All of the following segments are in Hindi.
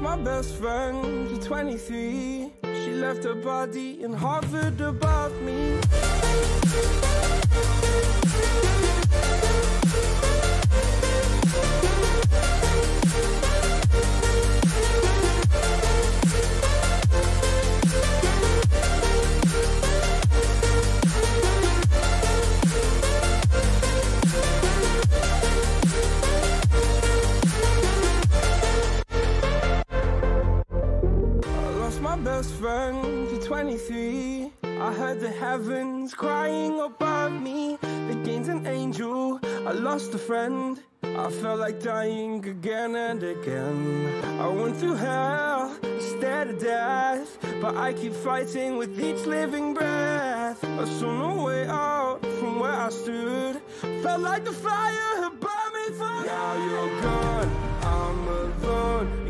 my best friend to 23. She left her body and hovered above me. Best friend to 23. I heard the heavens crying above me. Against an angel, I lost a friend. I felt like dying again and again. I went through hell, stared at death. But I keep fighting with each living breath. I saw no way out from where I stood. Felt like the fire had burned me through. Now you're gone, I'm alone.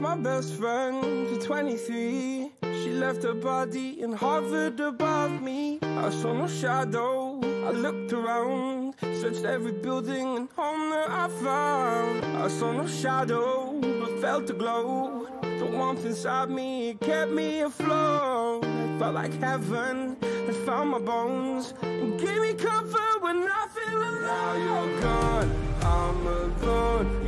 My best friend to 23. She left her body and hovered above me. I saw no shadow. I looked around, searched every building and home that I found. I saw no shadow, but felt a glow. The warmth inside me kept me afloat. It felt like heaven had found my bones and gave me comfort when I feel alone. Now you're gone, I'm alone.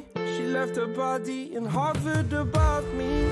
Left her body and hovered above me.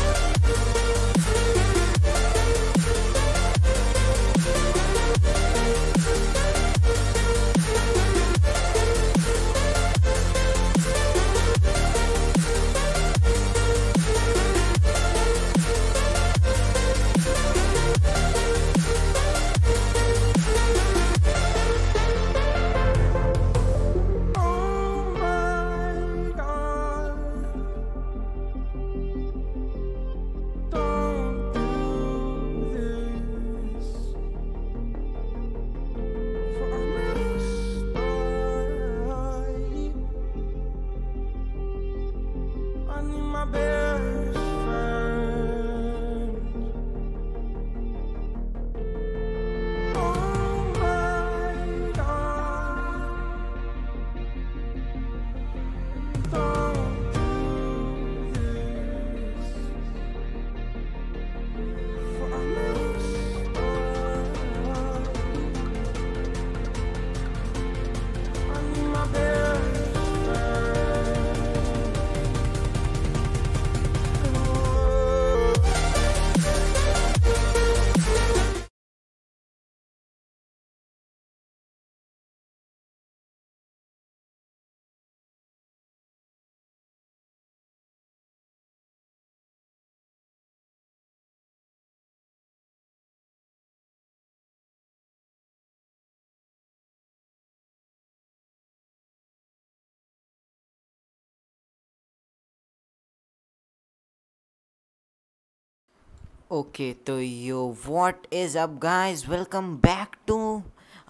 Okay, तो yo what is up guys? Welcome back to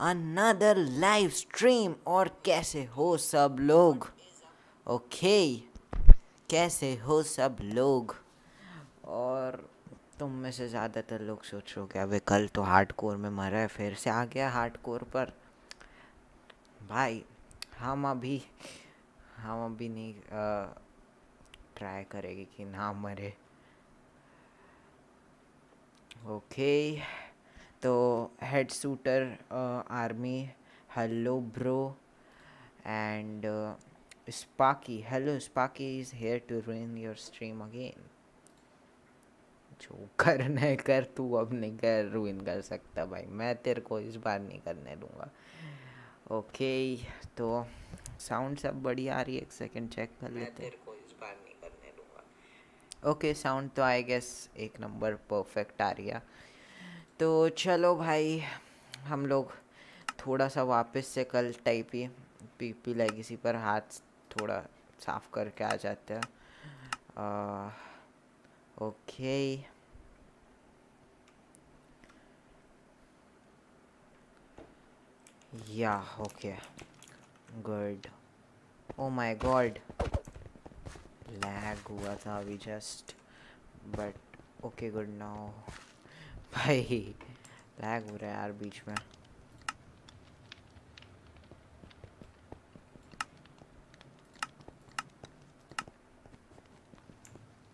another live stream और कैसे हो सब लोग? ओके कैसे हो सब लोग? और तुम में से ज़्यादातर लोग सोच रहे हो कि अबे कल तो हार्ड कोर में मरा है फिर से आ गया हार्ड कोर पर भाई हम अभी हम अभी नहीं ट्राई करेंगे कि ना मरे ओके। तो head shooter army hello bro and Sparky hello Sparky is here to ruin your stream again. जो करना है कर तू अब नहीं कर रुइन कर सकता भाई। मैं तेरे को इस बार नहीं करने दूँगा। ओके okay, तो साउंड सब बढ़िया आ रही है? एक सेकंड चेक कर लेते हैं को इस बार नहीं करने दूँगा ओके, साउंड तो आई गेस एक नंबर परफेक्ट आ रही तो चलो भाई, हम लोग थोड़ा सा वापस से कल टाइप ही पीपी लेगेसी पर हाथ थोड़ा साफ़ करके आ जाते हैं। Okay. Yeah, okay. Good. Oh my god. Lag हुआ था अभी just but okay good now भाई लैग हो रहा है यार बीच में.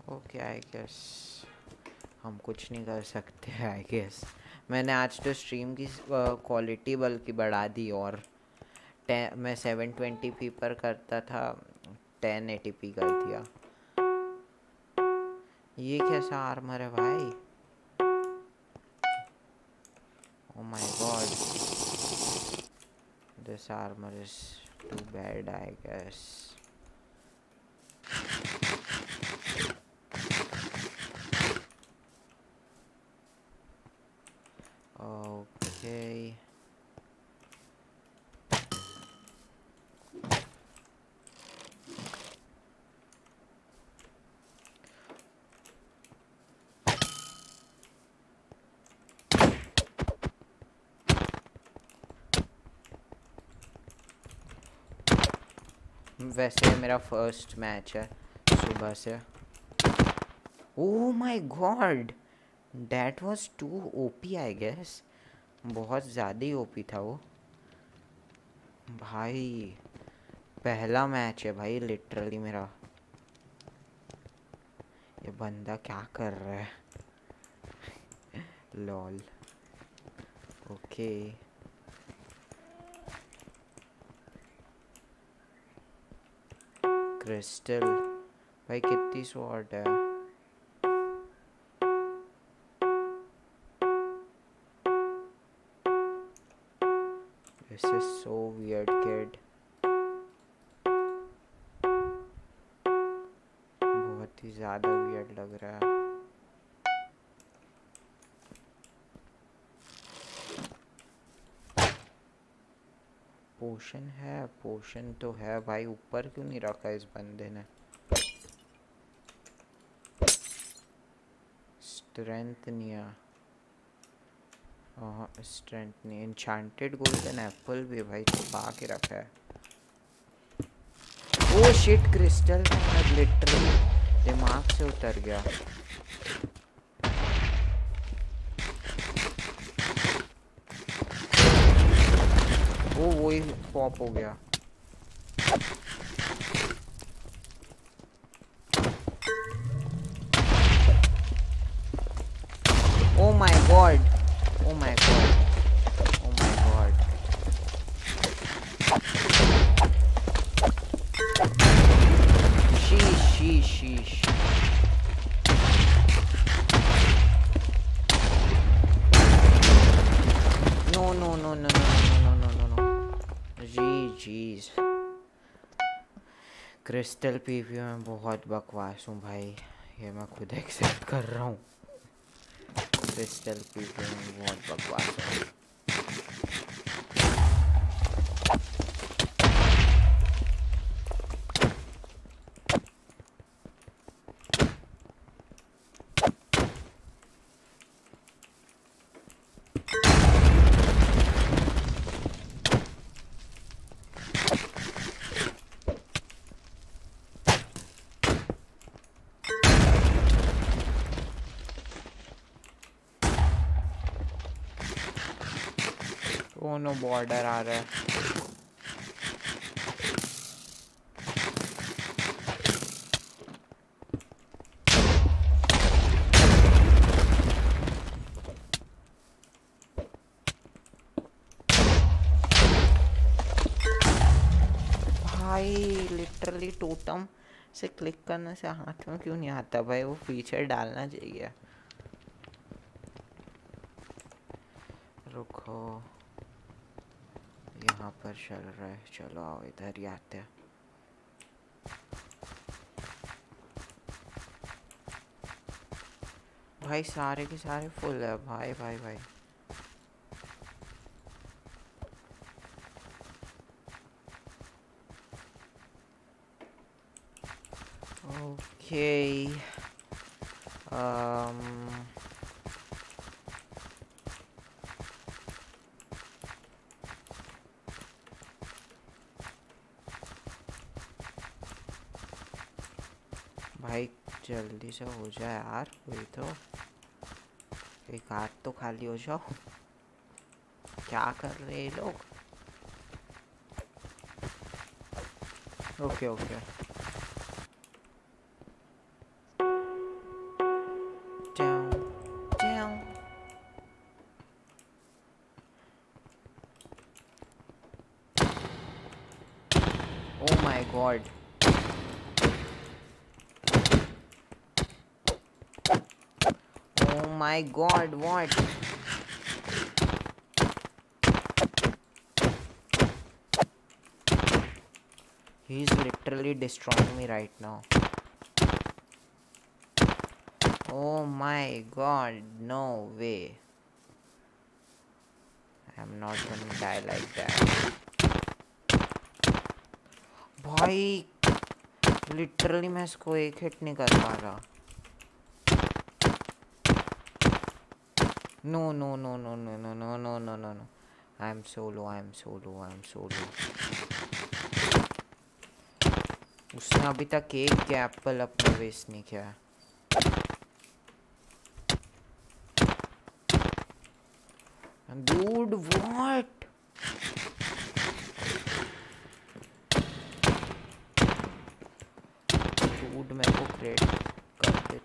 ओके आई गेस हम कुछ नहीं कर सकते आई गेस मैंने आज तो स्ट्रीम की क्वालिटी बल्कि बढ़ा दी और मैं सेवन ट्वेंटी पी पर करता था. टेन पी कर दिया ये कैसा आर्मर है भाई Oh my god. This armor is too bad, I guess. Okay. वैसे मेरा फ़र्स्ट मैच है सुबह से ओ my god that was too OP I guess बहुत ज़्यादा ही ओपी था वो भाई पहला मैच है भाई लिटरली मेरा ये बंदा क्या कर रहा है लॉल ओके क्रिस्टल भाई कितनी शॉर्ट है this is so weird kid बहुत ही ज़्यादा वियर्ड लग रहा है। पोशन है पोशन तो है भाई, ऊपर क्यों नहीं रखा इस बंदे ने? स्ट्रेंथ है। स्ट्रेंथ नहीं। इंचांटेड गोल्डन एप्पल भी भाई छुपा के रखा है। ओ शिट क्रिस्टल लिटरली दिमाग से उतर गया वो वही पॉप हो गया। क्रिस्टल पी में बहुत बकवास हूँ भाई। ये मैं खुद एक्सेप्ट कर रहा हूँ। क्रिस्टल पीपी में बहुत बकवास हूँ ओ नो बॉर्डर आ रहा है। भाई लिटरली टोटम से क्लिक करने से हाथ में क्यों नहीं आता? भाई, वो फीचर डालना चाहिए रुको यहाँ पर चल रहा है चलो आओ, इधर ही आते हैं भाई, सारे के सारे फुल है भाई भाई भाई ओके Okay. Um. भाई जल्दी से हो जाए यार कोई तो। एक हाथ तो खाली हो जाओ। क्या कर रहे हैं लोग? Okay okay. down, down. Oh my god. Oh what? He's literally destroying me right now. Oh my god, no way. I'm not gonna die like that. भाई लिटरली मैं इसको एक हिट नहीं कर पा रहा no no, no, no, no, no, no, no, no, no, no. I'm solo, I'm solo, I'm solo. उसने अभी तक एक एप्पल अपना वेस्ट नहीं किया Dude, what? Dude, मेरे को क्रेट कर दे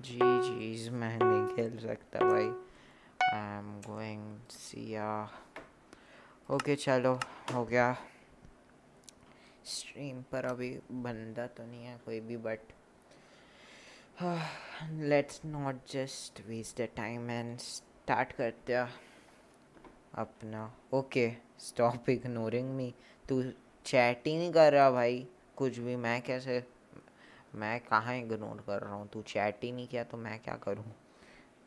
जी जी मैं खेल सकता भाई आई एम गोइंग सिया ओके चलो, हो गया। स्ट्रीम पर अभी बंदा तो नहीं है कोई भी but let's not just waste the time and start करते अपना। ओके स्टॉप इग्नोरिंग मी तू चैट ही नहीं कर रहा भाई, कुछ भी। मैं कैसे, मैं कहाँ इग्नोर कर रहा हूँ? तू चैट ही नहीं किया तो मैं क्या करूँ?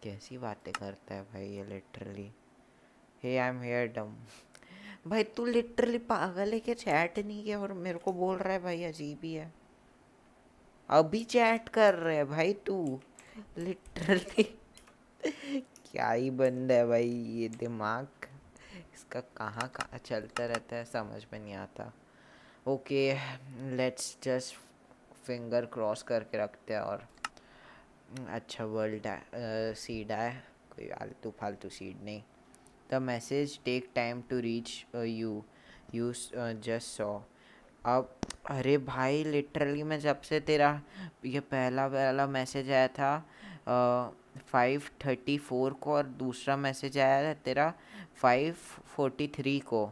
कैसी बातें करता है भाई ये literally hey I am here dumb भाई तू लिटरली पागल है क्या? चैट नहीं किया और मेरे को बोल रहा है भाई अजीब ही है। अभी चैट कर रहे है भाई तू। लिटरली क्या ही बंद है भाई ये दिमाग। इसका कहाँ कहाँ चलता रहता है, समझ में नहीं आता। Okay let's just finger cross करके रखते हैं और अच्छा वर्ल्ड सीड है कोई फालतू फालतू सीड नहीं। The message take time to reach you you just saw अब, अरे भाई लिटरली मैं जब से तेरा ये पहला पहला मैसेज आया था फाइव थर्टी फोर को और दूसरा मैसेज आया था तेरा फाइव फोर्टी थ्री को।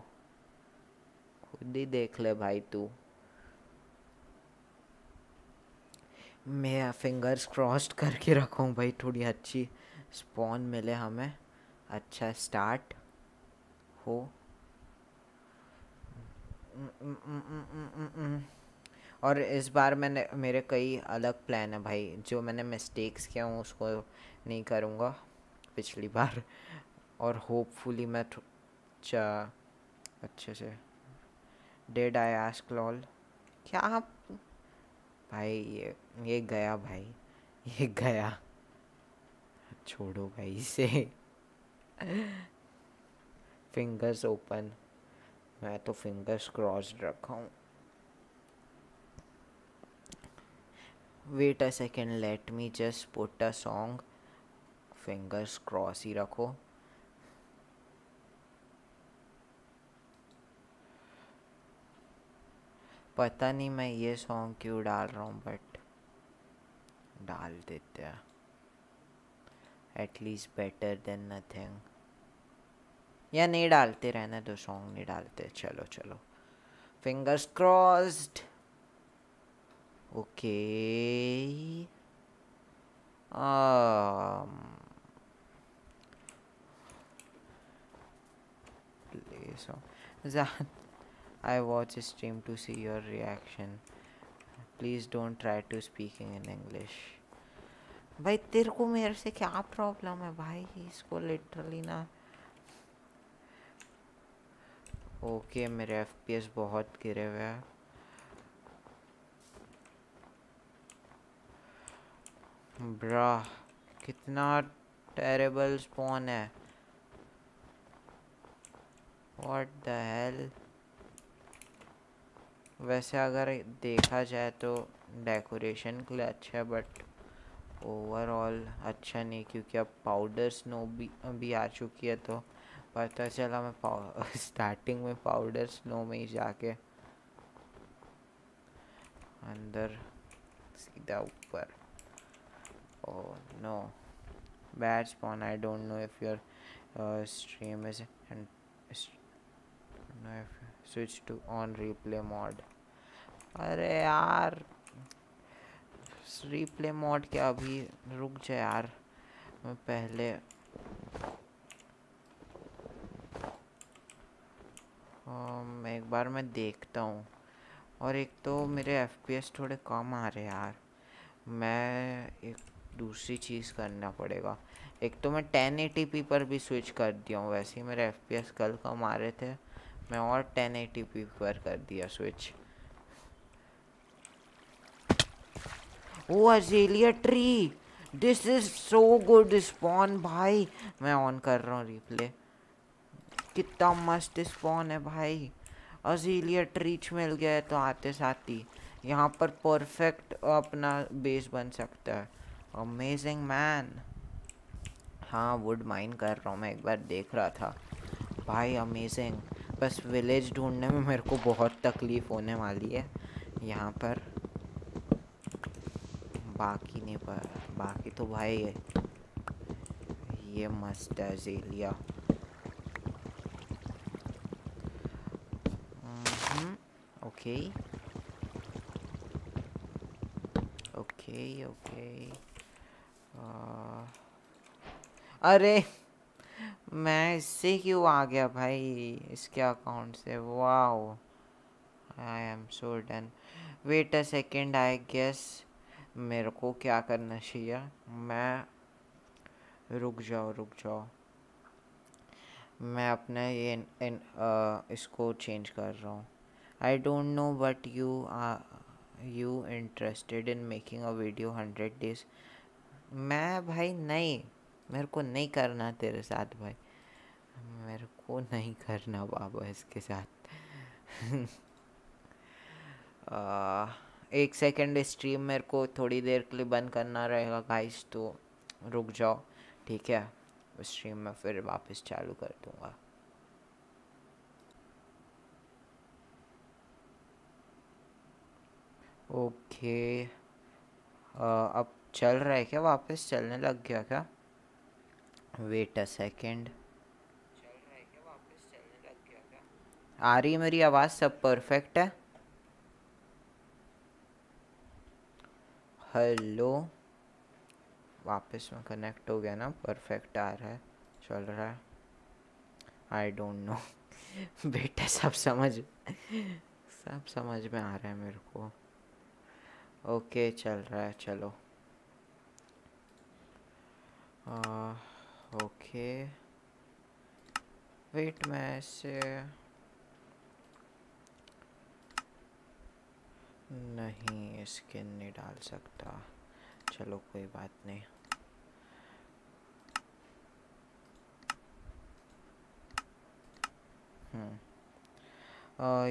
खुद ही देख ले भाई तू। मैं फिंगर्स क्रॉस्ड करके रखूँ भाई, थोड़ी अच्छी स्पॉन मिले हमें। अच्छा स्टार्ट हो। और इस बार मैंने, मेरे कई अलग प्लान है भाई, जो मैंने मिस्टेक्स किया हूँ, उसको नहीं करूँगा पिछली बार। और होपफुली मैं अच्छा अच्छे से डेड आई आस्क लॉल क्या भाई, ये ये गया भाई, ये गया। छोड़ो भाई इसे। फिंगर्स ओपन मैं तो फिंगर्स क्रॉस्ड रखा हूँ। Wait a second let me just put a song fingers cross ही रखो। पता नहीं मैं ये सॉन्ग क्यों डाल रहा हूँ बट डाल देते हैं। एटलीस्ट बेटर देन नथिंग या नहीं डालते रहना तो सॉन्ग नहीं डालते। चलो चलो। Fingers crossed okay play song I watch stream to see your reaction please don't try to speaking in English भाई तेरे को मेरे से क्या प्रॉब्लम है भाई इसको लिटरली ना ओके okay, मेरे एफ़ बहुत गिरे हुए हैं ब्रा कितना टेरेबल स्पॉन है व्हाट द हेल वैसे अगर देखा जाए तो डेकोरेशन के लिए अच्छा है बट ओवरऑल अच्छा नहीं, क्योंकि अब पाउडर स्नो भी, अभी आ चुकी है तो पता चला मैं स्टार्टिंग में पाउडर स्नो में ही जाके अंदर, सीधा ऊपर। ओ no bad spawn I don't know if your stream is switch to on replay mode अरे यार। रिप्ले मोड क्या अभी? रुक जाए यार। मैं पहले एक बार मैं देखता हूँ। और एक तो मेरे एफपीएस थोड़े कम आ रहे यार। मैं एक दूसरी चीज़ करना पड़ेगा। एक तो मैं टेन एटी पर भी स्विच कर दिया हूँ। वैसे ही मेरे एफ़ कल कम आ रहे थे। मैं और टेन एटी पर कर दिया switch oh azalea tree this is so good spawn भाई। मैं ऑन कर रहा हूँ रिप्ले कितना मस्त स्पॉन है भाई। अजीलिया ट्रीच मिल गया है तो आते साथ ही। यहाँ पर परफेक्ट अपना बेस बन सकता है। अमेजिंग मैन हाँ वुड माइन कर रहा हूँ मैं। एक बार देख रहा था। भाई अमेजिंग बस विलेज ढूँढने में मेरे को बहुत तकलीफ़ होने वाली है। यहाँ पर। बाकी नहीं पर बाकी तो भाई है। ये मस्त है जेलिया। ओके ओके ओके अरे, मैं इससे क्यों आ गया भाई? इसके अकाउंट से। Wow I am so done wait a second I guess मेरे को क्या करना चाहिए? मैं रुक जाओ रुक जाओ। मैं अपने ये इन, इन, आ, इसको चेंज कर रहा हूँ। I don't know but you you interested in making a video hundred days मैं भाई नहीं मेरे को नहीं करना तेरे साथ भाई। मेरे को नहीं करना बाबा इसके साथ। आ, एक सेकंड स्ट्रीम मेरे को थोड़ी देर के लिए बंद करना रहेगा गाइस तो रुक जाओ, ठीक है? स्ट्रीम में फिर वापस चालू कर दूँगा। ओके अब चल रहा है क्या वापस? चलने लग गया क्या? वेट अ सेकेंड आ रही है मेरी आवाज़? सब परफेक्ट है? हेलो। वापस में कनेक्ट हो गया ना परफेक्ट आ रहा है। चल रहा है। आई डोंट नो बेटा सब समझ सब समझ में आ रहा है मेरे को। ओके चल रहा है, चलो। ओके वेट मैं ऐसे नहीं स्किन नहीं डाल सकता। चलो कोई बात नहीं।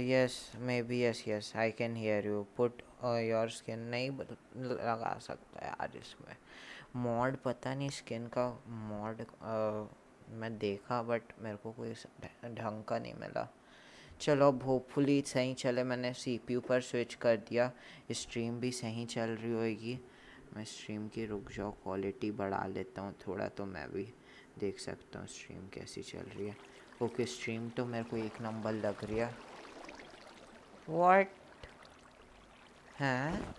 Yes maybe yes yes I can hear you put your skin नहीं लगा सकता यार इसमें। मॉड पता नहीं स्किन का मॉड uh, मैं देखा बट मेरे को कोई ढंग का नहीं मिला। चलो अब होपफुली सही चले, मैंने सीपीयू पर स्विच कर दिया। स्ट्रीम भी सही चल रही होगी। मैं स्ट्रीम की रुक जाओ क्वालिटी बढ़ा लेता हूँ थोड़ा तो मैं भी देख सकता हूँ स्ट्रीम कैसी चल रही है। ओके स्ट्रीम तो मेरे को एक नंबर लग रही है। वॉट हैं?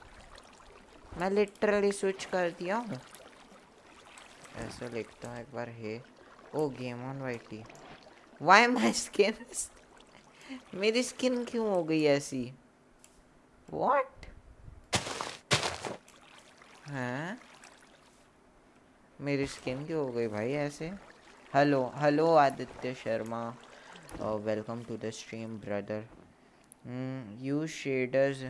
मैं लिटरली स्विच कर दिया हूँ। ऐसा लिखता हूँ एक बार hey oh game on YT why my skin मेरी स्किन क्यों हो गई ऐसी? वॉट हैं? मेरी स्किन क्यों हो गई भाई ऐसे? Hello hello Aditya Sharma. Welcome to the stream brother you shaders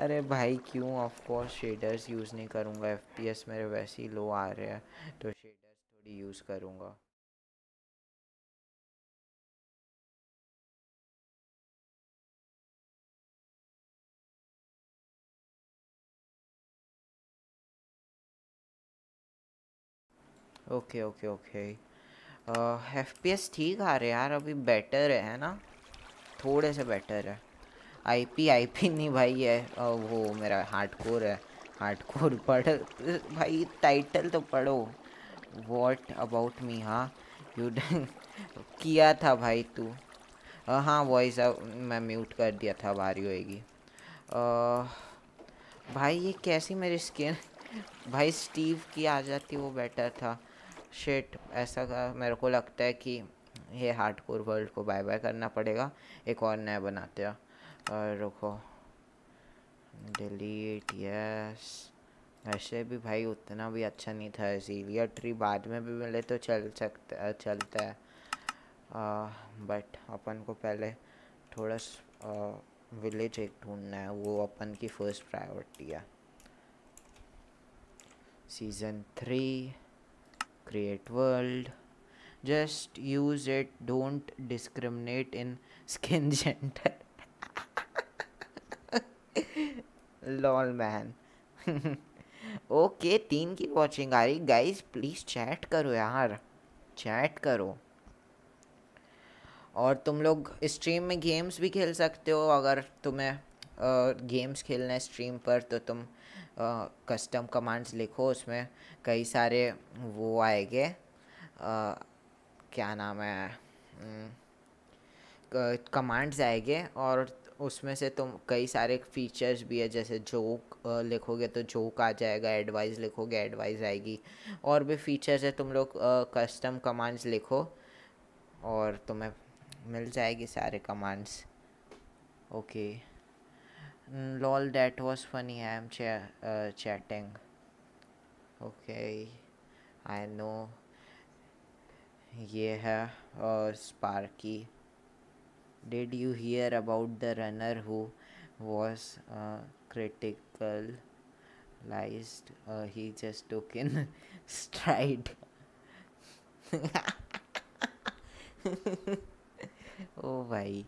अरे भाई क्यों? ऑफ़ कोर्स शेडर्स यूज़ नहीं करूँगा. एफपीएस मेरे वैसे ही लो आ रहे हैं तो शेडर्स थोड़ी यूज़ करूँगा। Okay okay okay F P S ठीक आ रहे यार, अभी बेटर है ना? थोड़े से बेटर है। आई पी आई पी नहीं भाई है। वो मेरा हार्ड कोर है। हार्ड कोर पढ़, भाई टाइटल तो पढ़ो। वॉट अबाउट मी हाँ? यू किया था भाई तू। हाँ वॉइस मैं म्यूट कर दिया था, भारी होएगी। भाई ये कैसी मेरी स्किन भाई स्टीव की आ जाती, वो बेटर था। शेट ऐसा मेरे को लगता है कि ये हार्ड कोर वर्ल्ड को बाय बाय करना पड़ेगा। एक और नया बनाते हैं। और रुको। डिलीट यस वैसे भी भाई उतना भी अच्छा नहीं था इसीलिए। ट्री बाद में भी मिले तो चल सकता चलता है। आ, बट अपन को पहले थोड़ा विलेज एक ढूंढना है। वो अपन की फ़र्स्ट प्रायोरिटी है। Season 3 create world. Just use it. Don't discriminate in skin gender. Lol, man. Okay तीन की वॉचिंग आ रही गाइस प्लीज़ चैट करो यार. चैट करो. और तुम लोग स्ट्रीम में गेम्स भी खेल सकते हो. अगर तुम्हें गेम्स खेलना है स्ट्रीम पर तो तुम कस्टम कमांड्स लिखो, उसमें कई सारे वो आएँगे। क्या नाम है? कमांड्स आएँगे और उसमें से तुम कई सारे फीचर्स भी है, जैसे जोक लिखोगे तो जोक आ जाएगा एडवाइस लिखोगे एडवाइस आएगी। और भी फीचर्स है, तुम लोग कस्टम कमांड्स लिखो और तुम्हें मिल जाएगी सारे commands okay lol that was funny I am chatting okay I know ये है Sparky Did you hear about the runner who was uh, criticalized? Uh, he just took in stride. Oh भाई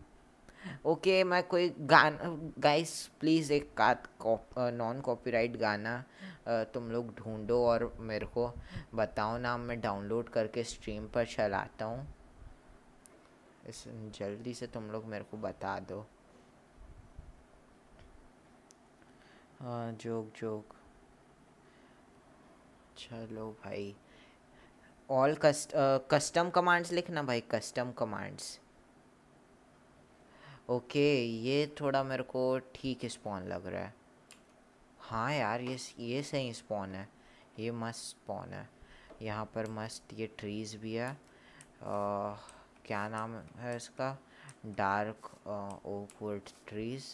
ओके मैं कोई गाना गाइस प्लीज़ एक नॉन कॉपीराइट गाना तुम लोग ढूंढो और मेरे को बताओ ना, मैं डाउनलोड करके स्ट्रीम पर चलाता हूँ। इस, जल्दी से तुम लोग मेरे को बता दो। Joke joke. चलो भाई। ऑल कस्ट कस्टम कमांड्स लिखना भाई कस्टम कमांड्स ओके ये थोड़ा मेरे को ठीक स्पॉन लग रहा है। हाँ यार ये ये सही स्पॉन है। ये मस्त स्पॉन है। यहाँ पर मस्त ये ट्रीज़ भी है। आ, क्या नाम है इसका? डार्क ओकवर्ड ट्रीज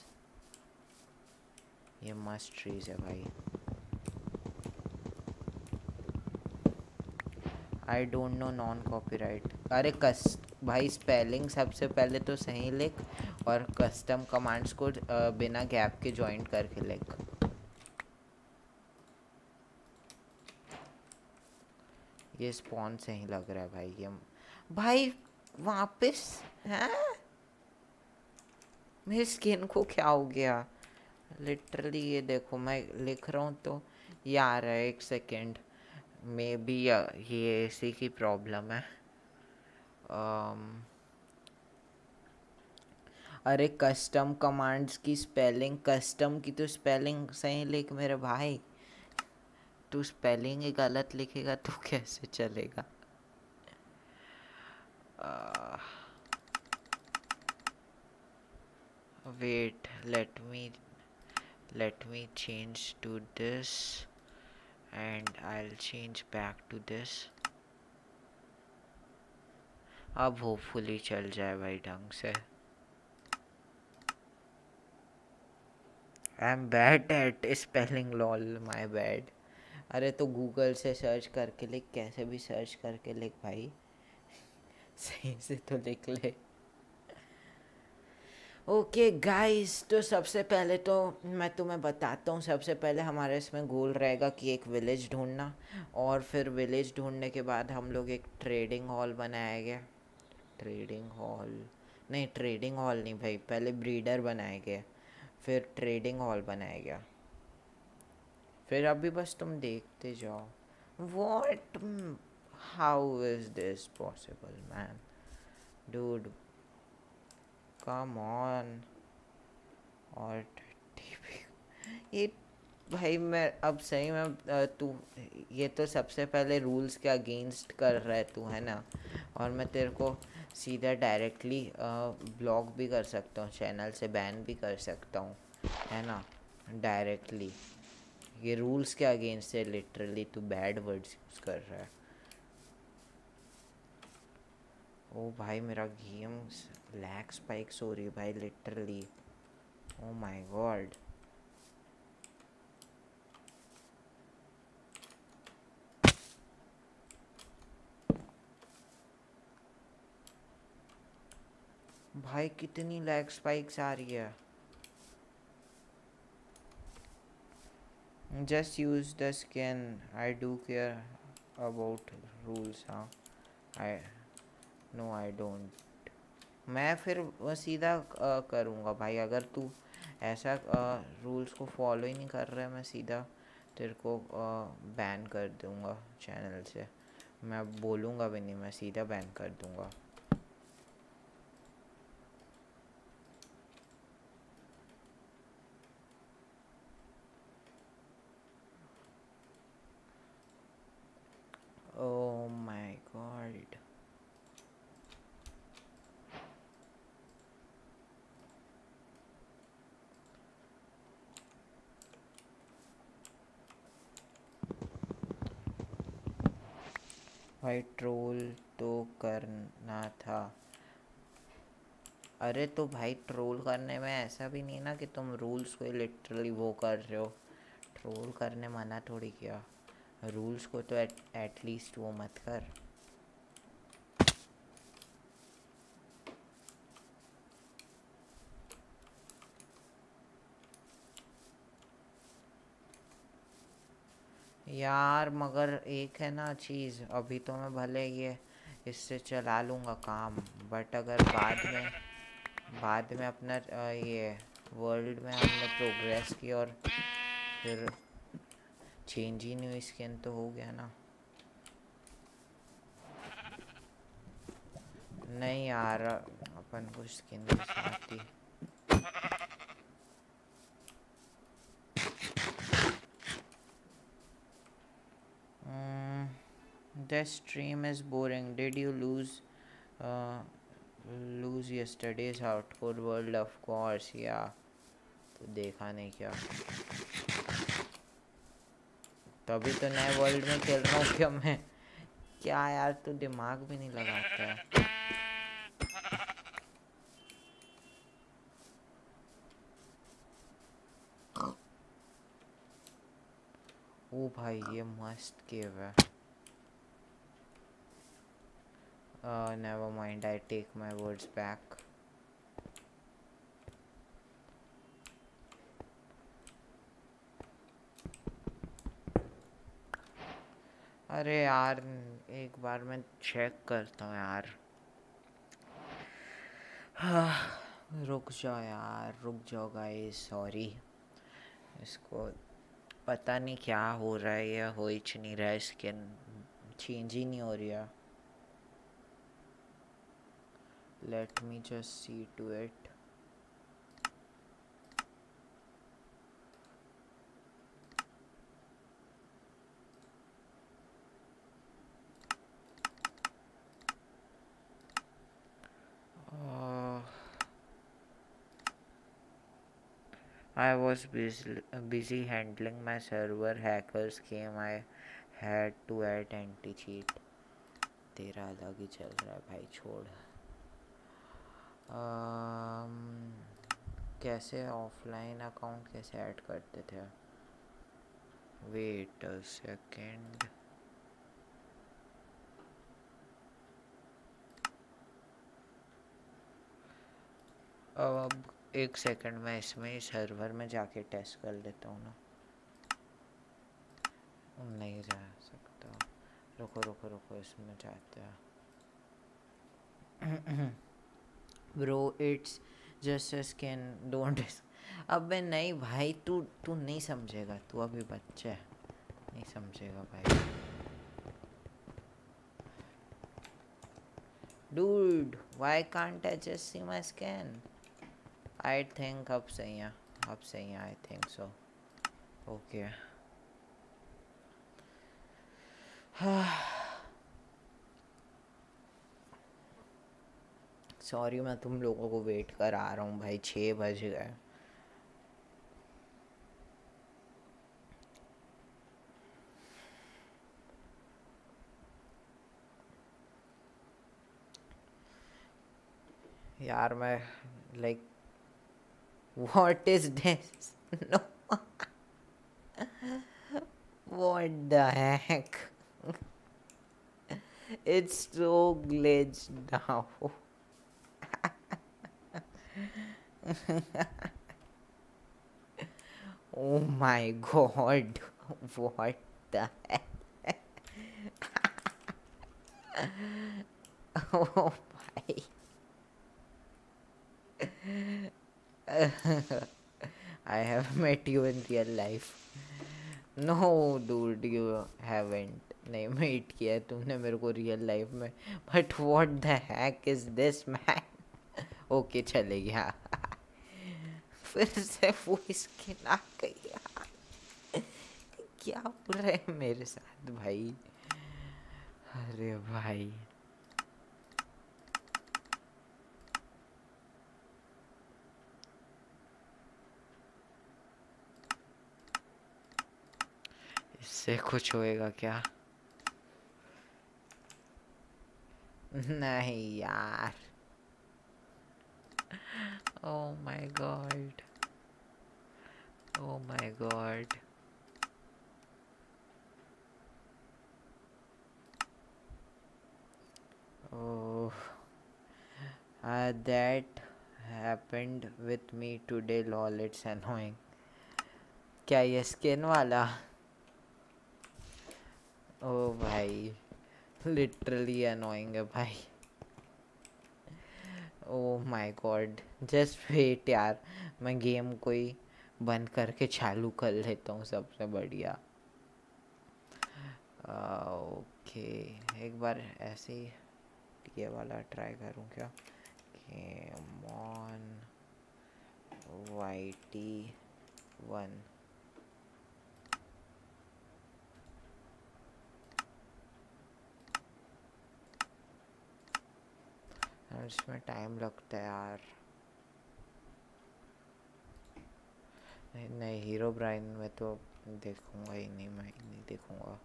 ये मस्त ट्रीज है भाई। I don't know non copyright अरे कस भाई स्पेलिंग सबसे पहले तो सही लिख और कस्टम कमांड्स को बिना गैप के ज्वाइन करके लिख। ये स्पॉन सही लग रहा है भाई, ये भाई, वापस, हैं? मेरी स्किन को क्या हो गया? लिटरली ये देखो, मैं लिख रहा हूँ तो ये आ रहा है एक सेकेंड मे बी ये इसी की प्रॉब्लम है। um, अरे कस्टम कमांड्स की स्पेलिंग कस्टम की तो स्पेलिंग सही लिख मेरे भाई। तू स्पेलिंग ही गलत लिखेगा तो कैसे चलेगा? Wait let me let me change to this and I change back to this अब होपफुली चल जाए भाई ढंग से। I am bad at spelling lol my bad अरे तो गूगल से सर्च करके लिख कैसे भी सर्च करके लिख भाई। सही से तो लिख ले। ओके okay, गाइस तो सबसे पहले तो मैं तुम्हें बताता हूँ सबसे पहले हमारे इसमें गोल रहेगा कि एक विलेज ढूंढना और फिर विलेज ढूँढने के बाद हम लोग एक ट्रेडिंग हॉल बनाएँगे ट्रेडिंग हॉल नहीं ट्रेडिंग हॉल नहीं भाई पहले ब्रीडर बनाएँगे फिर ट्रेडिंग हॉल बनाएगा फिर अभी बस तुम देखते जाओ। What How is this possible, man? Dude, come on. और ये भाई मैं अब सही में तू ये तो सबसे पहले रूल्स के अगेंस्ट कर रहा है तू है ना? और मैं तेरे को सीधा डायरेक्टली ब्लॉक भी कर सकता हूँ चैनल से बैन भी कर सकता हूँ, है ना? डायरेक्टली ये रूल्स के अगेंस्ट है लिटरली तू बैड वर्ड्स यूज़ कर रहा है। ओ भाई, मेरा गेम लैग स्पाइक्स हो रही है भाई लिटरली ओ माय गॉड भाई कितनी लैग स्पाइक्स आ रही है। Just use the skin I do care about rules हाँ। I know I don't. मैं फिर सीधा करूँगा भाई। अगर तू ऐसा रूल्स को फॉलो ही नहीं कर रहा है, मैं सीधा तेरे को बैन कर दूँगा चैनल से। मैं बोलूँगा भी नहीं, मैं सीधा बैन कर दूँगा। Oh my god. भाई ट्रोल तो करना था। अरे तो भाई ट्रोल करने में ऐसा भी नहीं ना कि तुम रूल्स को लिटरली वो कर रहे हो। ट्रोल करने मना थोड़ी किया। रूल्स को तो एटलीस्ट वो मत कर। यार, मगर एक है ना चीज़, अभी तो मैं भले ये, इससे चला लूँगा काम बट अगर बाद में बाद में अपना ये वर्ल्ड में हमने प्रोग्रेस की और फिर चेंज ही नहीं हुई स्कैन तो हो गया ना। नहीं यार, अपन को स्किन आती stream is boring did you lose lose your studies out world of course या तो देखा नहीं क्या। तभी तो नए वर्ल्ड में खेल रहा हूँ क्या मैं? क्या यार तू दिमाग भी नहीं लगाता। है ओ भाई ये मस्त केव है। Uh, never mind, I take my words अरे यार, एक बार मैं चेक करता हूँ यार। रुक जाओ यार, रुक जाओ गाइस सॉरी इसको पता नहीं क्या हो रहा है, या हो ही नहीं रहा है स्किन चेंज ही नहीं हो रही है। Let me just see to it uh, I was busy, busy handling my server hackers came I had to add anti cheat तेरा अलग ही चल रहा है भाई छोड़ um, कैसे ऑफलाइन अकाउंट कैसे ऐड करते थे वेट सेकेंड अब एक सेकंड में इसमें सर्वर में जाके टेस्ट कर लेता हूँ ना। नहीं जा सकता। रुको रुको रुको, इसमें जाते हैं। Bro it's just skin don't अब नहीं, भाई, तू तू नहीं समझेगा, तू अभी बच्चा है। नहीं समझेगा भाई। Dude why can't I just see my scan I think अब सही है अब सही है I think so okay sorry मैं तुम लोगों को वेट कर आ रहा हूँ भाई छः बज गए। यार मैं like What is this? No. what the heck? it's so glitched now. oh my god. What the heck? oh my. I have met you in real life. No, dude, you haven't. नहीं मीट किया तुमने मेरे को रियल लाइफ में. But what the heck is this man okay चले गया. फिर से वो इसके ना गई क्या बोल रहे हैं मेरे साथ भाई? अरे भाई. इससे कुछ होएगा क्या? नहीं यार। ओ my god oh my god oh that happened with me today lol it's annoying क्या ये स्किन वाला? ओ भाई लिटरली अनोइंग है भाई। Oh my god just wait यार, मैं गेम कोई बंद करके चालू कर लेता हूँ सबसे बढ़िया। ओके एक बार ऐसे ही ये वाला ट्राई करूँ क्या? मॉन वाई टी वन इसमें टाइम लगता है यार। नहीं नहीं हीरो ब्राइन में तो देखूँगा ही नहीं, मैं नहीं देखूँगा।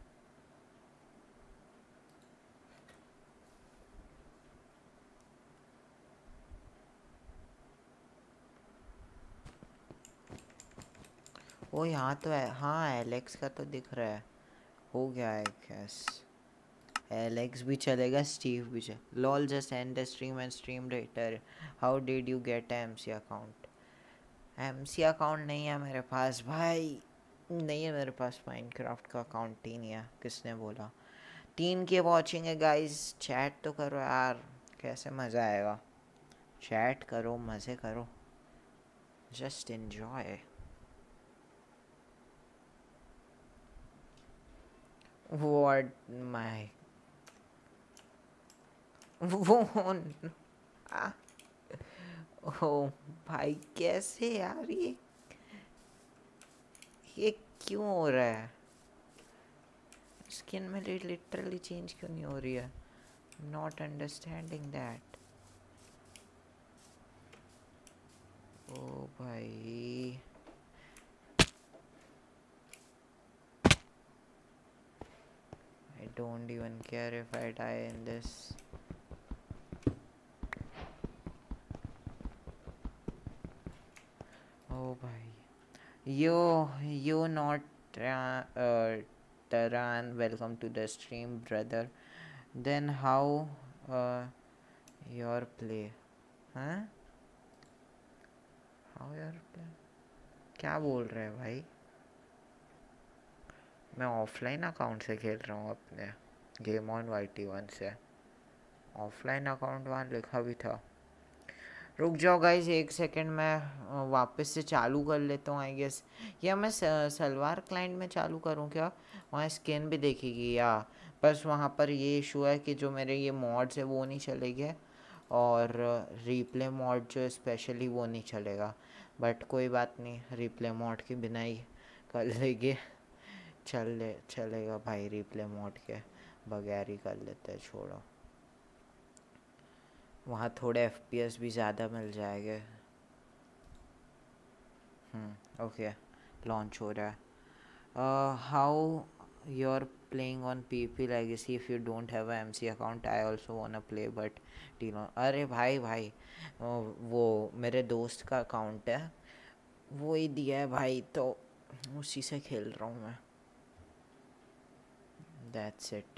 वो यहाँ तो है हाँ एलेक्स का तो दिख रहा है। हो गया है कैस एलेक्स भी चलेगा स्टीव भी चल lol just end the stream end stream rater how did you get M C account M C account नहीं है मेरे पास, भाई। नहीं है मेरे पास माइनक्राफ्ट का अकाउंट तीन है, किसने बोला? तीन के वॉचिंग है गाइस चैट तो करो यार, कैसे मज़ा आएगा? चैट करो, मज़े करो। Just enjoy what? My वो ओ भाई, कैसे यार ये? ये क्यों हो रहा है? स्किन में लिटरली चेंज क्यों नहीं हो रही है? नॉट अंडरस्टैंडिंग दैट ओ भाई। I don't even care if I die in this. Oh भाई। Yo yo not टरान welcome to the stream brother then how your play how your play क्या बोल रहे हैं भाई? मैं ऑफलाइन अकाउंट से खेल रहा हूँ अपने। Game on Y T one से। ऑफलाइन अकाउंट वहाँ लिखा भी था। रुक जाओ गाइज़ एक सेकंड मैं वापस से चालू कर लेता हूँ आई गेस या मैं सलवार क्लाइंट में चालू करूँ क्या? वहाँ स्किन भी देखेगी, या. बस वहाँ पर ये इशू है कि जो मेरे ये मॉड्स है, वो नहीं चलेंगे. और रिप्ले मॉड जो स्पेशली वो नहीं चलेगा. बट कोई बात नहीं रिप्ले मॉड के बिना ही कर लेंगे. चल ले, चलेगा भाई रिप्ले मॉड के बगैर ही कर लेते छोड़ो. वहाँ थोड़े एफपीएस भी ज़्यादा मिल जाएँगे। ओके लॉन्च हो रहा है। How you are playing on P P legacy if you don't have M C account I also want play but टीनो अरे भाई भाई, वो मेरे दोस्त का अकाउंट है। वो ही दिया है भाई तो उसी से खेल रहा हूँ मैं। That's it.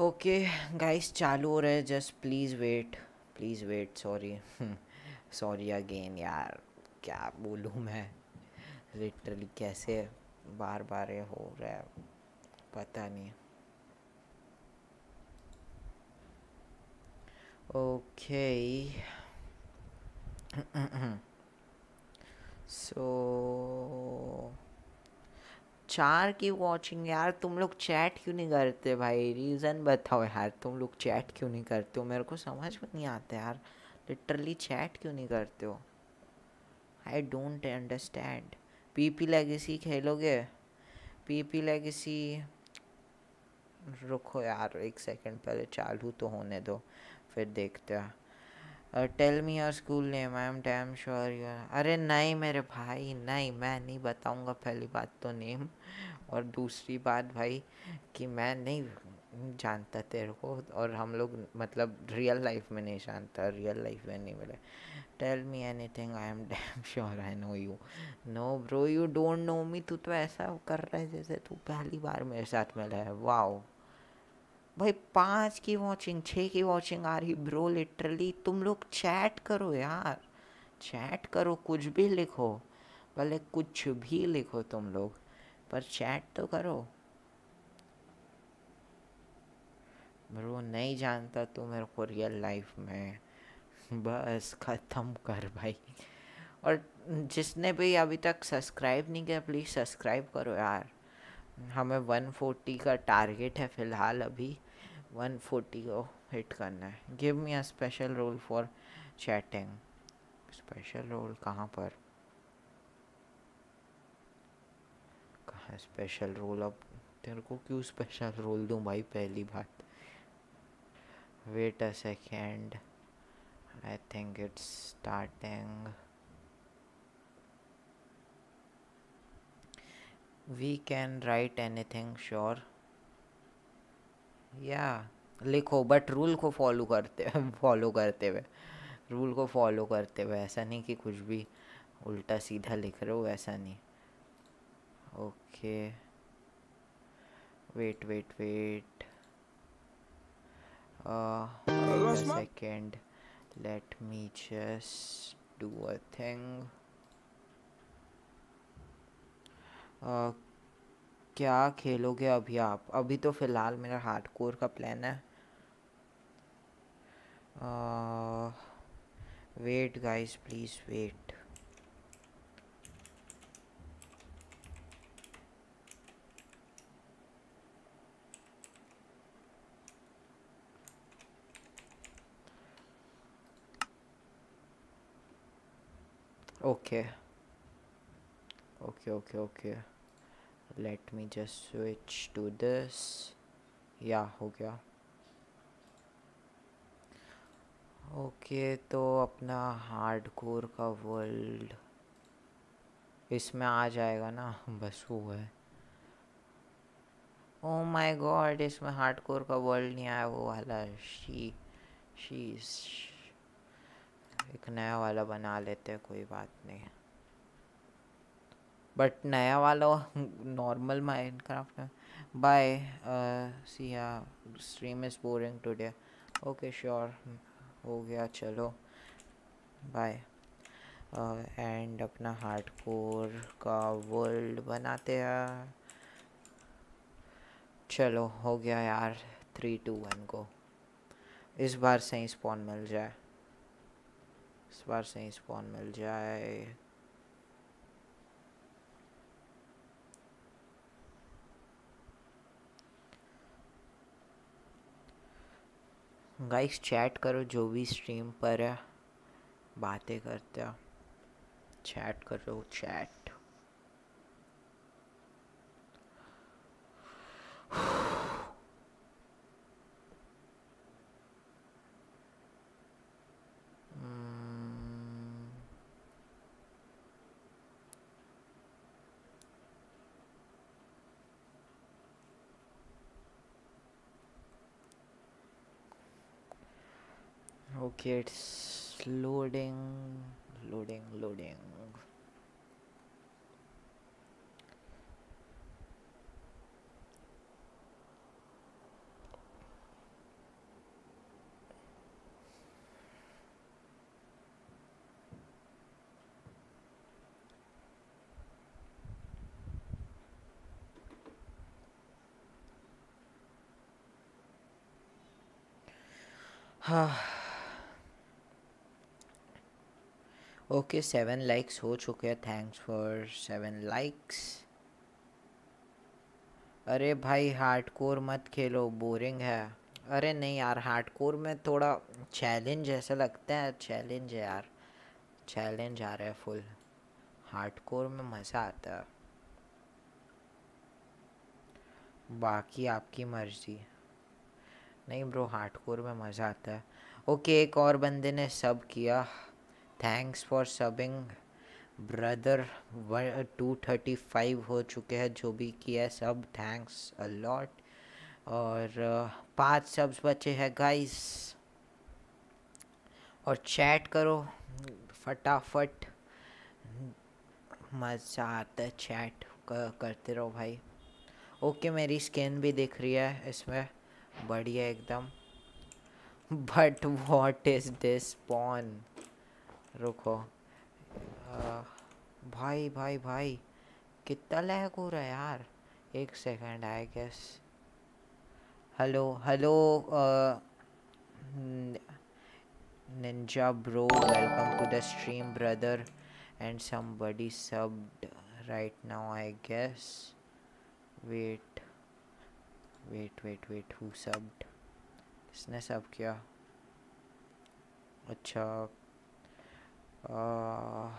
ओके गाइस चालू हो रहा है. Just please wait please wait sorry sorry again यार. क्या बोलूँ मैं? लिटरली कैसे बार बार ये हो रहा है? पता नहीं. ओके सो चार की वॉचिंग यार तुम लोग चैट क्यों नहीं करते भाई? रीज़न बताओ यार, तुम लोग चैट क्यों नहीं करते हो? मेरे को समझ में नहीं आता यार। लिटरली चैट क्यों नहीं करते हो? I don't understand P P legacy खेलोगे? पीपी लेगेसी रुको यार, एक सेकंड पहले चालू तो होने दो, फिर देखते हैं। Tell me your school name I am damn sure you अरे नहीं मेरे भाई, नहीं, मैं नहीं बताऊँगा पहली बात तो नेम और दूसरी बात भाई कि मैं नहीं जानता तेरे को और हम लोग मतलब रियल लाइफ में नहीं जानता रियल लाइफ में नहीं मिला। Tell me anything I am damn sure I know you know bro you don't know me तू तो ऐसा कर रहा है जैसे तू पहली बार मेरे साथ मिला है। वाओ भाई, पाँच की वॉचिंग छः की वॉचिंग आ रही ब्रो लिटरली तुम लोग चैट करो यार। चैट करो, कुछ भी लिखो, भले कुछ भी लिखो तुम लोग, पर चैट तो करो। ब्रो नहीं जानता तू मेरे को रियल लाइफ में। बस ख़त्म कर भाई। और जिसने भी अभी तक सब्सक्राइब नहीं किया प्लीज़ सब्सक्राइब करो यार। हमें 140 का टारगेट है फ़िलहाल अभी। 140 को हिट करना है। Give me a special role for chatting special role कहाँ पर? कहाँ स्पेशल रोल अब तेरे को क्यों स्पेशल रोल दूँ भाई? पहली बात। Wait a second I think it's starting we we can write anything, sure. या लिखो बट रूल को फॉलो करते फॉलो करते हुए रूल को फॉलो करते हुए ऐसा नहीं कि कुछ भी उल्टा सीधा लिख रहे हो ऐसा नहीं। Okay wait wait wait second let me just do a thing क्या खेलोगे अभी आप? अभी तो फ़िलहाल मेरा हार्ड कोर का प्लान है। Wait guys please wait okay okay okay okay let me just switch to this. या हो गया. ओके okay, तो अपना हार्ड कोर का वर्ल्ड इसमें आ जाएगा ना? बस वो है. ओ माय गॉड इसमें हार्ड कोर का वर्ल्ड नहीं आया वो वाला शी शी एक नया वाला बना लेते हैं कोई बात नहीं. बट नया वाला नॉर्मल माइनक्राफ्ट में bye see ya stream is boring today okay sure हो गया चलो बाय एंड uh, अपना हार्ड कोर का वर्ल्ड बनाते हैं। चलो हो गया यार थ्री टू वन को इस बार सही स्पॉन मिल जाए। इस बार सही स्पॉन मिल जाए। गाइस चैट करो जो भी स्ट्रीम पर है। बातें करते चैट करो chat okay it's loading loading loading Ah. Okay seven likes हो चुके हैं। थैंक्स फॉर सेवन लाइक्स अरे भाई हार्ड कोर मत खेलो बोरिंग है। अरे नहीं यार हार्ड कोर में थोड़ा चैलेंज ऐसा लगता है। चैलेंज है यार। चैलेंज आ रहा है फुल हार्ड कोर में मज़ा आता है। बाकी आपकी मर्ज़ी। नहीं ब्रो हार्ड कोर में मज़ा आता है। ओके एक और बंदे ने सब किया। Thanks for subbing brother two thirty five हो चुके हैं जो भी किया सब थैंक्स अलॉट और uh, पाँच सब्स बचे हैं गाइस और चैट करो फटाफट. मज़ा आता है चैट करते रहो भाई. ओके मेरी स्किन भी दिख रही है इसमें. बढ़िया एकदम. But what is this pawn रुको। आ, भाई भाई भाई कितना लहक हो रहा है यार। एक second I guess hello hello ninja bro welcome to the stream brother and somebody सब right now I guess wait wait wait wait who किसने सब किया? अच्छा आ,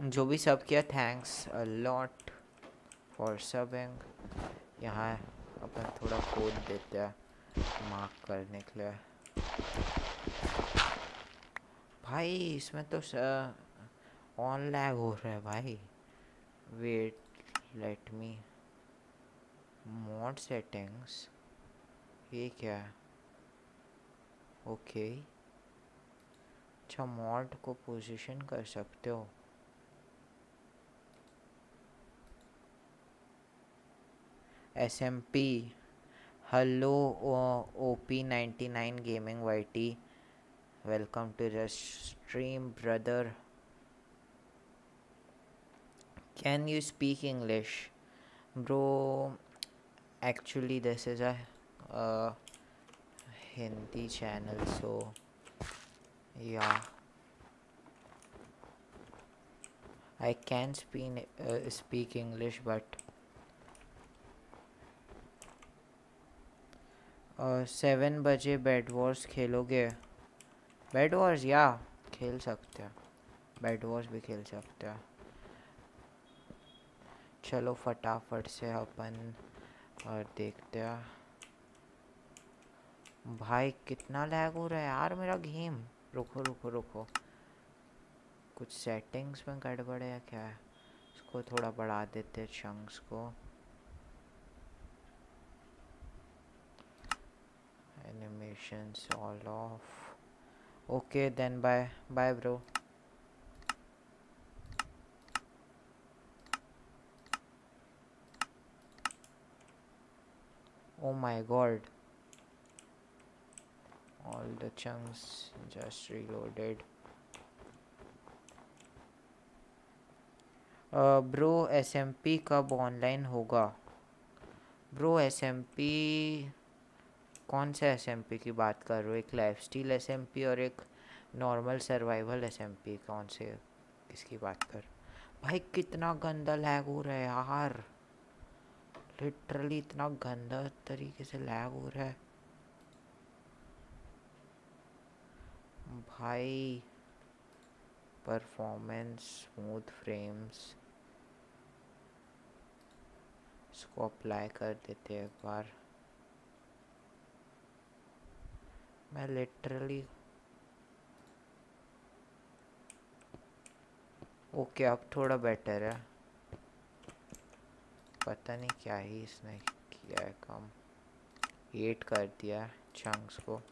जो भी सब किया थैंक्स लॉट फॉर सबिंग यहाँ अपन थोड़ा कोड देते हैं मार्क करने के लिए। भाई इसमें तो ऑन लैग हो रहा है भाई। Wait let me mode settings ये क्या है? ओके। अच्छा मॉड को पोजीशन कर सकते हो। S M P hello O P ninety nine gaming Y T welcome to the stream brother can you speak English bro actually this is a Hindi channel so yeah can speak uh, speak English, but seven बजे बेड वॉर्स खेलोगे बेड वॉर्स या खेल सकते हैं बेड वॉर्स भी खेल सकते हैं चलो फटाफट से अपन और देखते हैं भाई कितना लैग हो रहा है यार मेरा गेम रुको रुको रुको। कुछ सेटिंग्स में गड़बड़ है क्या? है इसको थोड़ा बढ़ा देते चंक्स को। Animations all off okay, then bye bye bro oh my god all the chunks just reloaded. Bro S M P कब ऑनलाइन होगा? ब्रो एस एम पी कौन से एस एम पी की बात कर रहे हो? एक life steal S M P और एक normal survival S M P कौन से किसकी बात कर? भाई, कितना गंदा लैग हो रहा है यार। लिटरली इतना गंदा तरीके से लैग हो रहा है। भाई परफॉर्मेंस स्मूथ फ्रेम्स इसको अप्लाई कर देते हैं एक बार। मैं लिटरली ओके अब थोड़ा बेटर है। पता नहीं क्या ही इसने किया है कम। एट कर दिया चंक्स को।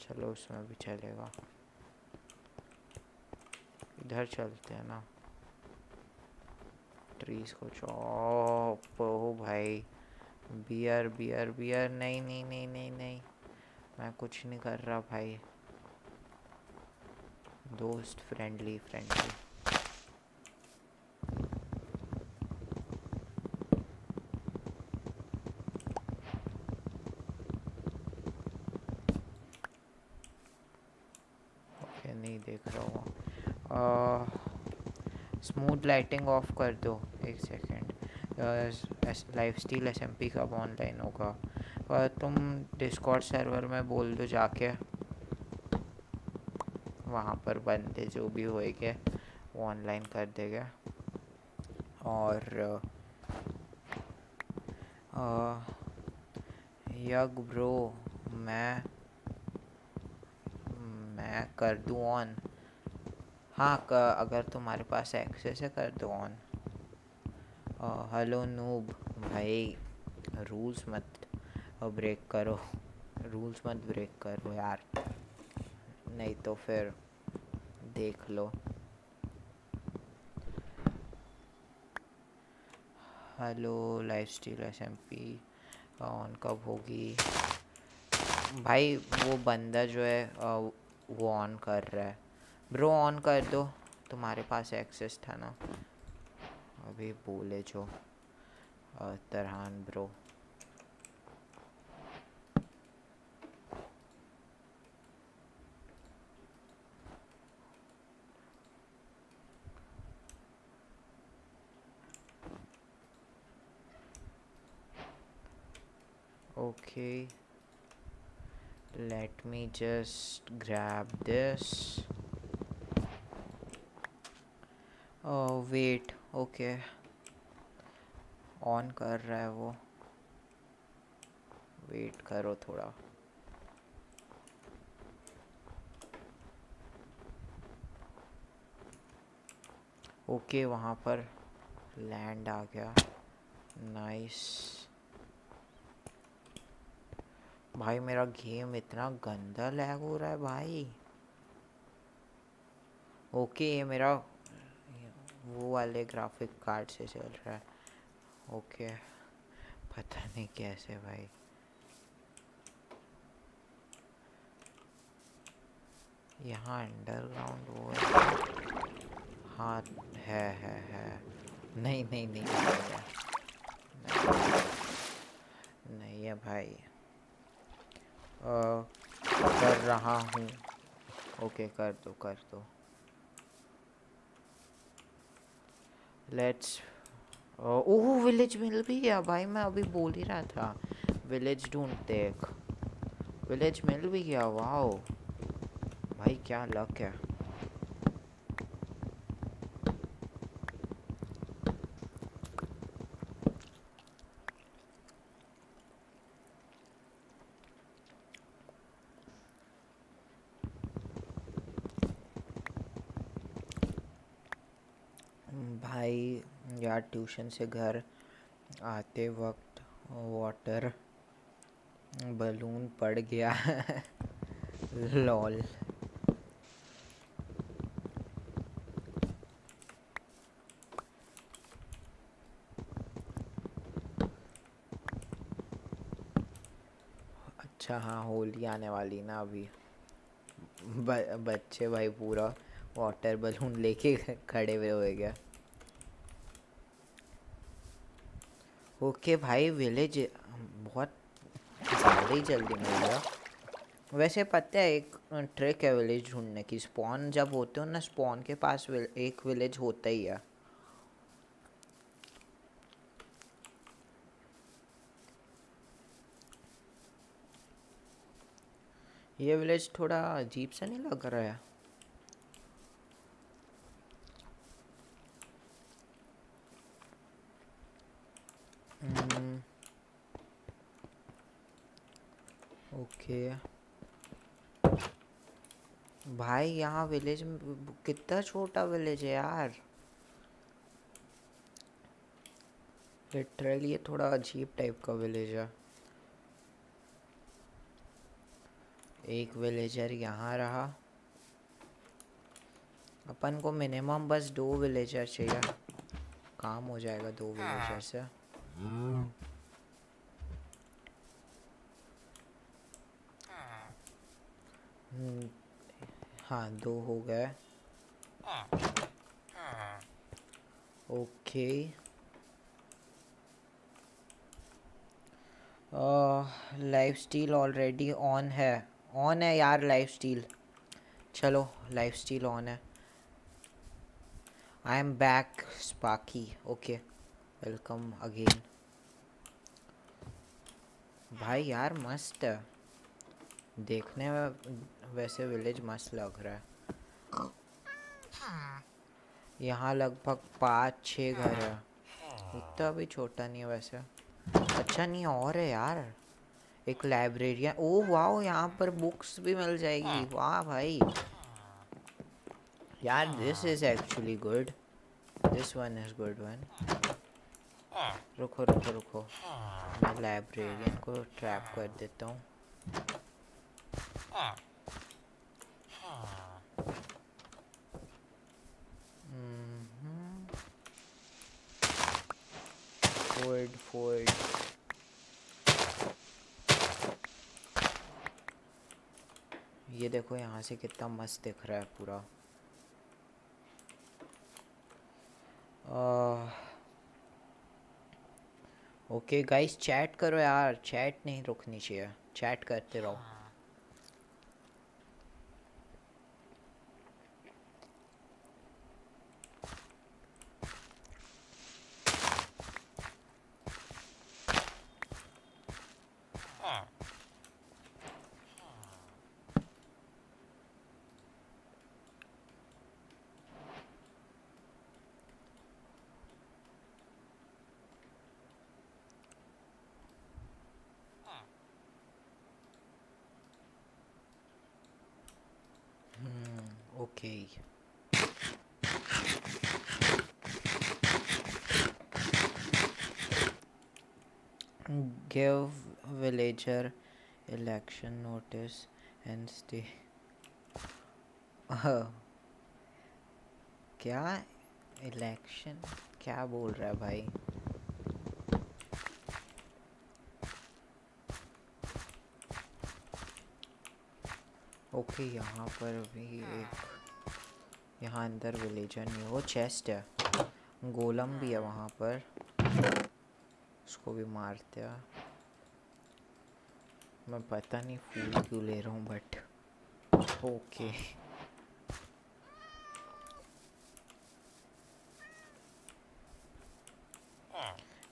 चलो, उसमें भी चलेगा। इधर चलते हैं ना। ट्रीज को चौप हो भाई। बियर बियर बियर नहीं नहीं नहीं नहीं नहीं। मैं कुछ नहीं कर रहा भाई। दोस्त फ्रेंडली फ्रेंडली ओके नहीं देख रहा हूँ। स्मूथ लाइटिंग ऑफ़ कर दो, एक second life steal S M P कब ऑनलाइन होगा? और तुम डिस्कॉर्ड सर्वर में बोल दो जाके. वहाँ पर बंदे जो भी होएँगे, वो ऑनलाइन कर देंगे. और यग ब्रो मैं मैं कर दूँ ऑन हाँ अगर तुम्हारे पास एक्सेस है, कर दो ऑन हेलो नूब भाई रूल्स मत ब्रेक करो। रूल्स मत ब्रेक करो यार। नहीं तो फिर देख लो। Hello life style S M P on कब होगी? भाई, वो बंदा जो है वो ऑन कर रहा है। ब्रो ऑन कर दो। तुम्हारे पास एक्सेस था ना। अभी बोले जो। तरहान bro okay let me just grab this oh okay on कर रहा है वो. वेट करो थोड़ा. ओके okay, वहाँ पर लैंड आ गया. नाइस भाई मेरा गेम इतना गंदा लैग हो रहा है भाई. ओके okay, ये मेरा वो वाले ग्राफिक कार्ड से चल रहा है। ओके पता नहीं कैसे भाई। यहाँ अंडरग्राउंड वो है। हाँ है है है। नहीं नहीं नहीं नहीं, नहीं है भाई। आ, कर रहा हूँ। ओके कर दो कर दो। लेट्स ओह विलेज मिल भी गया भाई मैं अभी बोल ही रहा था विलेज ढूंढते एक विलेज मिल भी गया वाह भाई क्या लक है यार ट्यूशन से घर आते वक्त वाटर बलून पड़ गया लॉल अच्छा हाँ होली आने वाली ना अभी। ब, बच्चे भाई पूरा वाटर बलून लेके खड़े हुए हो गया ओके भाई विलेज बहुत ज़्यादा ही जल्दी मिल गया। वैसे पता है एक ट्रिक है विलेज ढूँढने की। स्पॉन जब होते हो ना स्पॉन के पास विल, एक विलेज होता ही है। ये विलेज थोड़ा अजीब सा नहीं लग रहा है? ओके। भाई यहाँ विलेज में कितना छोटा विलेज है यार। लिटरली ये थोड़ा अजीब टाइप का विलेज है। एक विलेजर यहाँ रहा। अपन को मिनिमम बस दो विलेजर चाहिए। काम हो जाएगा दो विलेजर से। हाँ दो हो गए। Okay. Life steal already on है। ऑन है यार लाइफ स्टील। चलो, लाइफ स्टील ऑन है। I am back, Sparky. Okay, welcome again. भाई यार, मस्त है। देखने में वैसे विलेज मस्त लग रहा है। यहाँ लगभग पाँच छः घर है। उतना भी छोटा नहीं है वैसे। अच्छा नहीं और है यार। एक लाइब्रेरियन ओ वाह यहाँ पर बुक्स भी मिल जाएगी। वाह भाई। यार this is actually good this one is good one रुको रुको रुको। मैं लाइब्रेरियन को ट्रैप कर देता हूँ। फोर्ड फोर्ड ये देखो यहाँ से कितना मस्त दिख रहा है पूरा। ओके गाइस चैट करो यार। चैट नहीं रुकनी चाहिए। चैट करते रहो Okay. Give villager election notice and stay. क्या इलेक्शन क्या बोल रहा है भाई? ओके यहाँ पर भी एक यहाँ अंदर विलेजर नहीं वो चेस्ट है। गोलम भी है वहाँ पर। उसको भी मारते हैं। मैं पता नहीं फूल क्यों ले रहा हूँ बट ओके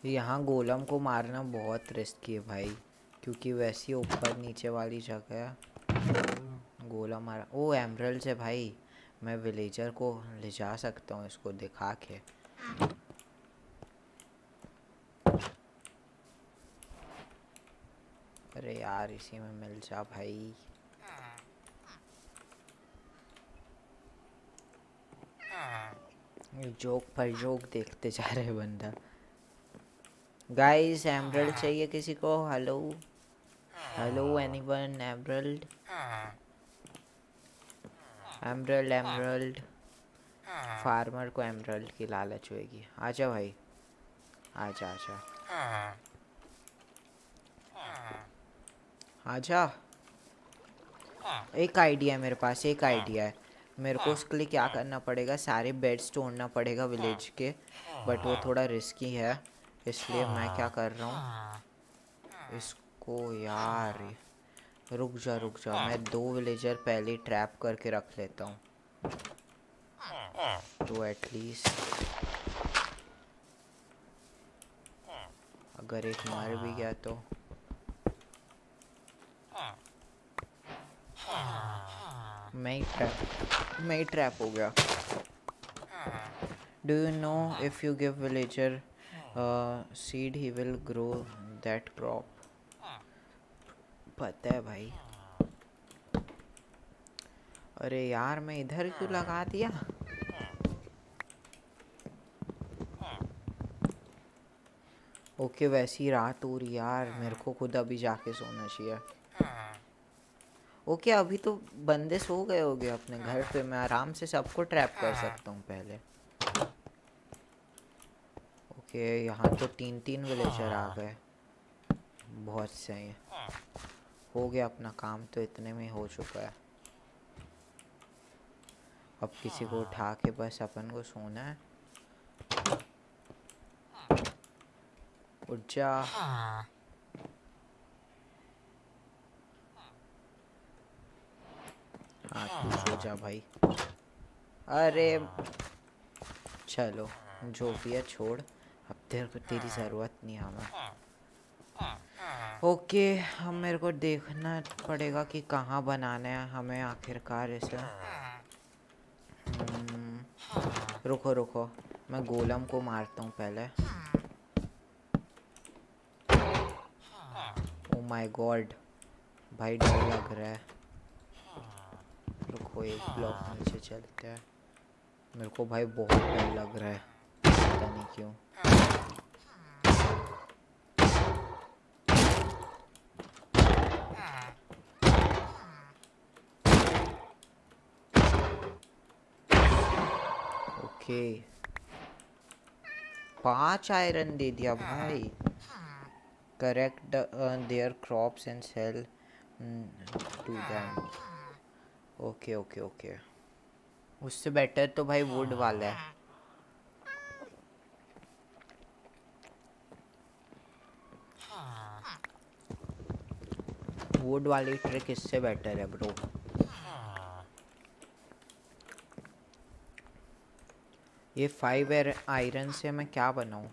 यहाँ गोलम को मारना बहुत रिस्की है भाई, क्योंकि वैसी ऊपर नीचे वाली जगह गोला मारा। ओ एमरल से भाई। मैं विलेजर को ले जा सकता हूँ इसको दिखा के। अरे यार, इसी में मिल जा भाई। जोक पर जोक देखते जा रहे बंदा। गाइस एमरल्ड चाहिए किसी को? Hello hello anyone emerald emerald emerald farmer को एमरल्ड की लालच होएगी। आजा भाई। आजा आजा। आजा। एक आइडिया है मेरे पास एक आइडिया है। मेरे को उसके लिए क्या करना पड़ेगा? सारे बेड्स तोड़ना पड़ेगा विलेज के बट वो थोड़ा रिस्की है इसलिए मैं क्या कर रहा हूँ? इसको यार रुक जा रुक जा। मैं दो विलेजर पहले ट्रैप करके रख लेता हूँ। तो एटलीस्ट अगर एक मार भी गया तो। मैं ही ट्रैप मैं ही ट्रैप हो गया। Do you know if you give villager seed he will grow that crop पता है भाई। अरे यार, मैं इधर क्यों लगा दिया? ओके, वैसी रात हो रही यार, मेरे को खुद अभी जाके सोना चाहिए। ओके अभी तो बंदे सो गए होंगे अपने घर पे मैं आराम से सबको ट्रैप कर सकता हूँ पहले। ओके यहाँ तो तीन तीन विलेजर आ गए बहुत सही है। हो। गया अपना काम तो इतने में हो चुका है। अब किसी को उठा के बस अपन को सोना है। उठ जा। हाँ तू सो जा भाई। अरे चलो जो भी है छोड़। अब तेरे को तेरी ज़रूरत नहीं हमें ओके हम मेरे को देखना पड़ेगा कि कहाँ बनाना है हमें आखिरकार इसे। हम्म, रुको रुको मैं गोलम को मारता हूँ पहले। ओ माय गॉड भाई डर लग रहा है। रुको एक ब्लॉक नीचे चलते हैं। मेरे को भाई बहुत डर लग रहा है। पता नहीं क्यों। ओके। पाँच आयरन दे दिया भाई। Correct their crops and sell to them okay okay okay. उससे बेटर तो भाई वुड वाला है। वुड वाली ट्रिक इससे बेटर है ब्रो ये फाइव आयरन से मैं क्या बनाऊँ?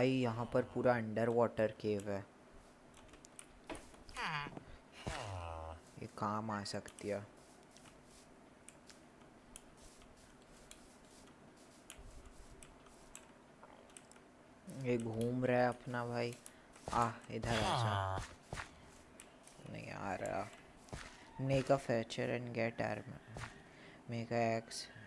भाई यहाँ पर पूरा अंडर वाटर केव है। ये काम आ सकती है। ये घूम रहा है अपना भाई। आ इधर आ नहीं आ रहा। Make a fletcher and get armour make axe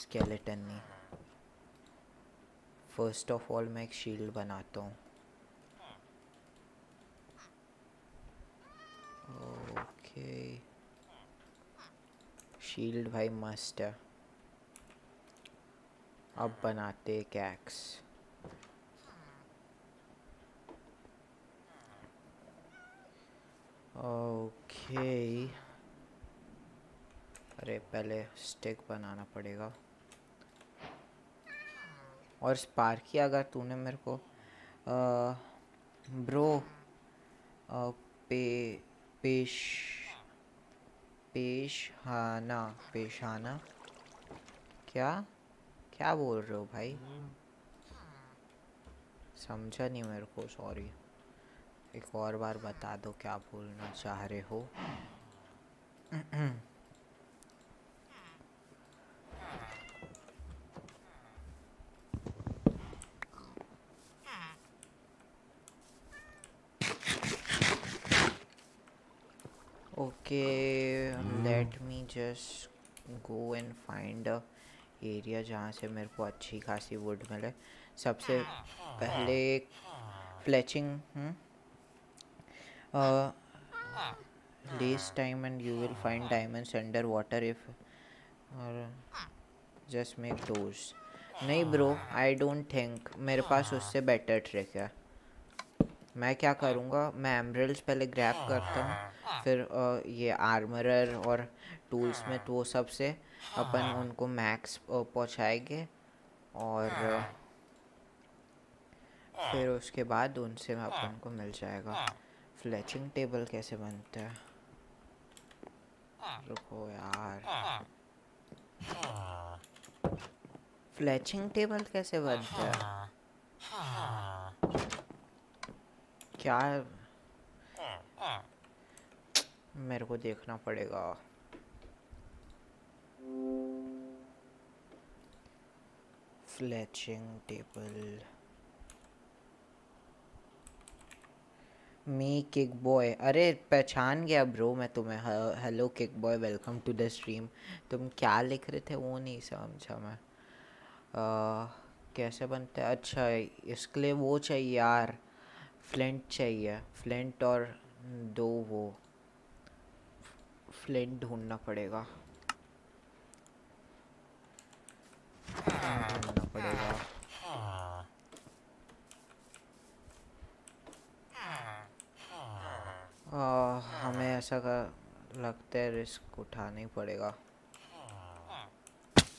skeleton नहीं फ़र्स्ट ऑफ़ ऑल मैं एक शील्ड बनाता हूँ। ओके शील्ड भाई मस्त है। अब बनाते एक एक्स ओके अरे, पहले स्टिक बनाना पड़ेगा। और स्पार्की अगर तूने मेरे को आ, ब्रो आ, पे पेश पेशाना पेशाना क्या? क्या बोल रहे हो भाई? समझा नहीं मेरे को सॉरी एक और बार बता दो क्या बोलना चाह रहे हो। Okay let me just go and find a area जहाँ से मेरे को अच्छी खासी वुड मिले। सबसे पहले fletching less time and you will find diamonds under water if और जस्ट मेक डोर्स नहीं ब्रो आई डोंट थिंक मेरे पास उससे बेटर ट्रिक है। मैं क्या करूँगा? मैं एमरल्स पहले ग्रैब करता हूँ, फिर ये आर्मरर और टूल्स में तो वो सबसे अपन उनको मैक्स पहुँचाएँगे और फिर उसके बाद उनसे अपन को मिल जाएगा। फ्लैचिंग टेबल कैसे बनता है? रुको यार। फ्लेचिंग टेबल कैसे बनता है? क्या है? मेरे को देखना पड़ेगा। Fletching table me kick boy अरे पहचान गया ब्रो मैं तुम्हें। Hello kick boy welcome to the stream तुम क्या लिख रहे थे? वो नहीं समझा मैं। आ, कैसे बनता अच्छा इसके लिए वो चाहिए यार। फ्लिंट चाहिए। फ्लिंट और दो वो फ्लेंट ढूंढना पड़ेगा। ढूंढना पड़ेगा। आ, हमें ऐसा कर लगता है रिस्क उठाना ही पड़ेगा।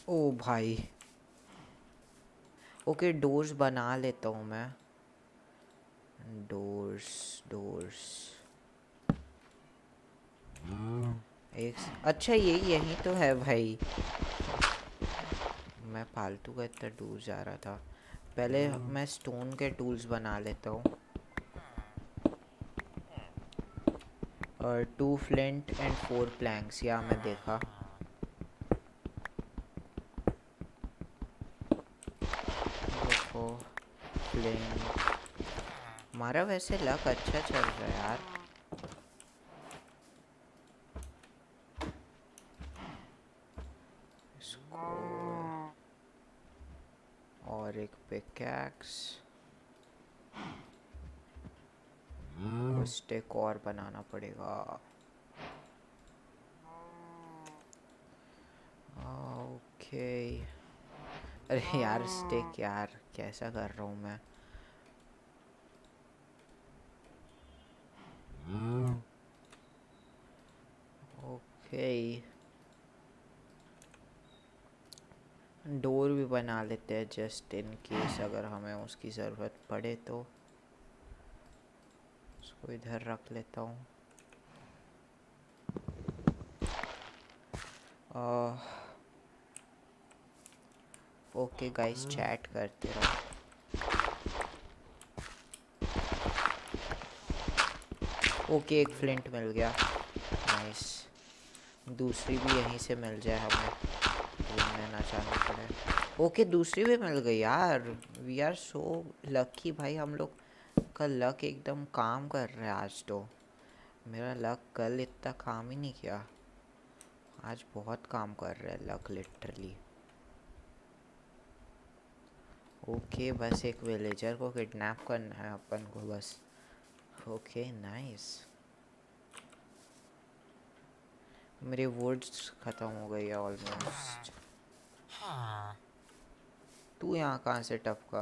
ओ भाई। ओके डोर्स बना लेता हूँ मैं। डोर्स डोर्स एक अच्छा ये यही तो है भाई। मैं फालतू का इतना दूर जा रहा था। पहले मैं स्टोन के टूल्स बना लेता हूँ। और two flint and four planks या मैं देखा फ्लिंट हमारा वैसे लक अच्छा चल रहा है यार। और एक पिकैक्स स्टिक और बनाना पड़ेगा। ओके। अरे यार स्टिक यार, कैसा कर रहा हूँ मैं? ओके डोर भी बना लेते हैं जस्ट इन केस अगर हमें उसकी ज़रूरत पड़े तो। उसको इधर रख लेता हूँ। ओके गाइस चैट करते रहो। ओके, एक फ्लिंट मिल गया। नाइस दूसरी भी यहीं से मिल जाए हमें ढूँढने ना जाना पड़े। ओके, दूसरी भी मिल गई यार। वी आर सो लकी भाई, हम लोग का लक एकदम काम कर रहा है आज तो। मेरा लक कल इतना काम ही नहीं किया। आज बहुत काम कर रहा है लक लिटरली ओके, बस एक विलेजर को किडनैप करना है अपन को, बस। ओके नाइस मेरे वर्ड्स ख़त्म हो है ऑलमोस्ट तू यहाँ कहाँ से टपका?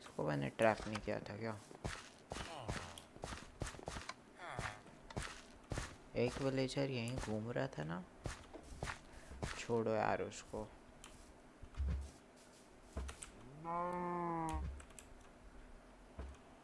इसको मैंने ट्रैप नहीं किया था क्या? एक विलेजर यहीं घूम रहा था ना? छोड़ो यार उसको।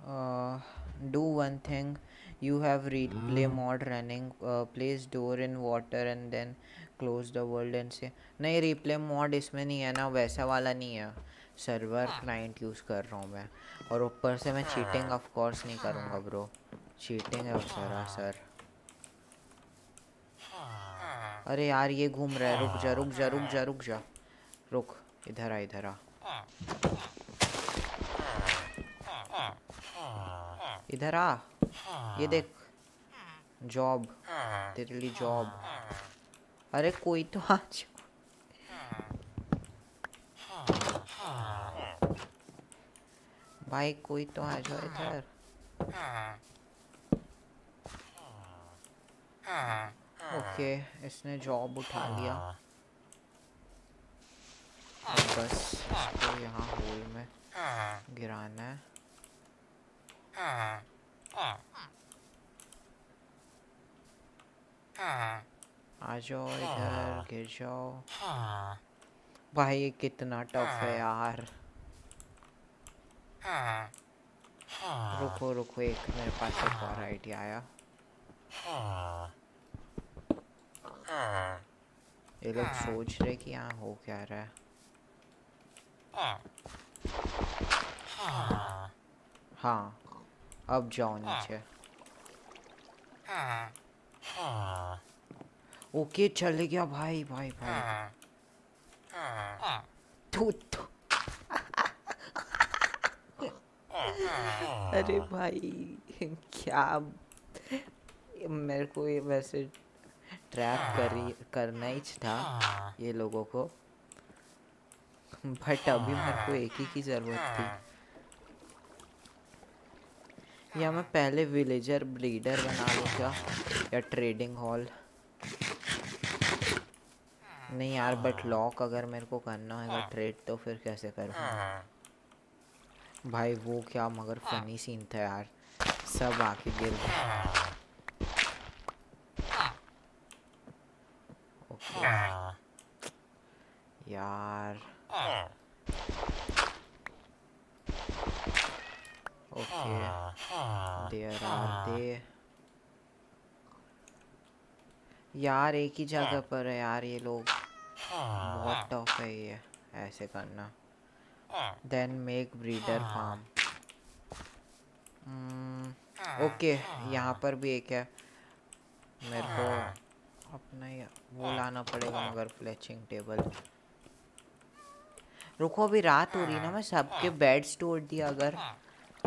uh, do one thing. You have replay mod running uh, place door in water and then close the world and say नहीं replay mod इसमें नहीं है ना वैसा वाला नहीं है। सर्वर क्लाइंट यूज़ कर रहा हूँ मैं। और ऊपर से मैं चीटिंग ऑफ़ कोर्स नहीं करूँगा ब्रो चीटिंग है सरासर अरे यार ये घूम रहा है। रुक जा रुक जा रुक जा रुक जा। रुक इधर आ इधर आ। इधर आ। ये देख। जॉब। तेरे लिए जॉब। अरे कोई तो आ भाई कोई तो आ जाओ इधर। ओके इसने जॉब उठा लिया। बस इसको यहाँ होल में गिराना है। आ जाओ इधर गिर जाओ। भाई ये कितना टफ है यार। रुको रुको एक मेरे पास एक और आइडिया आया। ये लोग सोच रहे कि यहाँ हो क्या रहा है। हाँ। अब जाओ नीचे। ओके, चल गया। भाई भाई भाई। तू तो अरे भाई, क्या मेरे को ये वैसे ट्रैप करी करना ही था ये लोगों को। बट अभी मेरे को एक ही की ज़रूरत थी। या मैं पहले विलेजर ब्रीडर बना लूँ क्या? या ट्रेडिंग हॉल नहीं यार बट लॉक अगर मेरे को करना होगा ट्रेड तो फिर कैसे करूँ? भाई वो क्या मगर फनी सीन था यार। सब आके गिर ओके यार। ओके देयर आर दे यार एक ही जगह पर है यार ये लोग बहुत टफ है ये ऐसे करना then make breeder farm okay यहाँ पर भी एक है मेरे को अपना वो लाना पड़ेगा मगर फ्लैचिंग टेबल रुको अभी रात हो रही ना मैं सबके बेड्स तोड़ दिया अगर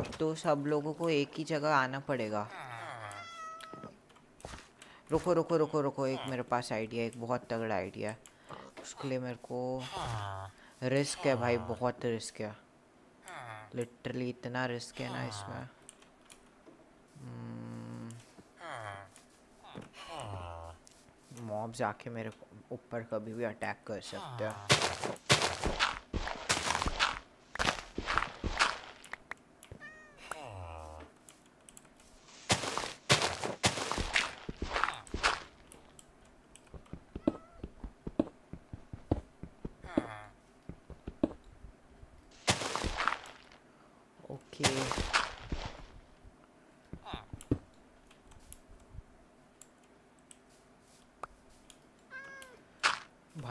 तो सब लोगों को एक ही जगह आना पड़ेगा। रुको रुको रुको रुको, एक मेरे पास आइडिया, एक बहुत तगड़ा आइडिया। उसके लिए मेरे को रिस्क है भाई, बहुत रिस्क है। लिटरली इतना रिस्क है ना इसमें। Mobs hmm. आके मेरे ऊपर कभी भी अटैक कर सकते हैं।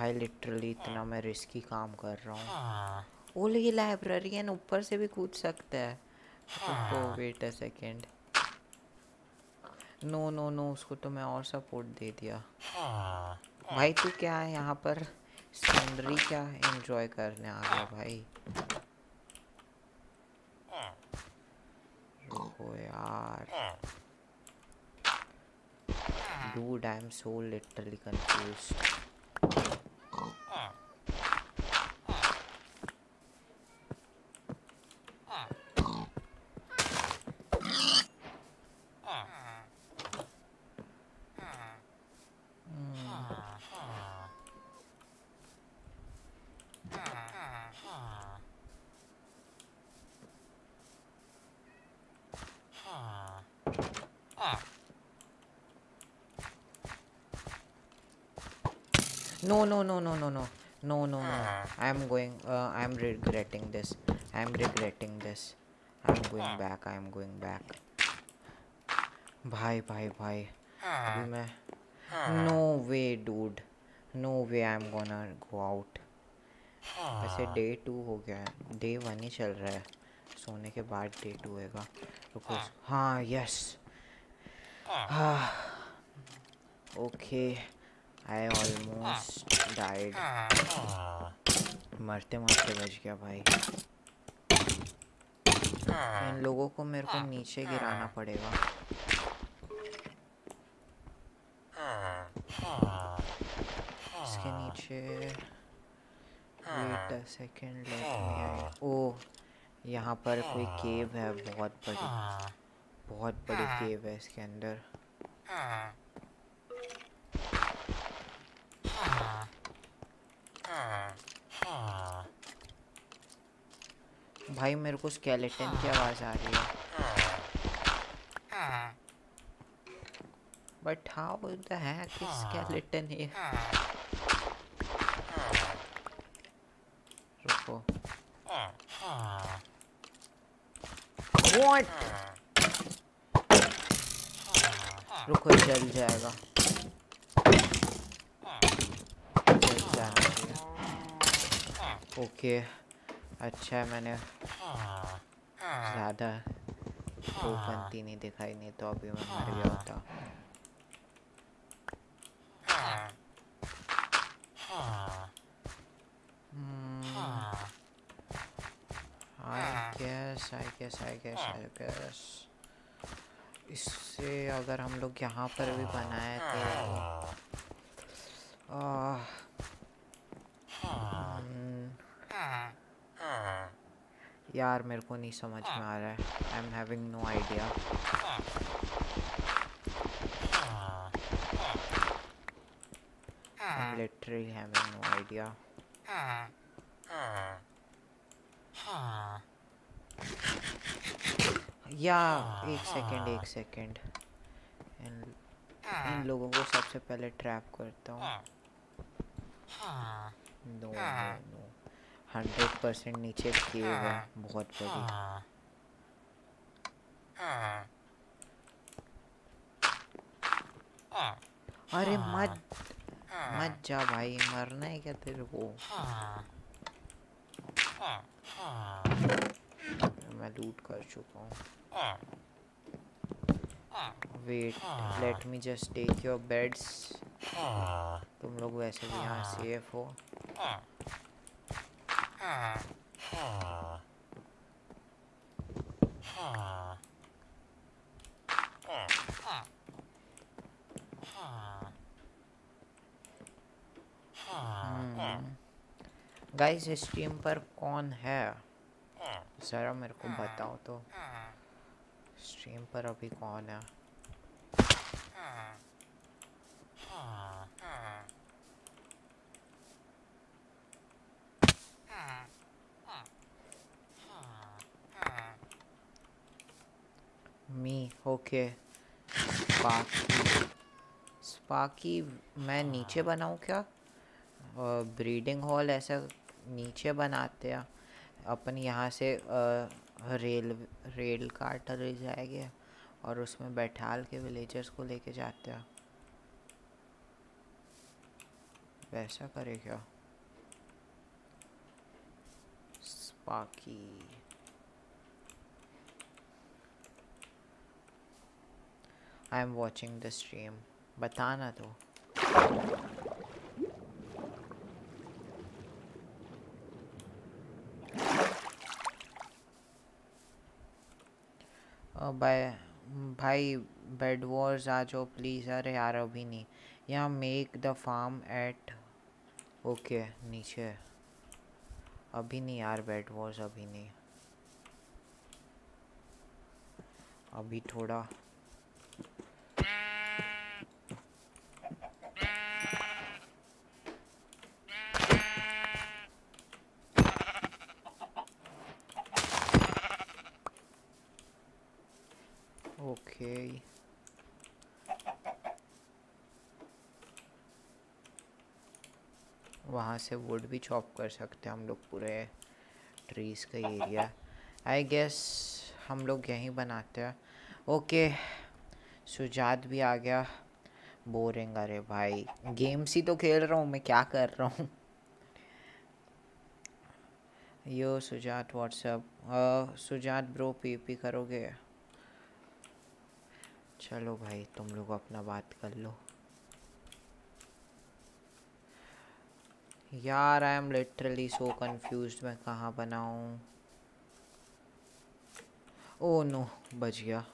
भाई लिटरली इतना मैं रिस्की काम कर रहा हूँ। वो ये लाइब्रेरियन ऊपर से भी कूद सकता है। तो wait a second no no no उसको तो मैं और सपोर्ट दे दिया। भाई तू क्या है यहाँ पर? सीनरी क्या एंजॉय करने आ गया भाई? रुको यार। dude i'm so literally confused No, no, no, no, no, no. No, no, no. I am going. Uh, I am regretting this. I am regretting this. I am going back. I am going back. bye bye bye अभी मैं no way dude no way I am gonna go out वैसे डे टू हो गया है डे वन ही चल रहा है सोने के बाद डे टू होएगा रुको हाँ यस हाँ ओके आई ऑलमोस्ट डाइड मरते मरते बच गया भाई। इन लोगों को मेरे को नीचे गिराना पड़ेगा। इसके नीचे wait a second let me oh यहाँ पर कोई केव है, बहुत बड़ी। बहुत बड़ी केव है इसके अंदर। भाई, मेरे को स्केलेटन की आवाज़ आ रही है। But how the heck is skeleton है रुको। व्हाट रुको, जल जाएगा। जल चाहिए ओके अच्छा मैंने। ज़्यादा पंक्ति नहीं दिखाई नहीं तो अभी मैं मर गया होता। guess, I guess, I guess, I guess. इससे अगर हम लोग यहाँ पर भी बनाए तो आ, हम्म, यार, मेरे को नहीं समझ में आ रहा है। I am having no idea I'm literally having no. या, एक सेकंड एक सेकंड इन इन लोगों को सबसे पहले ट्रैप करता हूँ। नो नो हंड्रेड परसेंट नीचे केव है बहुत बड़ी। अरे मत मत जा भाई मरना है क्या तेरे को? मैं लूट कर चुका हूँ। Wait let me just take your beds तुम लोग वैसे भी यहाँ सेफ़ हो। गाइस स्ट्रीम पर कौन है? ज़रा मेरे को बताओ तो। स्ट्रीम पर अभी कौन है? मी ओके स्पार्की स्पार्की मैं नीचे बनाऊँ क्या? ब्रीडिंग हॉल ऐसा नीचे बनाते हैं। अपन यहाँ से रेल रेल काट ले जाएँगे और उसमें बैठाल के विलेजर्स को लेके जाते हैं। वैसा करे क्या? Sparky I am watching the stream बताना तो। भाई भाई बेड वॉर्स आ जाओ प्लीज़ अरे यार, अभी नहीं। यहाँ make the farm at okay नीचे। अभी नहीं यार बैट वॉर्स अभी नहीं। अभी थोड़ा ओके वहाँ से वुड भी चॉप कर सकते हैं हम लोग पूरे ट्रीज़ का एरिया आई गेस हम लोग यहीं बनाते हैं। ओके सुजात भी आ गया। बोरिंग अरे भाई। गेम्स ही तो खेल रहा हूँ मैं, क्या कर रहा हूँ? Yo Sujat what's up Sujat bro PP करोगे? चलो भाई, तुम लोग अपना बात कर लो। यार I am literally so confuse मैं कहाँ बनाऊँ ओ नो बच गया।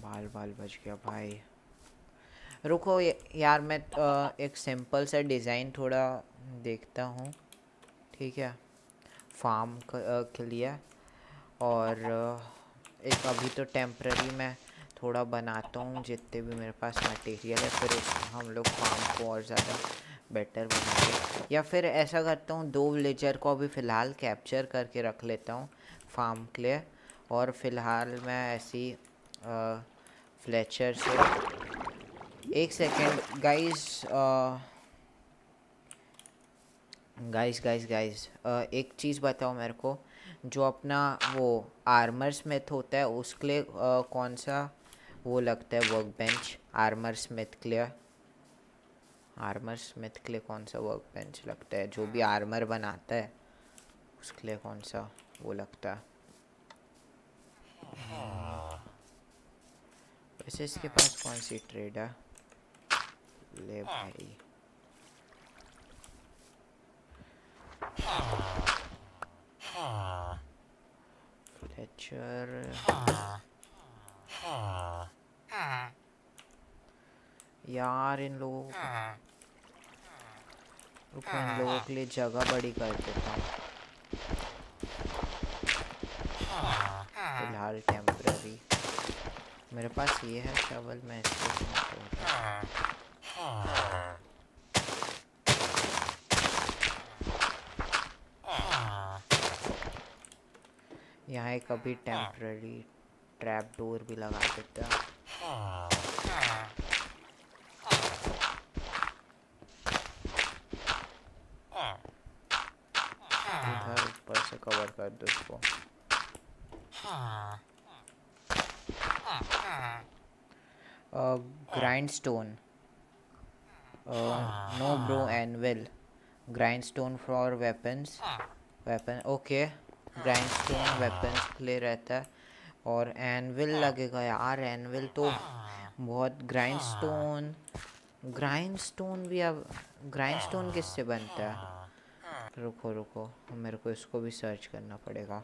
बाल बाल बच गया भाई। रुको यार मैं एक सिंपल सा डिज़ाइन थोड़ा देखता हूँ। ठीक है? फार्म के लिए। और एक अभी तो टेम्प्ररी मैं थोड़ा बनाता हूँ, जितने भी मेरे पास मटेरियल है, फिर उस हम लोग फार्म को और ज़्यादा बेटर बनाएँगे या फिर ऐसा करता हूँ, दो विलेजर को अभी फ़िलहाल कैप्चर करके रख लेता हूँ फार्म के लिए। और फ़िलहाल मैं ऐसी फ्लेचर से एक second guys guys guys guys एक चीज़ बताओ मेरे को, जो अपना वो आर्मर स्मिथ होता है, उसके लिए कौन सा वो लगता है वर्क बेंच आर्मर स्मिथ के लिए आर्मर स्मिथ के लिए कौन सा वर्क बेंच लगता है? जो भी आर्मर बनाता है उसके लिए कौन सा वो लगता है? वैसे इसके पास कौन सी ट्रेड है? ले भाई। फ्लेचर यार इन लोगों रुको, इन लोगों के लिए जगह बड़ी कर देता हूँ। फ़िलहाल टेम्पररी मेरे पास ये है शवल मैं इसको यहाँ एक अभी टेम्पररी ट्रैप डोर भी लगा देते हैं। ऊपर कवर कर दो इसको grindstone uh, no bro anvil grindstone for weapons weapon okay grindstone weapons के लिए रहता है और एनविल लगेगा यार एनविल तो बहुत ग्राइंडस्टोन ग्राइंडस्टोन भी अब ग्राइंडस्टोन किससे बनता है? रुको रुको मेरे को इसको भी सर्च करना पड़ेगा।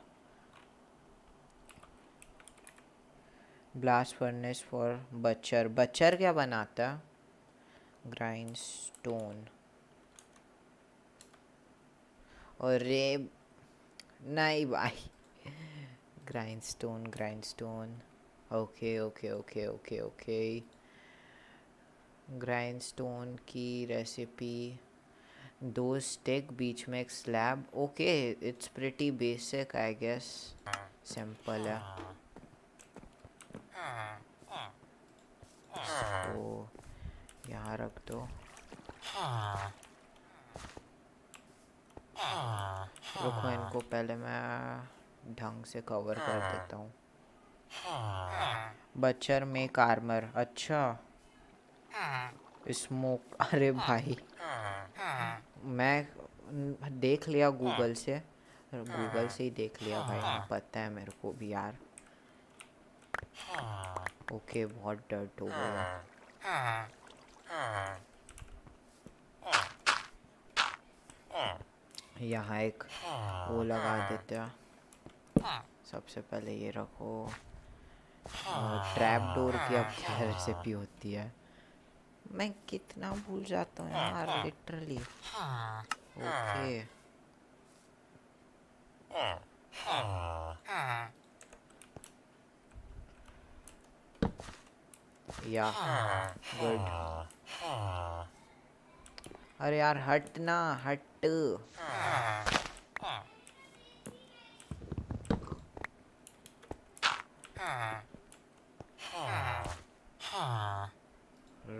Blast furnace for butcher butcher क्या बनाता ग्राइंड स्टोन और रे नहीं भाई grindstone okay okay okay okay okay grind की रेसिपी दो स्टिक बीच में एक slab okay it's pretty basic I guess simple है इसको यहाँ रख दो। रुको, इनको पहले मैं ढंग से कवर कर देता हूँ। बच्चर मेक आर्मर अच्छा। स्मोक अरे भाई। मैं देख लिया गूगल से। गूगल से ही देख लिया भाई पता है मेरे को भी यार। ओके बहुत डर्ट हो गया। यहाँ एक वो लगा देते। हैं सबसे पहले ये रखो। ट्रैप डोर की अब क्या रेसिपी होती है। मैं कितना भूल जाता हूँ यार लिटरली ओके या। गुड अरे यार हट ना हट।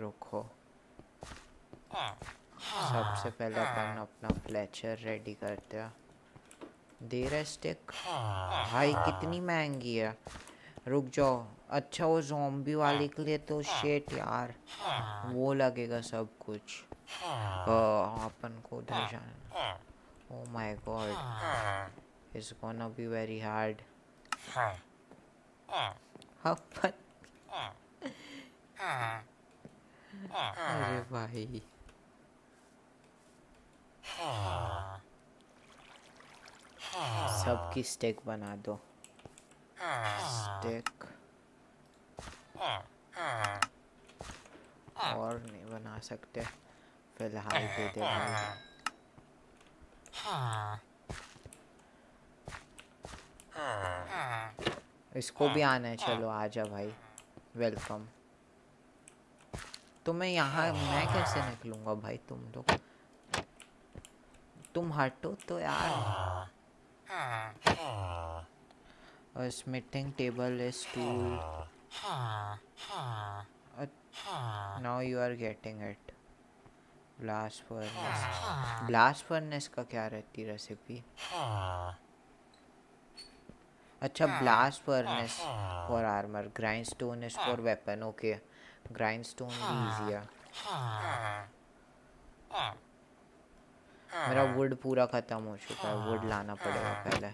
रुको। सबसे पहले अपन अपना फ्लेचर रेडी करते हैं। दे रहे स्टिक भाई कितनी महँगी है। रुक जाओ। अच्छा वो जोम्बी वाले के लिए तो शेट यार। वो लगेगा सब कुछ। अपन को उधर जाना ओ my god it's gonna be very hard अपन अरे भाई। सबकी स्टेक बना दो। स्टेक। और नहीं बना सकते। फ़िलहाल दे दे भाई। इसको हाँ। भी आना है चलो हाँ। आजा भाई वेलकम तुम्हें यहाँ मैं कैसे निकलूँगा भाई? तुम लोग तुम हटो तो यार। Meeting table is tool now you are getting it blast furnace blast furnace का क्या रहती रेसिपी अच्छा blast furnace for armour grindstone is for weapon okay grindstone भी इजी है। मेरा वुड पूरा खत्म हो चुका है वुड लाना पड़ेगा पहले।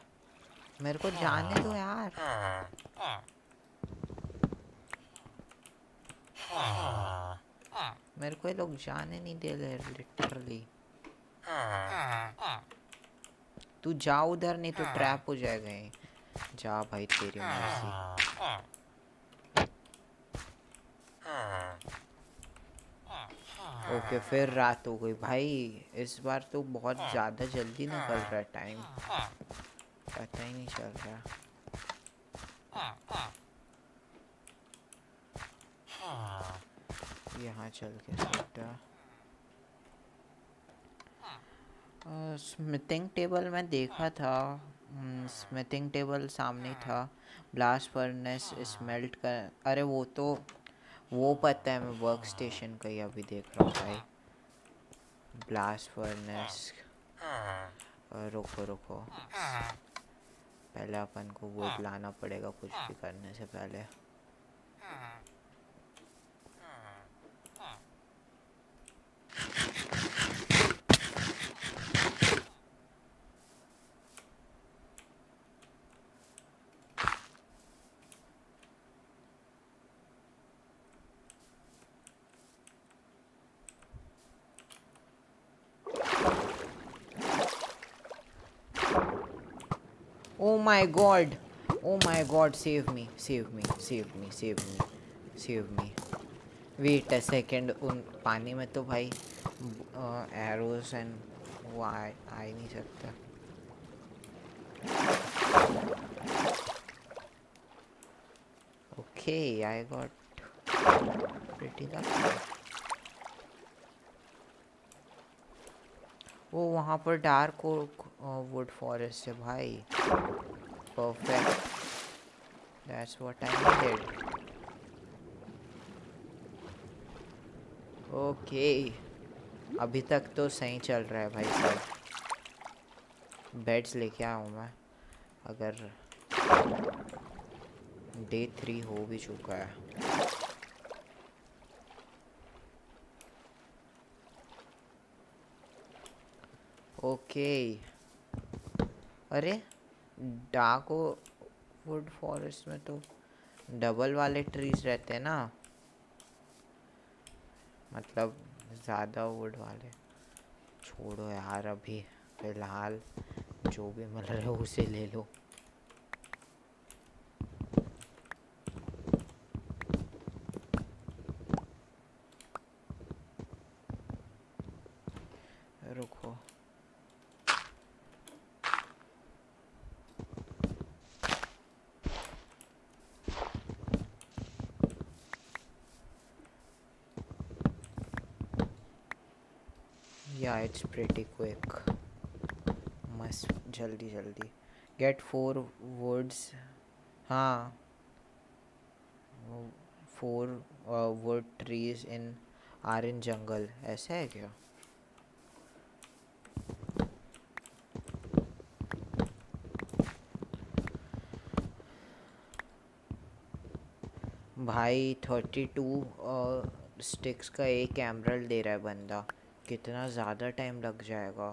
मेरे को जाने दो यार। मेरे को ये लोग जाने नहीं दे रहे लिटरली तू जा उधर नहीं तो ट्रैप हो जाएगा जा भाई तेरी मर्ज़ी ओके, फिर रात हो गई भाई। इस बार तो बहुत ज़्यादा जल्दी निकल रहा है टाइम पता ही नहीं चल रहा। यहाँ चल के स्मिथिंग टेबल में देखा था। स्मिथिंग टेबल सामने था। ब्लास्ट फर्नेस स्मेल्ट कर अरे वो तो वो पता है मैं वर्क स्टेशन का ही अभी देख रहा हूँ भाई। ब्लास्ट फर्नेस रुको रुको। पहले अपन को वो लाना पड़ेगा कुछ भी करने से पहले। Oh my god. Oh my god, save me, save me, save me, save me, save me. Wait a second. उन पानी में तो भाई एरोस एंड वो आ ही नहीं सकता Okay, I got pretty lucky. वो वहाँ पर डार्क वुड फॉरेस्ट है भाई। Perfect that's what I needed okay अभी तक तो सही चल रहा है भाई सब। बेड्स लेके आया हूँ मैं। अगर डे थ्री हो भी चुका है। ओके अरे डाको वुड फॉरेस्ट में तो डबल वाले ट्रीज रहते हैं ना। मतलब ज़्यादा वुड वाले। छोड़ो यार अभी, फ़िलहाल जो भी मिल रहा है उसे ले लो रुको yeah it's pretty quick. मस्त, जल्दी जल्दी। गेट फोर वर्ड्स हाँ। Four word trees in are in जंगल। ऐसा है क्या? भाई थर्टी टू स्टिक्स का एक एमरल्ड दे रहा है बंदा। कितना ज़्यादा टाइम लग जाएगा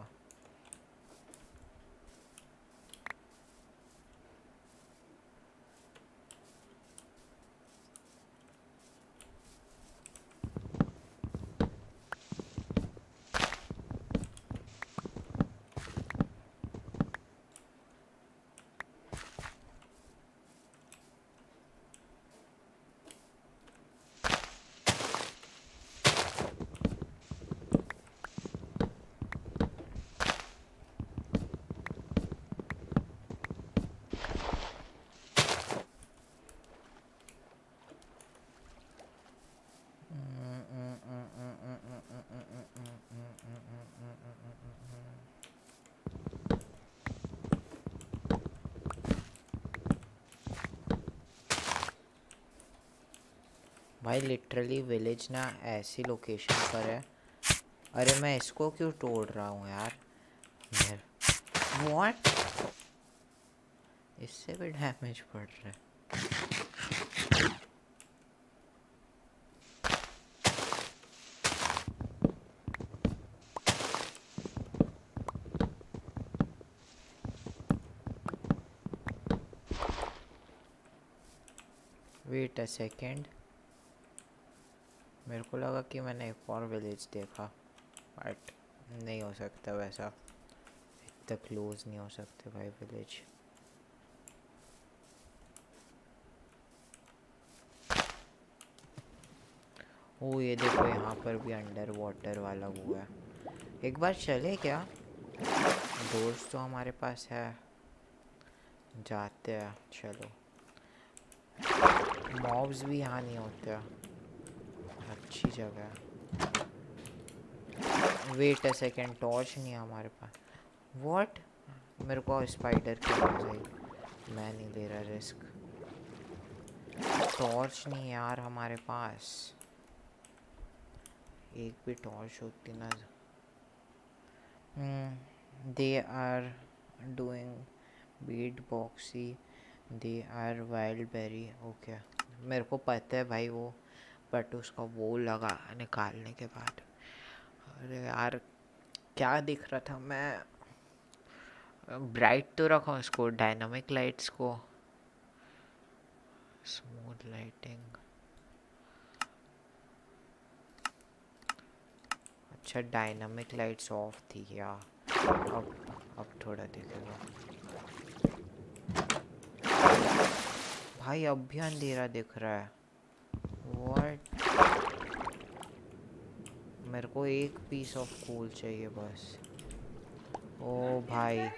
भाई लिटरली विलेज ना ऐसी लोकेशन पर है। अरे मैं इसको क्यों तोड़ रहा हूँ यार? व्हाट इससे भी डैमेज पड़ रहा है। वेट अ सेकेंड मेरे को लगा कि मैंने एक और विलेज देखा बट नहीं हो सकता वैसा। इतना क्लोज नहीं हो सकते भाई विलेज ओ, ये देखो, यहाँ पर भी अंडर वाटर वाला हुआ है। एक बार चले क्या? दोस्त तो हमारे पास है। जाते हैं, चलो। मॉब्स भी यहाँ नहीं होते। हैं अच्छी जगह है वेट अ सेकेंड टॉर्च नहीं है हमारे पास। व्हाट मेरे को स्पाइडर की आई मैं नहीं ले रहा रिस्क टॉर्च नहीं यार हमारे पास। एक भी टॉर्च होती ना। They are doing beat boxy they are wild berry okay मेरे को पता है भाई वो बट उसका वो लगा निकालने के बाद। अरे यार, क्या दिख रहा था मैं? ब्राइट तो रखा उसको, डायनामिक लाइट्स को। Smooth lighting. अच्छा डायनामिक लाइट्स ऑफ़ थी क्या अब अब थोड़ा दिखेगा। भाई, अब भी अंधेरा दिख रहा है। व्हाट मेरे को एक पीस ऑफ़ कोल चाहिए बस। ओ भाई।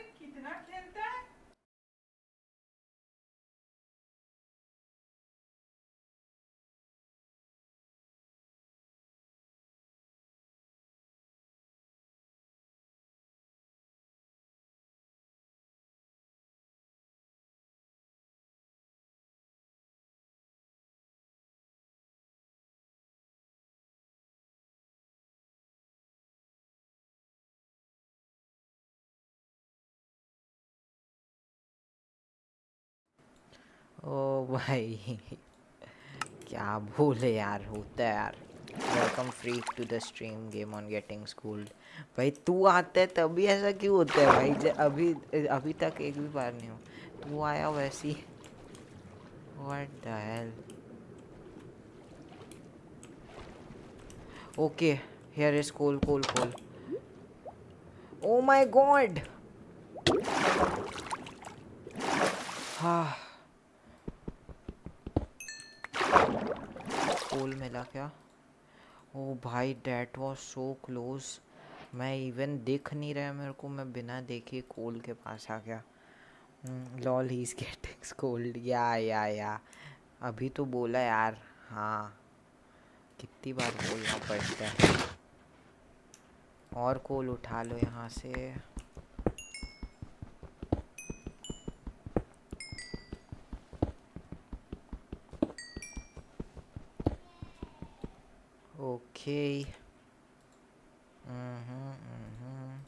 ओ भाई, क्या बोले यार, होता है यार। Welcome free to the stream game on getting schooled भाई, तू आता है तभी ऐसा क्यों होता है भाई? जब अभी अभी तक एक भी बार नहीं हो तू आया वैसी। What the hell okay here is coal coal coal oh my god हाँ। कोल मिला क्या? ओ भाई डैट वाज सो क्लोज मैं इवन दिख नहीं रहा मेरे को, मैं बिना देखे कोल के पास आ गया। Lol he is getting schooled yeah yeah yeah अभी तो बोला यार हाँ। कितनी बार बोलना पड़ता है। और कोल उठा लो यहाँ से। Okay. Mm-hmm, mm-hmm.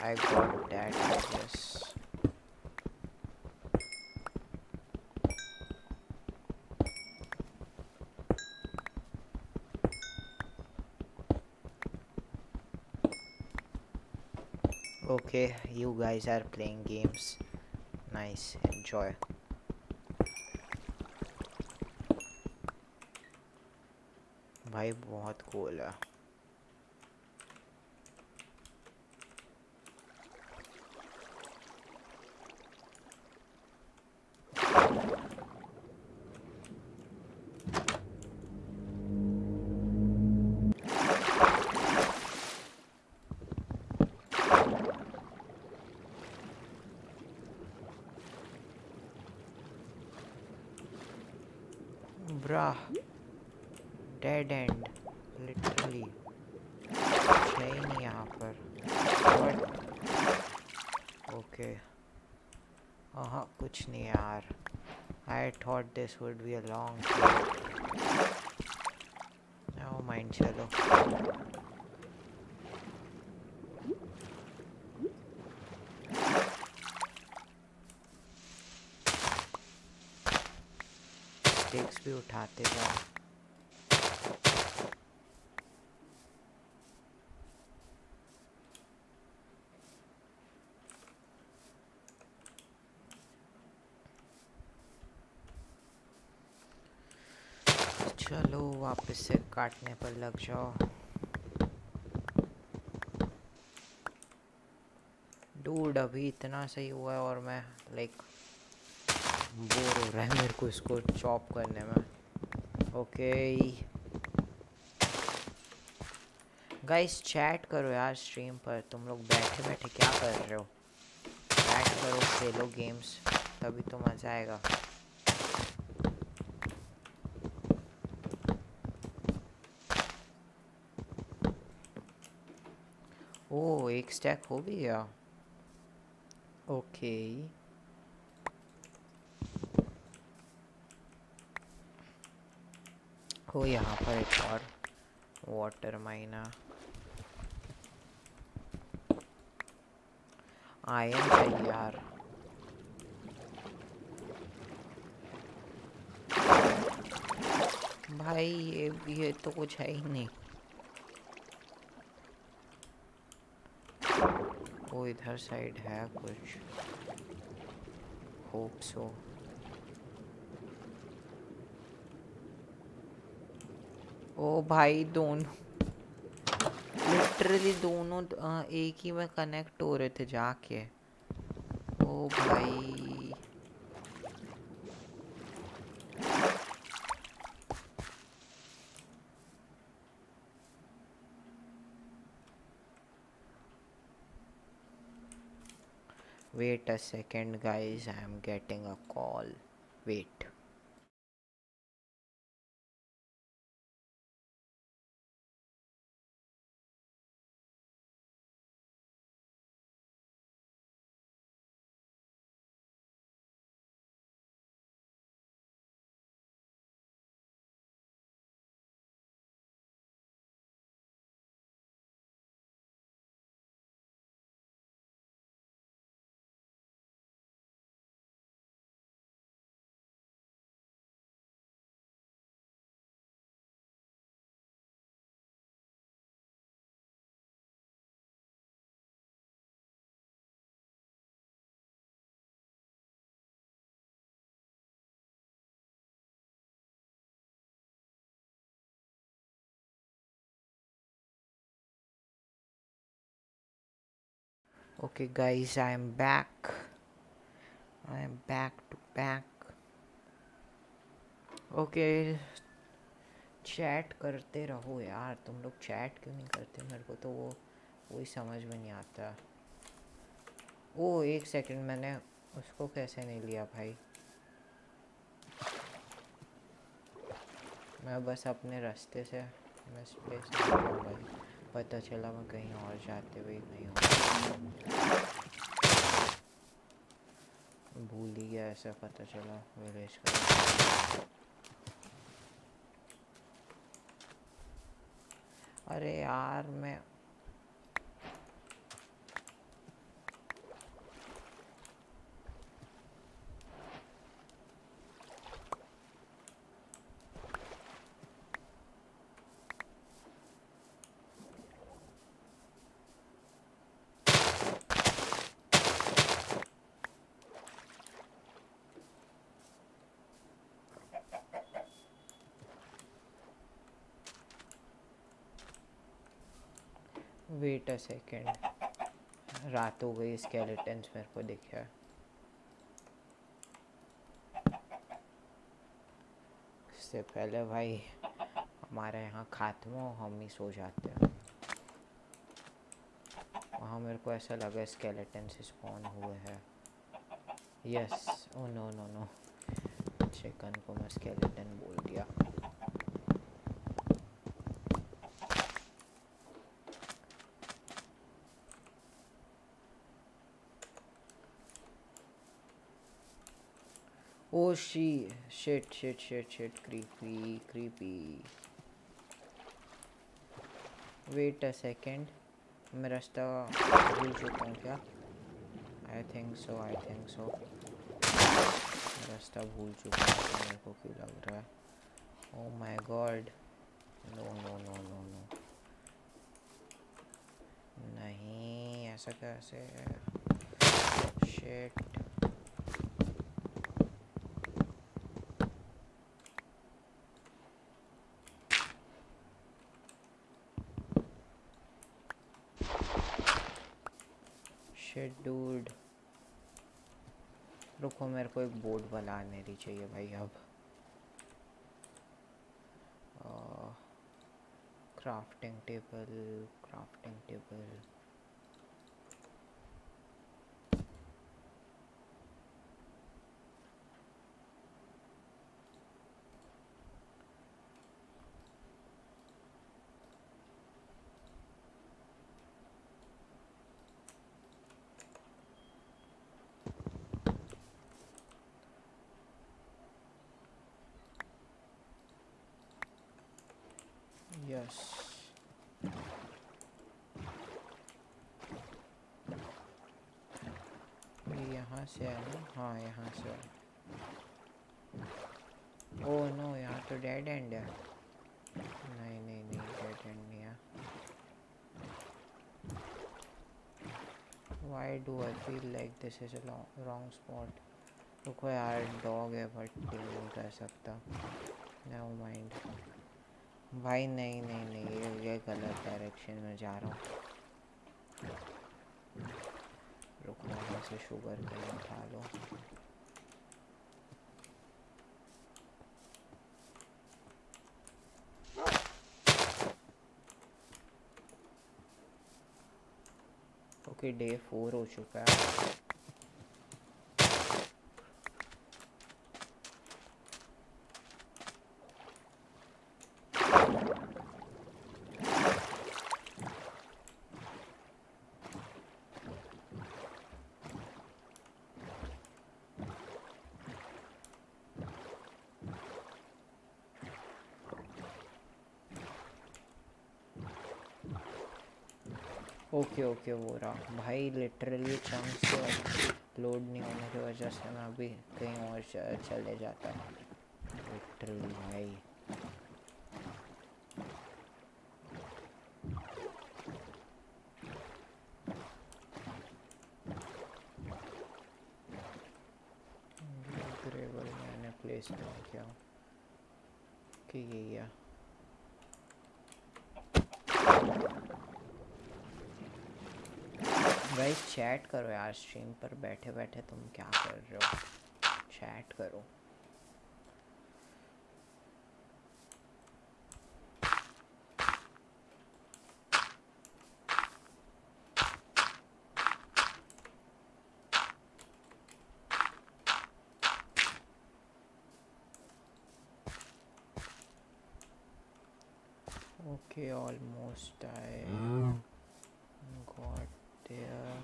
I got that, I guess Okay, you guys are playing games. Nice, enjoy. भाई बहुत कूल है This would be a long Never mind sticks भी उठाते जाओ चलो वापस से काटने पर लग जाओ। डूड अभी इतना सही हुआ है और मैं लाइक बोर हो रहा है मेरे को इसको चॉप करने में। ओके गाइस चैट करो यार स्ट्रीम पर। तुम लोग बैठे बैठे क्या कर रहे हो? चैट करो, खेलो गेम्स तभी तो मज़ा आएगा ओ एक स्टैक हो गया ओके हो यहाँ पर एक और वाटर माइना आयन चाहिए यार भाई, ये ये तो कुछ है ही नहीं। इधर साइड है कुछ। होप सो ओ भाई दोनों। लिटरली दोनों एक ही में कनेक्ट हो रहे थे जाके। ओ भाई। Wait a second guys. I am getting a call. Wait okay, guys, i am back. I am back to back. Okay chat करते रहो यार। तुम लोग चैट क्यों नहीं करते? मेरे को तो वो वही समझ में नहीं आता। ओ, एक सेकंड मैंने उसको कैसे नहीं लिया भाई? मैं बस अपने रास्ते से, मैं स्पेस भाई। पता चला मैं कहीं और जाते हुए नहीं हूँ। भूल ही गया ऐसा पता चला विलेज का अरे यार, मैं वेट अ सेकेंड रात हो गई स्केलेटन्स मेरे को दिखा इससे पहले भाई, हमारे यहाँ खात्मा हो, हम ही सो जाते हैं। वहाँ मेरे को ऐसा लगा स्केलेटन स्पॉन हुए हैं। Yes oh no no no chicken को मैं स्केलेटन बोल दिया। Oh she shit shit shit shit, creepy creepy. Wait a second मैं रास्ता भूल चुका हूँ क्या? आई थिंक सो आई थिंक सो रास्ता भूल चुका हूँ मेरे को क्यों लग रहा है? ओ my god no no no no no नहीं, ऐसा कैसे? शिट डूड रुको, मेरे को एक बोर्ड बनाने दी चाहिए भाई अब। Crafting table crafting table yes यहाँ से है ना? हाँ यहाँ से है। ओ नो यहाँ तो डेड एंड है। नहीं नहीं नहीं डेड एंड नहीं है। Do I feel like this is a long, wrong spot? रुको यार डॉग है बट नहीं रह सकता। नो माइंड भाई, नहीं नहीं नहीं, ये ये गलत डायरेक्शन में जा रहा हूँ। रुको से शुगर के उठा लो। ओके डे फोर हो चुका है। ओके ओके, वो रहा। भाई लिटरली चांस लोड नहीं होने की वजह से मैं अभी कहीं और चले जाता। लिटरली भाई मैंने प्लेस नहीं किया कि ये है गाइस चैट करो यार स्ट्रीम पर बैठे बैठे तुम क्या कर रहे हो? चैट करो। Okay, almost I got there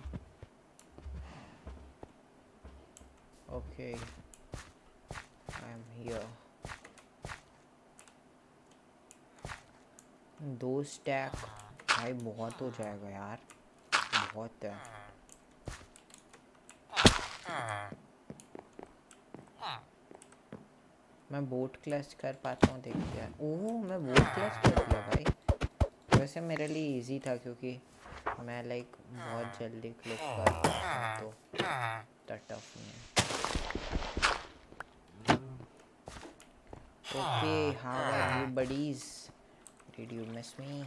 okay. I'm here. दो स्टैक भाई, बहुत हो जाएगा यार. बहुत है. मैं बोट क्लच कर पाता हूँ देखिए यार. ओह, मैं बोट क्लच कर दिया भाई. वैसे मेरे लिए इजी था क्योंकि मैं लाइक बहुत जल्दी क्लिक कर तो टफ नहीं okay how are you buddies did you miss me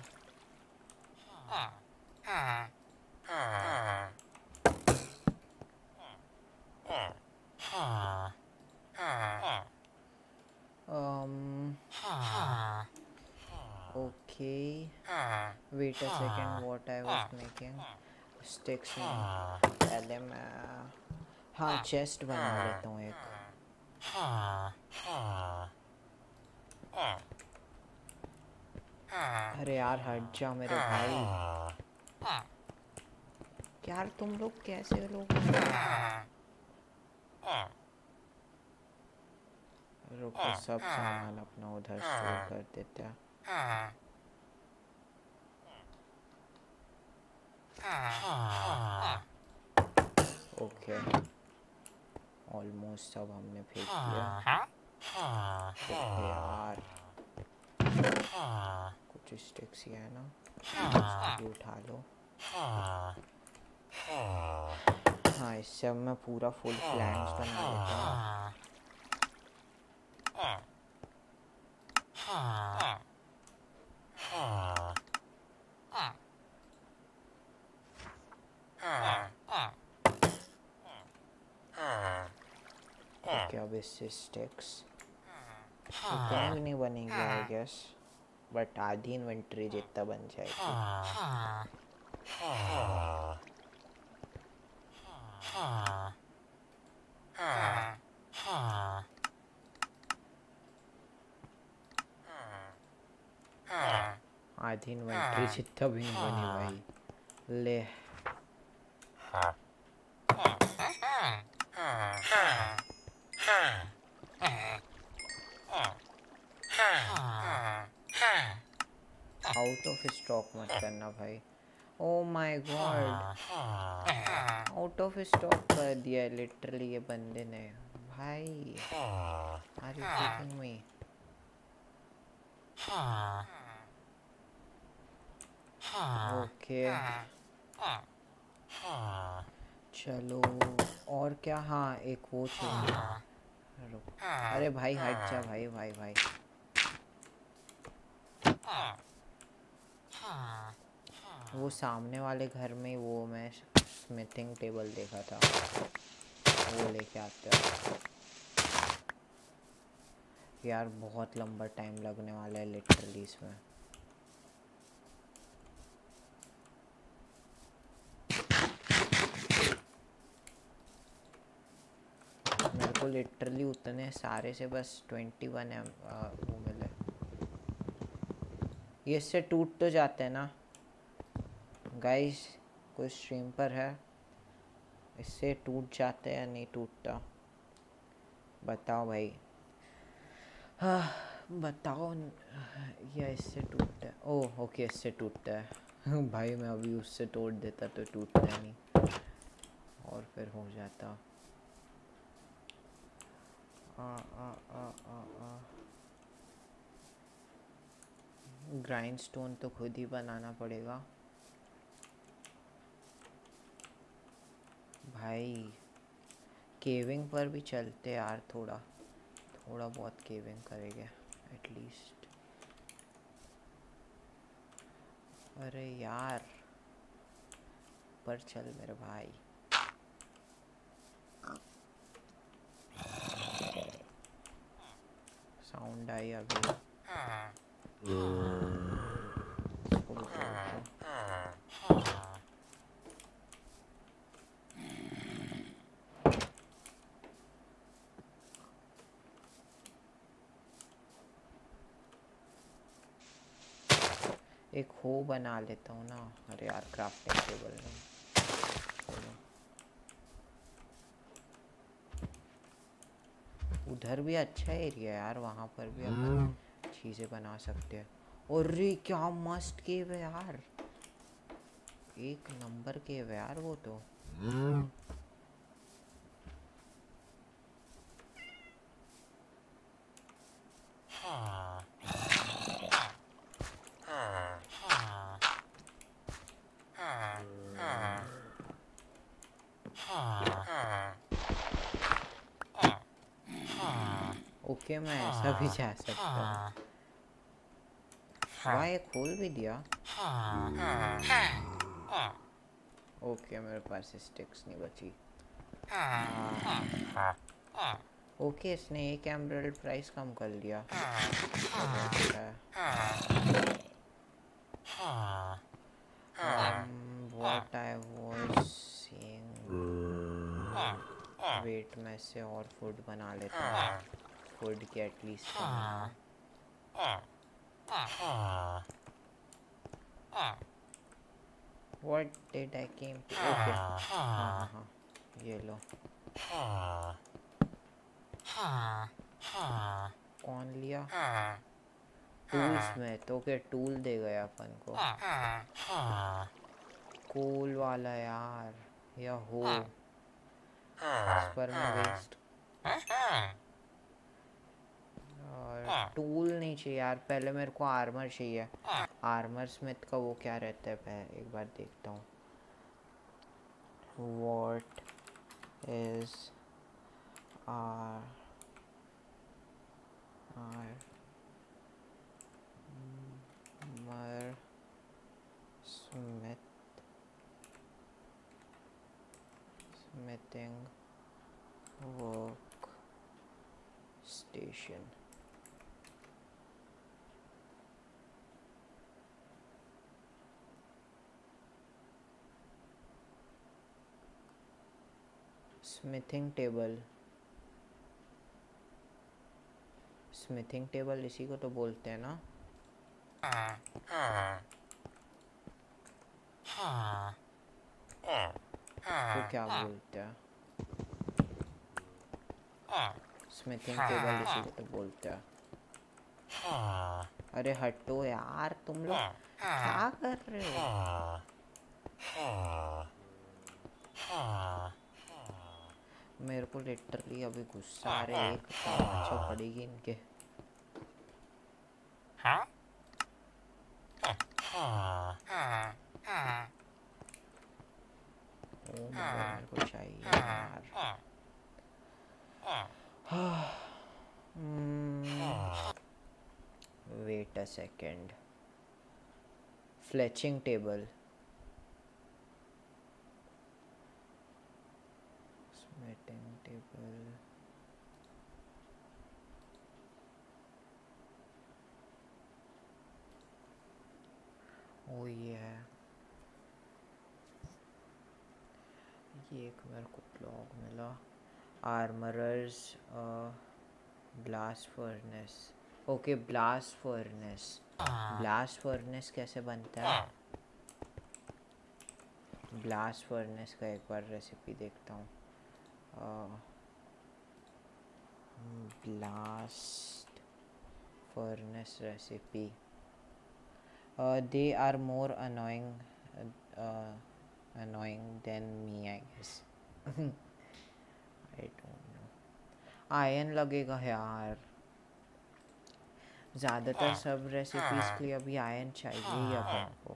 um okay wait a second what i was making sticks पहले मैं हाँ चेस्ट बना लेता हूँ एक अरे यार, हट जा मेरे भाई। यार, तुम लोग कैसे लोग? रुको, सब सामान अपना उधर स्टोर कर देते हैं। ओके ऑलमोस्ट सब हमने फेंक दिया। यार कुछ स्टिक्स ही है ना ये उठा लो हाँ इससे अब मैं पूरा फुल प्लान्स बना लेता हूँ Okay, obviously sticks. इतना नहीं बनेगी आई गेस बट आधी इन्वेंट्री जितना बन जाएगी आधी इन्वेंट्री जितना भी नहीं बनी भाई ले आउट ऑफ़ स्टॉक मत करना भाई। ओ my god out of stock कर दिया लिटरली ये बंदे ने। भाई, are you kidding me okay चलो, और क्या? हाँ एक वो चाहिए रुक अरे भाई हट जा भाई भाई भाई। वो सामने वाले घर में वो मैं स्मिथिंग टेबल देखा था। वो लेके आते हैं। यार बहुत लंबा टाइम लगने वाला है लिटरली इसमें मेरे को लिटरली उतने सारे से बस ट्वेंटी वन एम वो मिले। ये इससे टूट तो जाते हैं ना। गाइस कोई स्ट्रीम पर है? इससे टूट जाते हैं या नहीं टूटता? बताओ भाई। हाँ बताओ या इससे टूटता है? ओह ओके इससे टूटता है। भाई, मैं अभी उससे तोड़ देता तो टूटता नहीं। और फिर हो जाता। ग्राइंड स्टोन तो खुद ही बनाना पड़ेगा। भाई केविंग पर भी चलते यार थोड़ा। थोड़ा बहुत केविंग करेंगे एटलीस्ट अरे यार, पर चल मेरे भाई। साउंड आई अभी। एक हो बना लेता हूँ ना अरे यार क्राफ्टिंग टेबल में उधर भी अच्छा एरिया है यार वहाँ पर भी अपन चीज़ें बना सकते हैं। और रे क्या मस्त केव है यार। एक नंबर केव है यार वो तो। ओके मैं ऐसा भी जा सकता हूँ। वाह ये खोल भी दिया। ओके मेरे पास स्टिक्स नहीं बची। ओके इसने एक एमरल्ड प्राइस कम कर लिया। What I was seeing wait मैं इससे और फ़ूड बना लेता हूँ। फ़ूड की at least What did I came to? Okay. ये लो कौन लिया? टूल्स में तो क्या टूल दे गया अपन को? कूल वाला यार, या हो? पर मैं वेस्ट और टूल नहीं चाहिए यार पहले मेरे को आर्मर चाहिए। आर्मर स्मिथ का वो क्या रहता है? पहले एक बार देखता हूँ। What is are armour smith smithing work magician. Smithing table smithing table इसी को तो बोलते हैं ना। तो क्या बोलते हैं? स्मिथिंग टेबल इसी को तो बोलते हैं। अरे हटो यार, तुम लोग क्या कर रहे हो? मेरे को लिटरली अभी गुस्सा आ रहा है एक अच्छा पड़ेगी इनके। ओ मेरे को चाहिए यार। Wait a second fletching table table oh ये है ये एक मेरे को ब्लॉग मिला। Armourers blast furnace okay blast furnace blast furnace कैसे बनता है? ब्लास्ट फर्नेस का एक बार रेसिपी देखता हूँ। Blast furnace recipe. They are more annoying annoying than me I guess I don't know iron लगेगा यार। ज़्यादातर ah. सब रेसिपीज़ के लिए अभी आयन चाहिए ही अब आपको।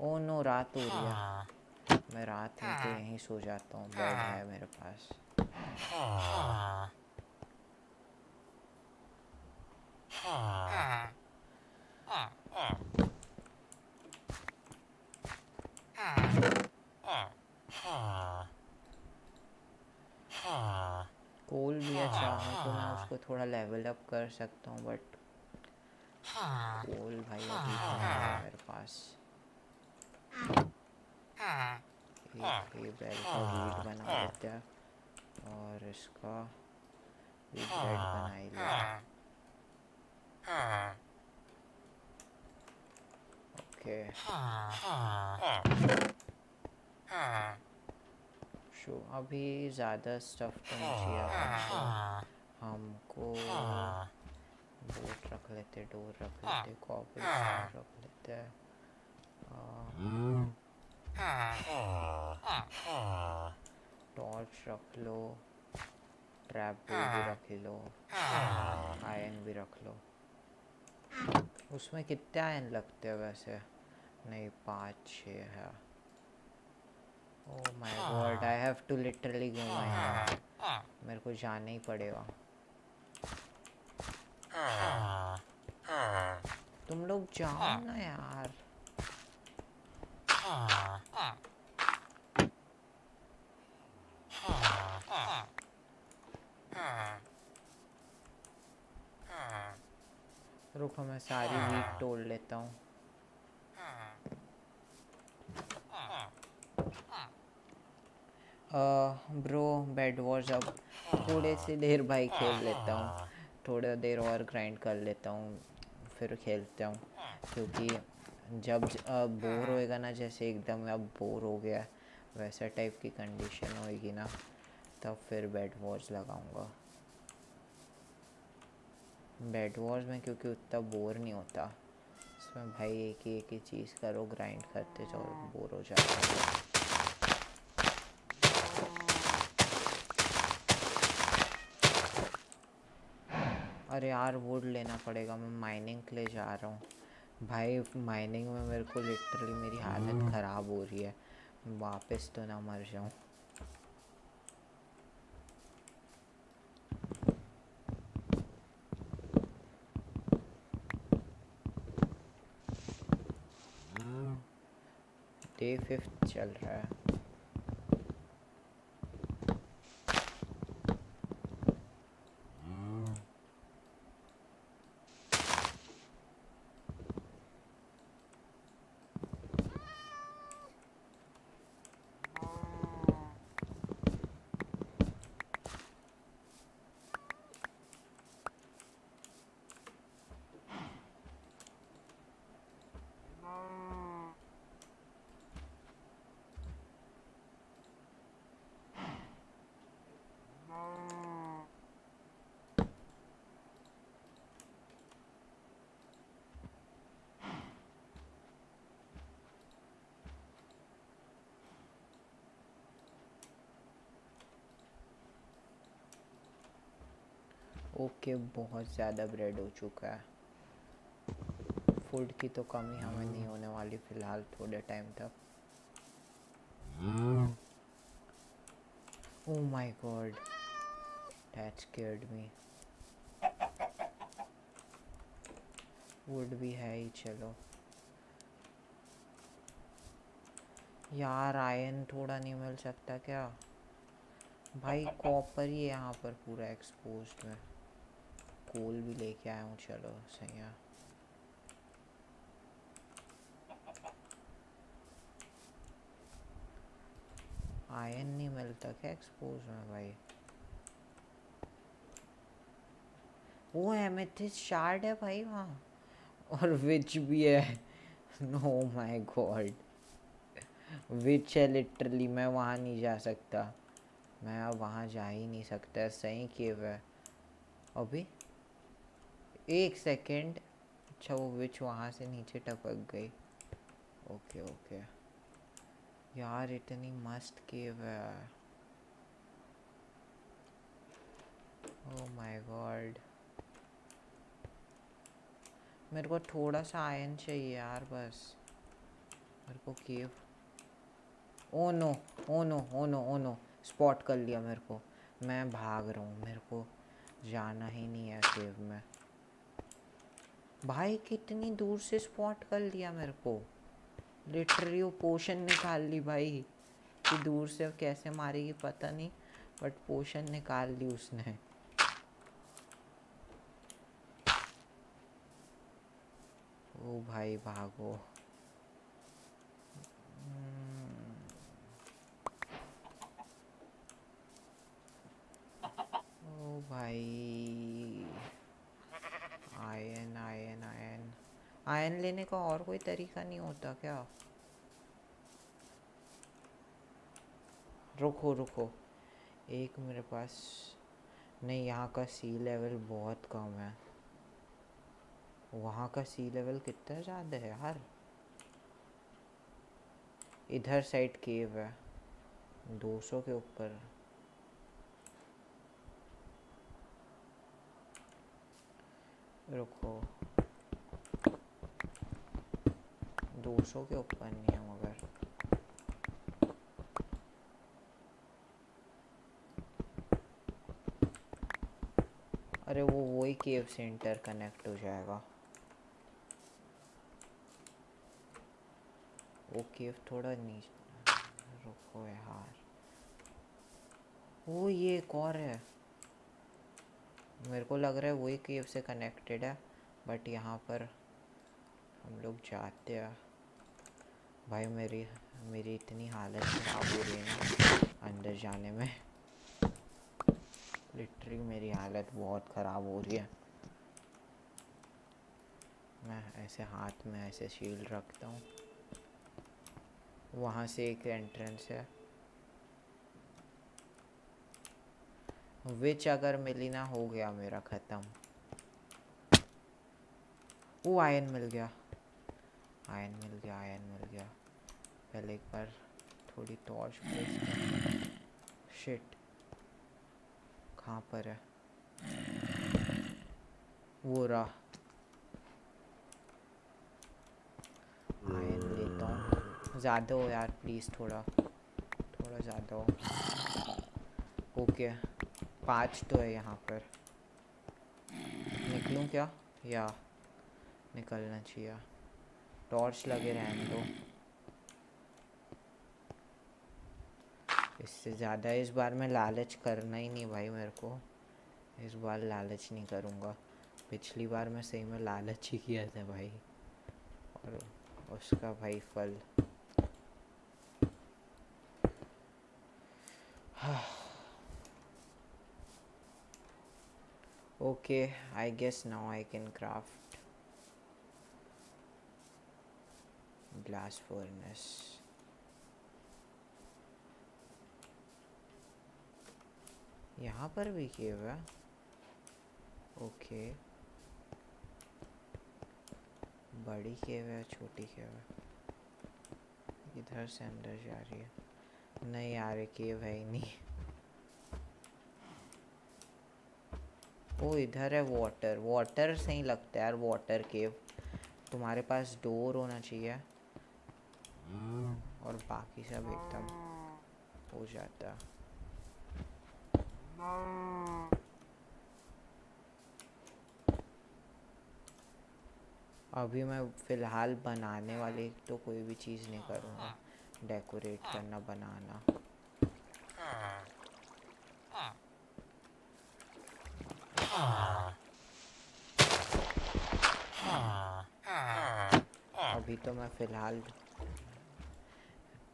Oh no ah. oh, रात हो रही है। मैं रात में तो यहीं सो जाता हूँ बेड है। मेरे पास। कोल भी अच्छा है। तो मैं उसको थोड़ा लेवल अप कर सकता हूँ बट कोल भाई अभी है। मेरे पास। एक ये बेल का वीट बना लेते हैं और इसका भी ब्रेड बना ही लिया ओके शो अभी ज़्यादा स्टफ़ तो नहीं चाहिए हमको हमको बोट रख लेते डोर रख लेते कॉपी रख लेते। हैं। टॉर्च रख लो ट्रैप भी रख लो आयन भी रख लो। उसमें कितने आयन लगते हैं वैसे? नहीं पाँच छः है ओह my god I have to literally go my मेरे को जाना ही पड़ेगा। तुम लोग जाओ ना यार। रुको, मैं सारी वीट तोड़ लेता हूँ। ब्रो बेड वॉर्स अब थोड़े सी देर भाई खेल लेता हूँ। थोड़ा देर और ग्राइंड कर लेता हूँ, फिर खेलता हूँ, क्योंकि जब बोर होएगा ना जैसे एकदम अब बोर हो गया वैसा टाइप की कंडीशन होएगी ना तब फिर बेड वॉच लगाऊँगा। बेड वॉच में क्योंकि उतना बोर नहीं होता इसमें भाई एक ही एक ही चीज़ करो ग्राइंड करते जाओ बोर हो जाता अरे यार वुड लेना पड़ेगा मैं माइनिंग के लिए जा रहा हूँ। भाई माइनिंग में मेरे को लिटरली मेरी हालत ख़राब हो रही है। वापस तो ना मर जाऊँ। डे फिफ्थ चल रहा है। ओके, बहुत ज़्यादा ब्रेड हो चुका है फ़ूड की तो कमी हमें नहीं होने वाली फ़िलहाल थोड़े टाइम तक Oh my god. That scared me. Wood भी है ही, चलो यार आयन थोड़ा नहीं मिल सकता क्या भाई कॉपर ही है यहाँ पर पूरा एक्सपोज में कोल भी लेके आया हूँ, चलो, सही है। आयन नहीं मिलता क्या एक्सपोज में भाई? वो एमेथिस शार्ड है भाई वहाँ, और विच भी है। नो माय गॉड विच है लिटरली मैं वहाँ नहीं जा सकता। मैं अब वहाँ जा ही नहीं सकता, सही केव है। अभी? एक सेकेंड। अच्छा वो विच वहाँ से नीचे टपक गई। Okay okay. यार, इतनी मस्त केव है। ओह माय गॉड मेरे को थोड़ा सा आयन चाहिए यार, बस। मेरे को cave oh no oh no oh no oh no spot कर लिया मेरे को। मैं भाग रहा हूँ। मेरे को जाना ही नहीं है केव में। भाई कितनी दूर से स्पॉट कर लिया मेरे को। लिटरली वो पोशन निकाल ली भाई। कि दूर से कैसे मारेगी पता नहीं बट पोशन निकाल ली उसने। ओ भाई भागो। हम्म। ओ भाई आयन आयन आयन लेने का और कोई तरीका नहीं होता क्या? रुको रुको। एक मेरे पास नहीं, यहाँ का सी लेवल बहुत कम है। वहाँ का सी लेवल कितना ज़्यादा है यार? इधर साइड केव है। 200 के ऊपर। रुको। 200 के ऊपर नहीं है मगर अरे वो वही केव से इंटर कनेक्ट हो जाएगा। वो केव थोड़ा नीचे रुको यार। वो ये एक और है। मेरे को लग रहा है वही केव से कनेक्टेड है बट यहाँ पर हम लोग जाते हैं। भाई मेरी मेरी इतनी हालत ख़राब हो रही है ना अंदर जाने में। लिटरली मेरी हालत बहुत ख़राब हो रही है। मैं ऐसे हाथ में ऐसे शील्ड रखता हूँ। वहाँ से एक एंट्रेंस है। विच अगर मिली ना, हो गया मेरा ख़त्म। वो आयन मिल गया। आयन मिल गया आयन मिल गया। पहले एक बार थोड़ी टॉर्च शिट कहाँ पर है? वो रहा। आयन लेता हूँ। ज़्यादा हो यार प्लीज़ थोड़ा। थोड़ा ज़्यादा हो। ओके पाँच तो है यहाँ पर। निकलूँ क्या? या निकलना चाहिए। टॉर्च लगे रहने दो। इससे ज़्यादा इस बार मैं लालच करना ही नहीं भाई मेरे को। इस बार लालच नहीं करूँगा। पिछली बार मैं सही में लालच ही किया था भाई। और उसका भाई फल। okay i guess now i can craft glass furnace यहाँ पर भी किए हुआ ओके। बड़ी केव है, छोटी केव है। इधर से अंदर जा रही है। नहीं यार केव है ही नहीं। ओ, इधर है वाटर वाटर सही लगता है यार वाटर केव तुम्हारे पास डोर होना चाहिए। और बाकी सब एकदम हो जाता। अभी मैं फ़िलहाल बनाने वाली तो कोई भी चीज़ नहीं करूँगा। डेकोरेट करना बनाना। अभी तो मैं फ़िलहाल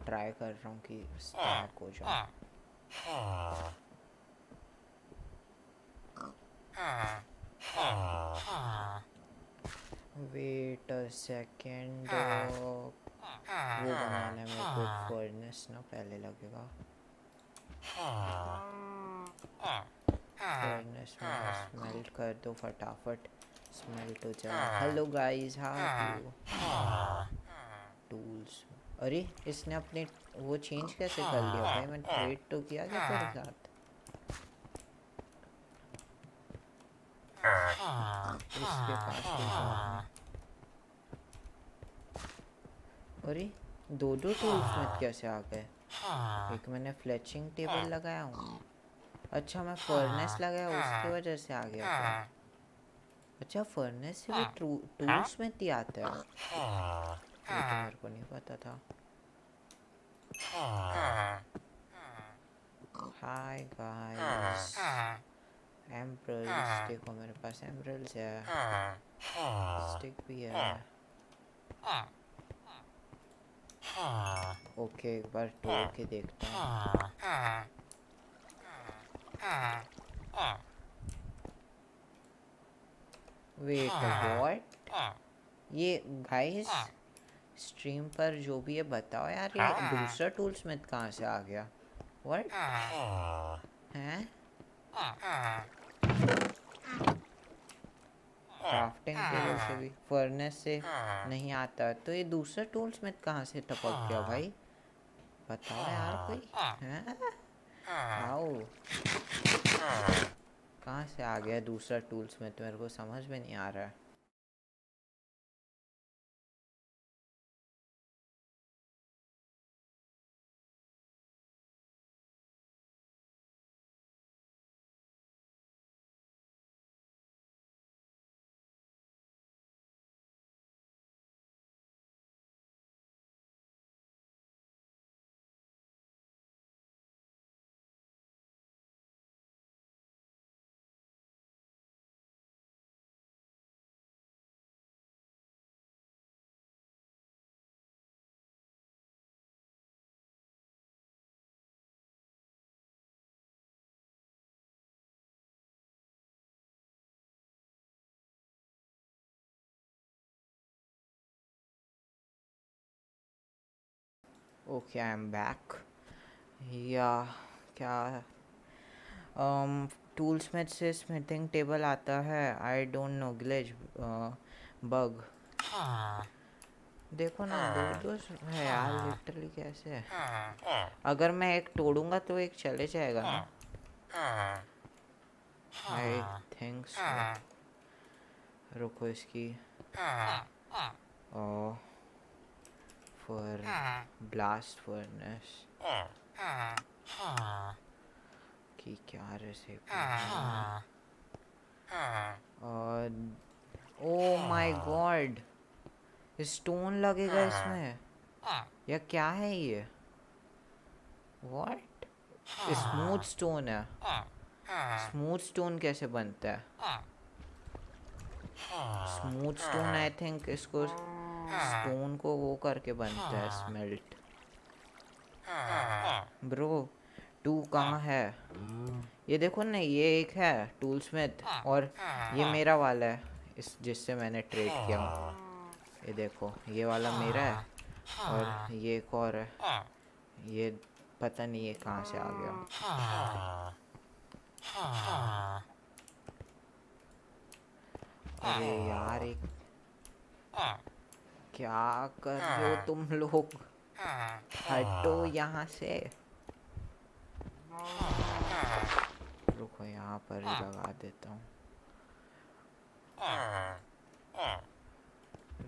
ट्राई कर रहा हूँ कि स्टैक हो जाए। वेट अ सेकेंड वो बनाने में कोई फर्नेस ना पहले लगेगा। फर्नेस में स्मेल्ट कर दो फटाफट। स्मेल्ट हो जाए हेलो गाइस हाउ टूल्स अरे इसने अपने वो चेंज कैसे कर लिया भाई? मैं ट्रेड तो किया क्या तेरे साथ पास अरे दो दो टूल्स में कैसे आ गए? एक मैंने फ्लेचिंग टेबल लगाया हूँ। अच्छा मैं फर्नेस लगाया, उसकी वजह से आ गया अच्छा फर्नेस से भी टूल्स में ही आता है। ये तो मेरे को नहीं पता था। हाय गाइस एम्ब्रल्स देखो मेरे पास एम्ब्रल्स है स्टिक भी है ओके एक बार तोड़ के देखता हूँ वेट व्हाट ये गाइस स्ट्रीम पर जो भी है बताओ यार ये दूसरा टूल स्मिथ कहाँ से आ गया? व्हाट हैं क्राफ्टिंग टेबल से भी फर्नेस से नहीं आता। तो ये दूसरे टूल्स में कहाँ से टपक गया भाई? बताओ यार कोई। आओ। कहाँ से आ गया दूसरा टूल्स में? तो मेरे को समझ में नहीं आ रहा। है ओके आई एम बैक या क्या टूल स्मिथ से स्मिथिंग टेबल आता है. I don't know glitch bug देखो ना दो दो है यार लिटरली कैसे है? अगर मैं एक तोड़ूँगा तो एक चले जाएगा ना? आई थिंक सो रुको इसकी। ओ for blast furnace. की क्या रेसिपी और ओ माय गॉड स्टोन लगेगा इसमें? या क्या है ये? व्हाट स्मूथ स्टोन है. स्मूथ स्टोन कैसे बनता है? स्मूथ स्टोन आई थिंक इसको स्टोन को वो करके बनता है स्मेल्ट ब्रो टू कहाँ है? ये देखो ना ये एक है टूल स्मिथ और ये मेरा वाला है इस जिससे मैंने ट्रेड किया। ये देखो ये वाला मेरा है और ये एक और है। ये पता नहीं ये कहाँ से आ गया। अरे यार एक क्या कर रहे हो तुम लोग? हटो यहाँ से। रुको यहाँ पर ही लगा देता हूँ।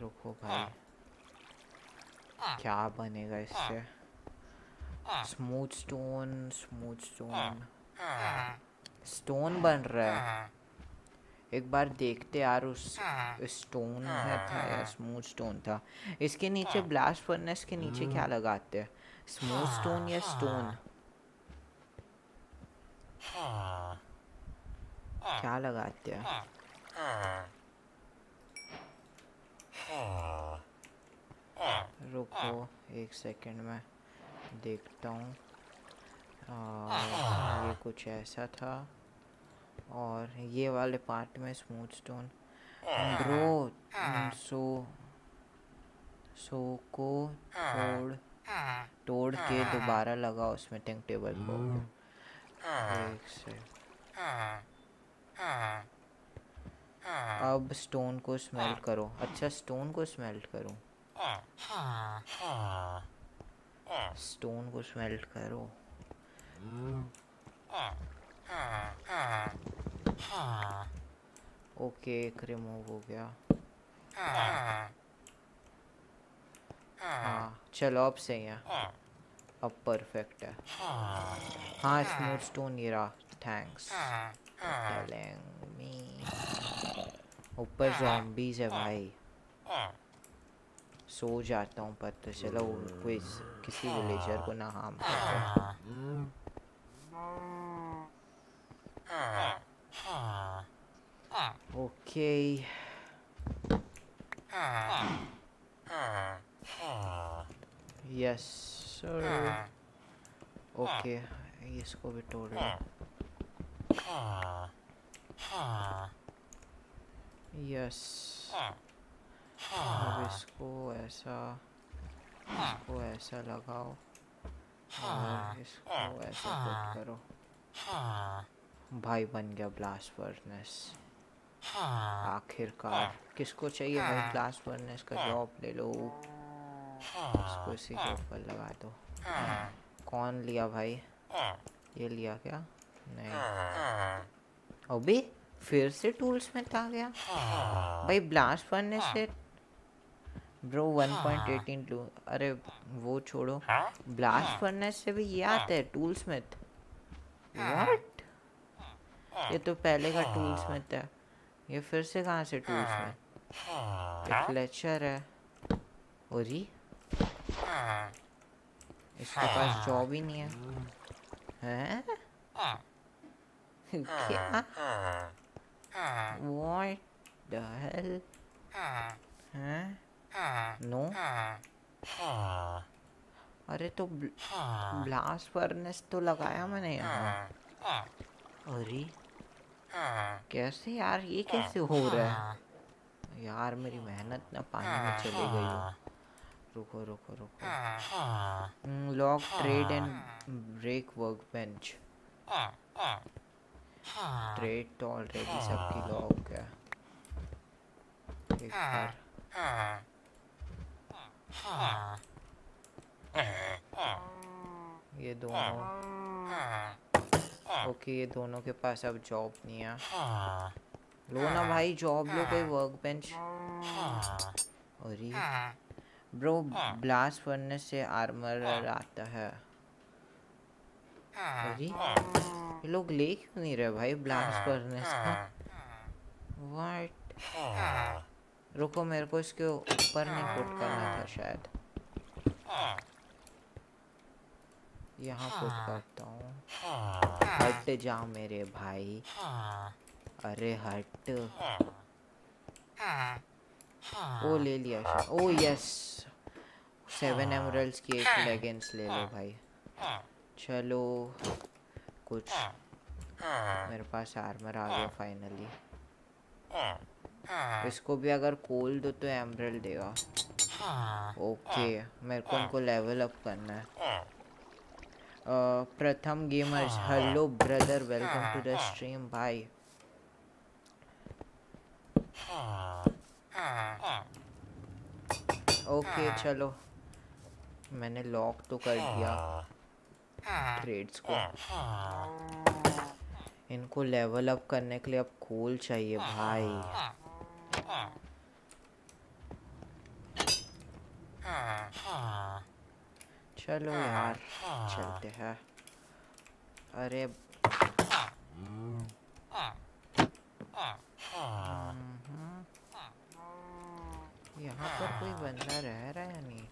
रुको भाई। क्या बनेगा इससे? Smooth stone smooth stone stone बन रहा है। एक बार देखते यार उस स्टोन में था या स्मूथ स्टोन था। इसके नीचे ब्लास्ट फर्नेस के नीचे क्या लगाते हैं? स्मूथ स्टोन या स्टोन क्या लगाते हैं? रुको एक सेकंड में देखता हूँ। ये कुछ ऐसा था। और ये वाले पार्ट में स्मूथ स्टोन ब्रो सो सो को तोड़ तोड़ के दोबारा लगाओ उसमें टिंग टेबल को। एक से। अब स्टोन को स्मेल्ट करो। अच्छा स्टोन को स्मेल्ट करो। स्टोन को स्मेल्ट करो। ओके, एक रिमूव हो गया। हाँ चलो, अब सही है। अब परफेक्ट है। हाँ स्मूथ स्टोन ये रहा। थैंक्स ऊपर जॉम्बीज है भाई। सो जाता हूँ, पर तो चलो कोई किसी विलेजर को ना करते Okay. Yes, sir. Okay, इसको भी तोड़ लो यस अब इसको ऐसा इसको ऐसा लगाओ और इसको ऐसा करो भाई बन गया ब्लास्ट फर्नेस आखिरकार। किसको चाहिए भाई ब्लास्ट फर्नेस का जॉब ले लो? इसको इसी के ऊपर लगा दो। कौन लिया भाई? ये लिया क्या? नहीं। अभी फिर से टूल्स में आ गया भाई ब्लास्ट फर्नेस से ब्रो 1.18 टू अरे वो छोड़ो। ब्लास्ट फर्नेस से भी ये आता है टूल स्मिथ व्हाट ये तो पहले का टूल स्मिथ है। ये फिर से कहाँ से टूल स्मिथ एक लेक्चर है। ओरी इसके पास जॉब ही नहीं है। हैं? क्या? व्हाट द हेल हैं। नो अरे तो ब्लास्ट फर्नेस तो लगाया मैंने यहाँ। अरे कैसे यार ये कैसे हो रहा है? यार मेरी मेहनत ना पानी में चली गई। रुको रुको रुको। Lock trade and break workbench. Trade तो ऑलरेडी सबकी लॉक है। एक बार। ये दोनों। ओके ये दोनों के पास अब जॉब नहीं है। लो ना भाई जॉब लो कोई वर्क बेंच अरे। ब्रो ब्लास्ट फर्नेस से आर्मर आता है। अरे। ये लोग ले क्यों नहीं रहे भाई ब्लास्ट फर्नेस का व्हाट रुको मेरे को इसके ऊपर नहीं पुट करना था शायद। यहाँ पुट करता हूँ। हट जा मेरे भाई। अरे हट। ओ ले लिया ओ यस सेवन एमरल्ड्स की एक लेगेंस ले लो भाई। चलो। कुछ। मेरे पास आर्मर आ गया फाइनली इसको भी अगर कोल दो तो एमरल्ड देगा। ओके मेरे को उनको लेवल अप करना है। Pratham gamers hello brother welcome to the stream भाई ओके चलो। मैंने लॉक तो कर दिया। ट्रेड्स को। इनको लेवल अप करने के लिए अब कोल चाहिए भाई। चलो यार चलते हैं। अरे यहाँ पर कोई बंदा रह रहा है नहीं?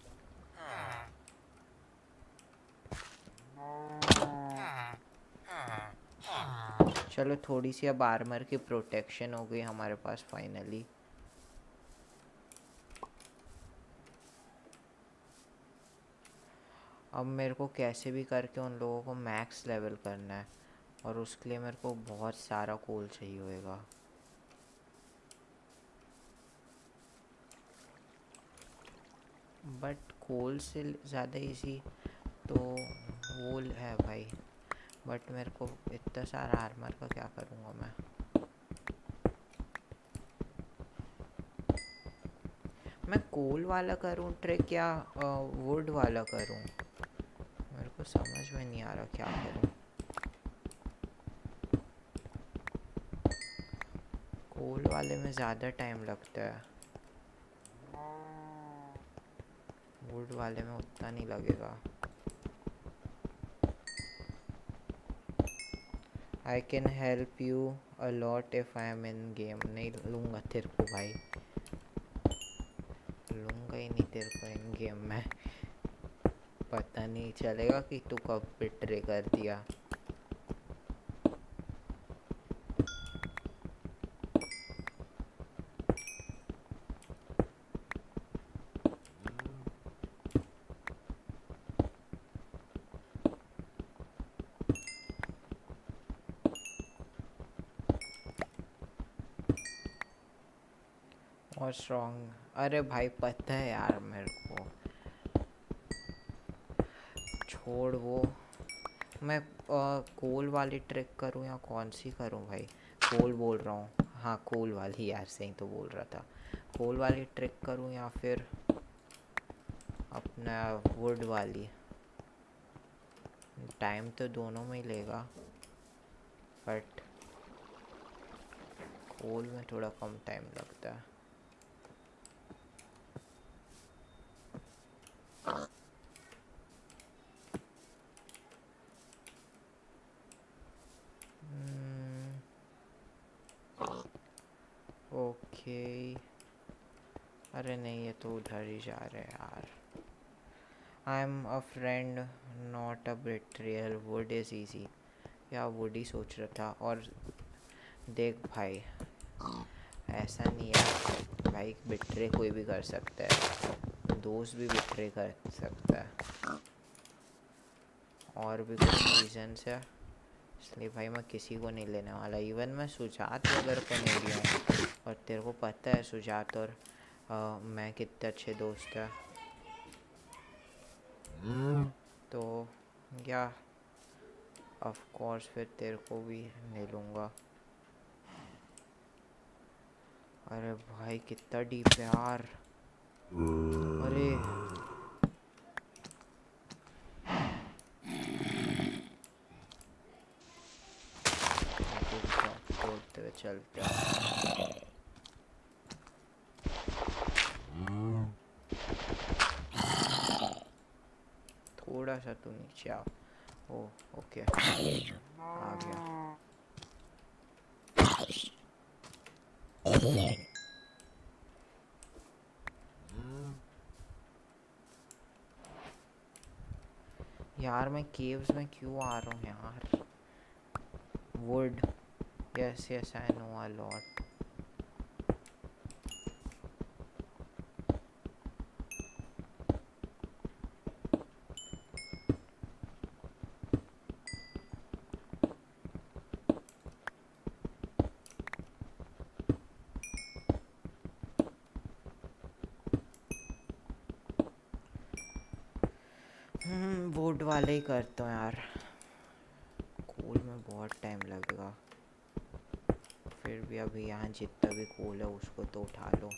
चलो थोड़ी सी अब आर्मर की प्रोटेक्शन हो गई हमारे पास फाइनली अब मेरे को कैसे भी करके उन लोगों को मैक्स लेवल करना है। और उसके लिए मेरे को बहुत सारा कोल चाहिए होएगा। बट कोल से ज़्यादा इजी तो वो है भाई। बट मेरे को इतना सारा आर्मर का क्या करूँगा मैं? मैं कोल वाला करूँ ट्रिक या वुड वाला करूँ? को समझ में नहीं आ रहा क्या करूँ कोल वाले में ज़्यादा टाइम लगता है. वुड वाले में उतना नहीं लगेगा. I can help you a lot if I am in game नहीं लूँगा तेरे को भाई. लूँगा ही नहीं तेरे को इन गेम में. पता नहीं चलेगा कि तू कब बिट्रे कर दिया। और स्ट्रॉन्ग अरे भाई, पता है यार मेरे को। छोड़ वो। मैं आ, कोल वाली ट्रिक करूँ या कौन सी करूँ भाई? कोल बोल रहा हूँ। हाँ कोल वाली यार सही तो बोल रहा था। कोल वाली ट्रिक करूँ या फिर अपना वुड वाली? टाइम तो दोनों में ही लेगा बट कोल में थोड़ा कम टाइम लगता है। ओके अरे नहीं, ये तो उधर ही जा रहे यार। I am a friend not a real wood is easy या वुड ही सोच रहा था, और देख भाई, ऐसा नहीं है भाई बिट्रे कोई भी कर सकता है। दोस्त भी बिट्रे कर सकता है। और भी कुछ रीजन्स है। इसलिए भाई मैं किसी को नहीं लेने वाला। इवन मैं सुजात वगैरह को नहीं लिया और तेरे को पता है सुजात और आ, मैं कितने अच्छे दोस्त हैं। तो क्या ऑफ़ कोर्स फिर तेरे को भी नहीं लूँगा। अरे भाई कितना डीप यार। अरे। चलते थोड़ा सा तू नीचे आओ। ओ ओके। आ गया। यार मैं केव्स में क्यों आ रहा हूँ यार? Wood Yes, yes, I know a lot. करता हूँ यार। कूल में बहुत टाइम लगेगा। फिर भी अभी यहाँ जितना भी कोल है, उसको तो उठा लो।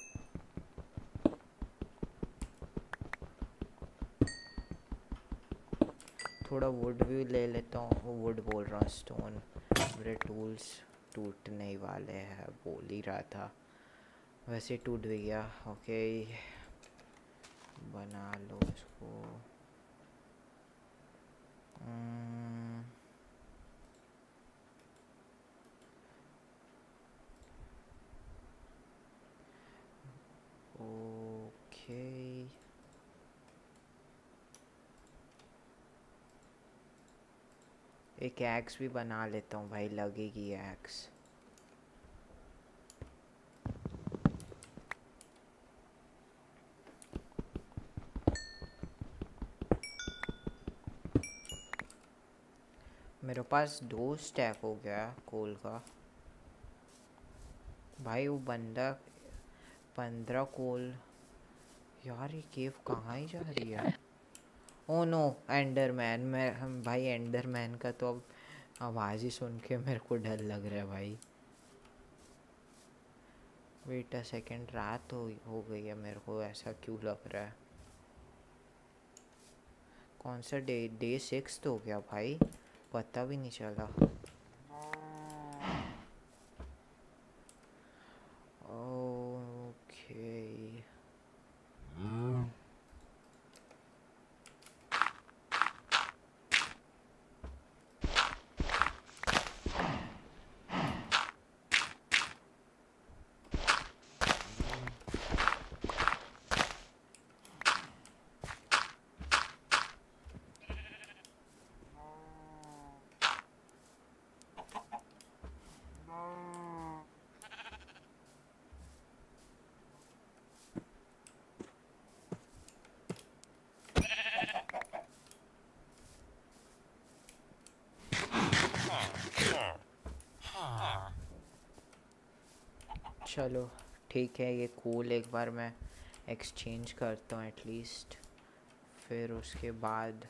थोड़ा वुड भी ले लेता हूँ। वुड बोल रहा हूँ स्टोन मेरे टूल्स टूटने वाले हैं। बोल ही रहा था। वैसे टूट भी गया। ओके बना लो इसको हम्म, ओके एक एक्स भी बना लेता हूँ भाई, लगेगी एक्स मेरे पास दो स्टैक हो गया कोल का। भाई वो बंदा पंद्रह कोल यार ये केव कहाँ ही जा रही है? ओ नो एंडरमैन मैं, हम भाई एंडरमैन का तो अब आवाज़ ही सुन के मेरे को डर लग रहा है भाई। वेट अ सेकेंड रात हो हो गई है मेरे को, ऐसा क्यों लग रहा है? कौन सा डे डे सिक्स हो गया भाई, पता भी नहीं चला ओके चलो ठीक है ये कूल एक बार मैं एक्सचेंज करता हूँ एटलीस्ट फिर उसके बाद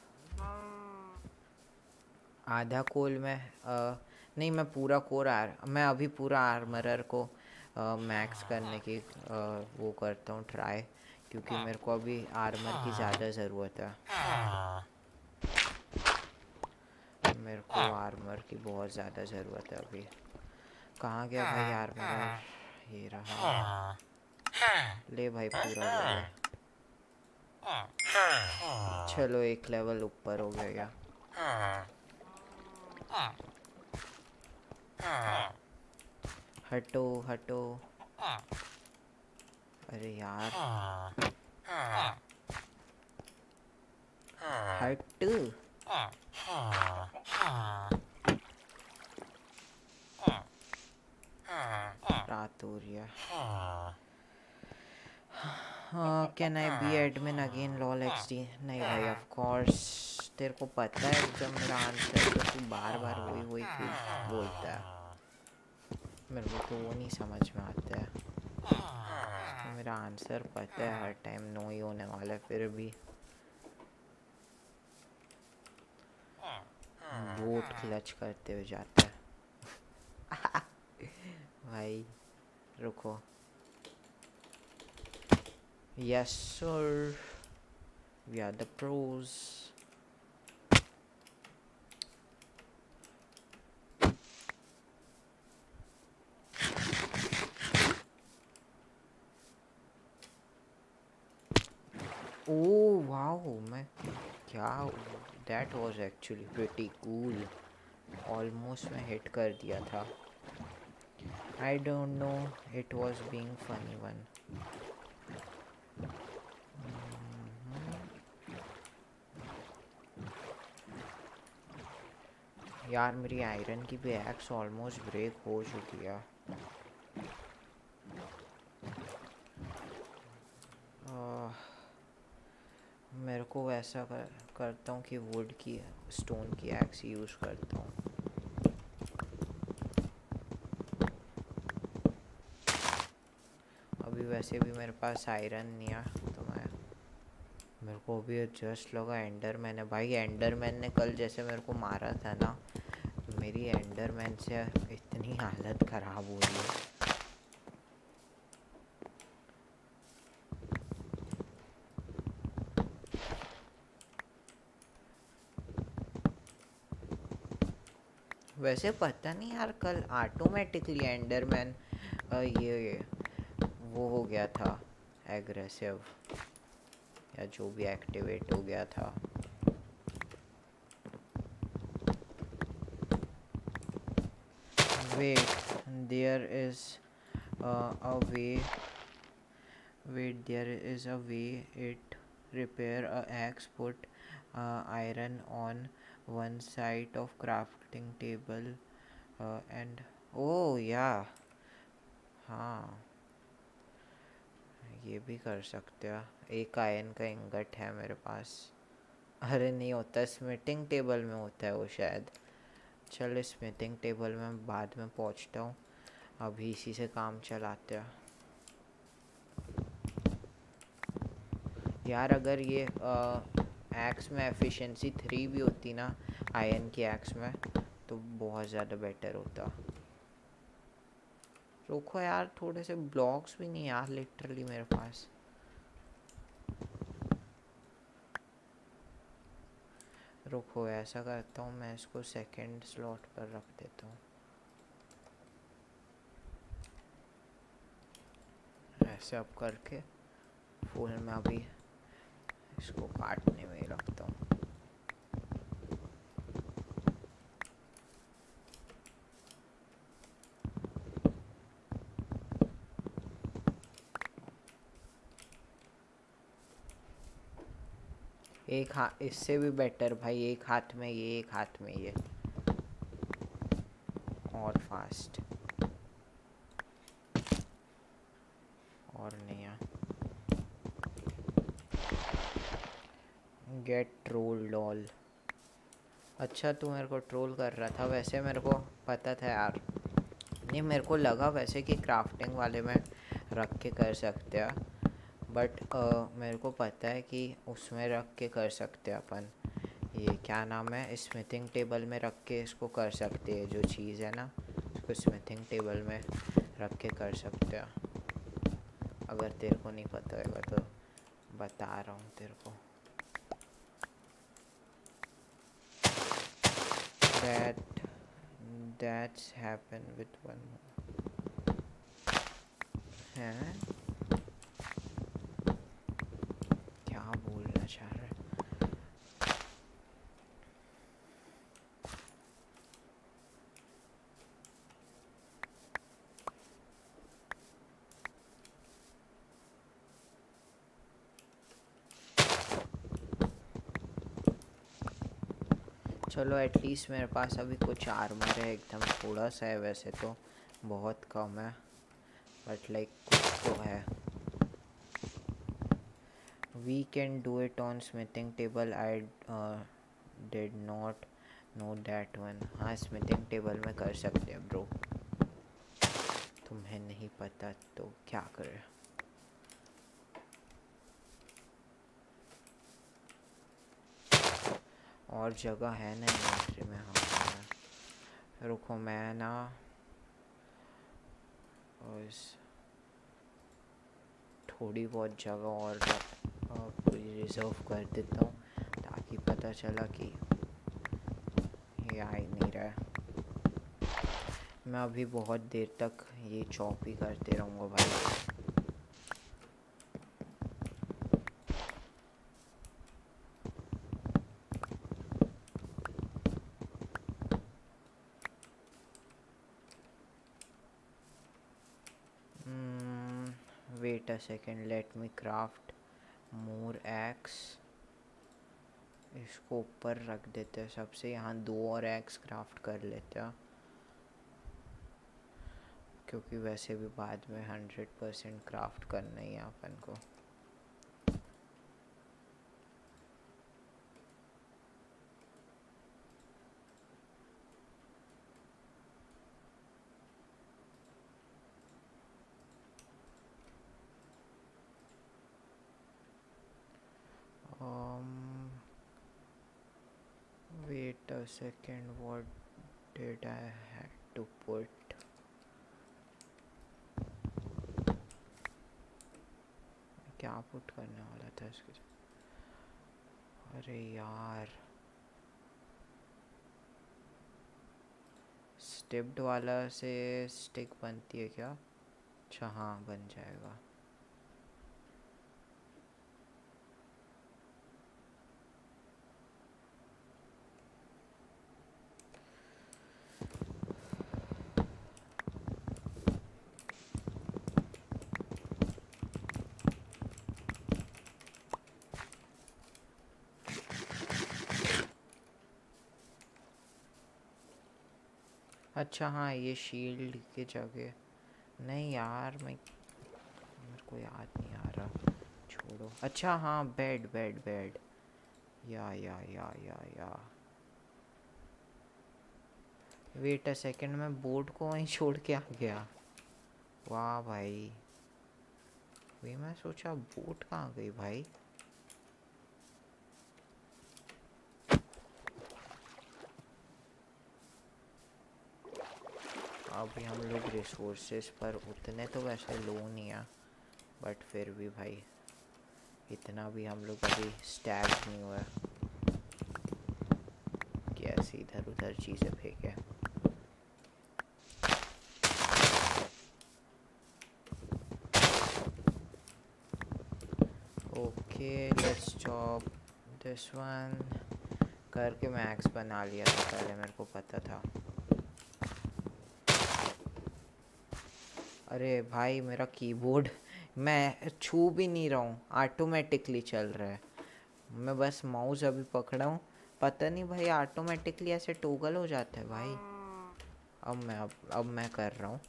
आधा कोल में अ, नहीं मैं पूरा कोर आर मैं अभी पूरा आर्मरर को आ, मैक्स करने की अ, वो करता हूँ ट्राई क्योंकि मेरे को अभी आर्मर की ज़्यादा ज़रूरत है। मेरे को आर्मर की बहुत ज़्यादा ज़रूरत है अभी। कहाँ गया भाई आर्मर ये रहा। ले भाई पूरा ले। चलो एक लेवल ऊपर हो गया। हटो हटो। अरे यार। हट। रात हो रही है can I be admin again lol X D नहीं भाई ऑफ़ कोर्स तेरे को पता है जब मेरा आंसर तो तू बार बार वही वही क्यों बोलता है। मेरे को तो वो नहीं समझ में आता है। तो मेरा आंसर पता है हर टाइम नो ही होने वाला है फिर भी। बोट क्लच करते हुए जाता है। भाई रुको Yes, sir. We are the pros. Oh wow, मैं क्या that was actually pretty cool. Almost मैं hit कर दिया था. I don't know. It was being funny one. यार मेरी आयरन की भी एक्स ऑलमोस्ट ब्रेक हो चुकी है मेरे को वैसा कर, करता हूँ कि वुड की स्टोन की एक्स यूज़ करता हूँ अभी वैसे भी मेरे पास आयरन नहीं है तो मैं, मेरे को अभी जस्ट लगा एंडरमैन है। भाई एंडरमैन ने कल जैसे मेरे को मारा था ना मेरी एंडरमैन से इतनी हालत ख़राब हो रही है। वैसे पता नहीं यार, कल ऑटोमेटिकली एंडरमैन ये वो हो गया था एग्रेसिव या जो भी एक्टिवेट हो गया था। Way there is a way wait there is a way it repair a axe put iron on one side of crafting table and oh या हाँ। ये भी कर सकते हो। एक आयन का इंगट है मेरे पास। अरे नहीं होता स्मिटिंग टेबल में होता है वो शायद। चल स्मिटिंग टेबल में, बाद में पहुँचता हूँ। अभी इसी से काम चलाते हैं। यार अगर ये एक्स में एफिशिएंसी थ्री भी होती ना, आयन की एक्स में तो बहुत ज़्यादा बेटर होता। रोको यार, थोड़े से ब्लॉक्स भी नहीं यार लिटरली मेरे पास। रुको, ऐसा करता हूँ, मैं इसको सेकंड स्लॉट पर रख देता हूँ। ऐसे अब करके फूल में अभी इसको काटने में रखता हूँ। एक हाथ इससे भी बेटर भाई, एक हाथ में ये, एक हाथ में ये। और फास्ट और है गेट ट्रोल डॉल अच्छा तू मेरे को ट्रोल कर रहा था, वैसे मेरे को पता था यार। नहीं, मेरे को लगा वैसे कि क्राफ्टिंग वाले में रख के कर सकते हैं। बट uh, मेरे को पता है कि उसमें रख के कर सकते हैं अपन। ये क्या नाम है? स्मिथिंग टेबल में रख के इसको कर सकते हैं। जो चीज़ है ना उसको स्मिथिंग टेबल में रख के कर सकते हैं। अगर तेरे को नहीं पता होगा तो बता रहा हूँ तेरे को। That that's happened with one है? चलो एटलीस्ट मेरे पास अभी कुछ आर्मर है, एकदम थोड़ा सा है वैसे तो बहुत कम है बट लाइक कुछ तो है। We can do it on smithing table I did not know that one हाँ स्मिथिंग टेबल में कर सकते हैं ब्रो तुम्हें नहीं पता तो क्या करें। और जगह है ना इन्वेंट्री में हाँ रुको मैं ना इस थोड़ी बहुत जगह और रिज़र्व कर देता हूँ ताकि पता चला कि ये आ ही नहीं रहा है। मैं अभी बहुत देर तक ये चॉप ही करते रहूँगा भाई wait a second, let me craft more axe. इसको ऊपर रख देते हैं सबसे, यहाँ दो और एक्स क्राफ्ट कर लेते हैं। क्योंकि वैसे भी बाद में हंड्रेड परसेंट क्राफ्ट करना ही है अपन को a second what did I had to put? क्या पुट करने वाला था इसके अरे यार। स्टिप्ड वाला से स्टिक बनती है क्या? अच्छा हाँ बन जाएगा। अच्छा हाँ ये शील्ड के जगह। नहीं यार, मैं, मेरे को याद नहीं आ रहा। छोड़ो। अच्छा हाँ बेड बेड बेड या या या या या। वेट अ सेकंड मैं बोट को वहीं छोड़ के आ गया। वाह भाई। वही मैं सोचा बोट कहाँ गई भाई? अभी हम लोग रिसोर्सेज पर उतने तो वैसे लो नहीं है बट फिर भी भाई, इतना भी हम लोग अभी स्टैग नहीं हुआ कि ऐसे इधर उधर चीज़ें फेंके? Okay let's chop this one करके मैक्स बना लिया था, पहले मेरे को पता था। अरे भाई मेरा कीबोर्ड मैं छू भी नहीं रहा हूँ ऑटोमेटिकली चल रहा है। मैं बस माउस अभी पकड़ा हूँ। पता नहीं भाई ऑटोमेटिकली ऐसे टोगल हो जाता है भाई। अब मैं, अब अब मैं कर रहा हूँ।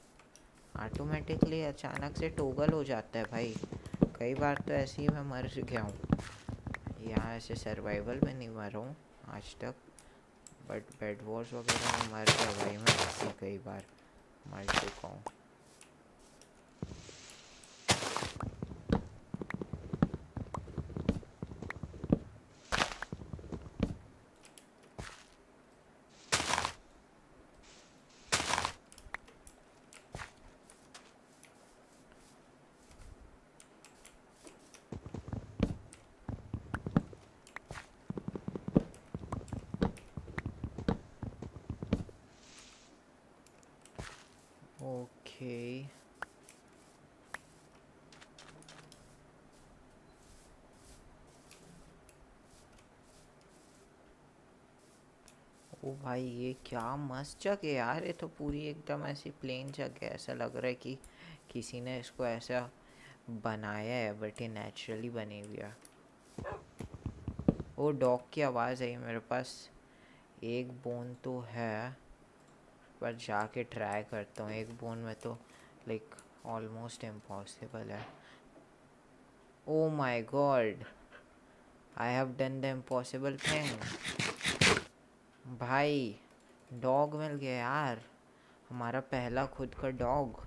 ऑटोमेटिकली अचानक से टोगल हो जाता है भाई। कई बार तो ऐसे ही मैं मर गया हूँ। यहाँ ऐसे सर्वाइवल में नहीं मरा हूँ आज तक। बट बेड वॉर्स वगैरह में मर गया भाई मैं ऐसे कई बार। मर चुका हूँ Okay. ओ भाई, ये क्या मस्त जगह है यार। ये तो पूरी एकदम ऐसी प्लेन जगह है। ऐसा लग रहा है कि किसी ने इसको ऐसा बनाया है बट ये नेचुरली बनी हुई है। ओ डॉग की आवाज़ आई मेरे पास। एक बोन तो है, पर जाके ट्राई करता हूँ। एक बोन में तो लाइक ऑलमोस्ट इम्पॉसिबल है। ओ my god I have done the impossible thing भाई डॉग मिल गया यार। हमारा पहला खुद का डॉग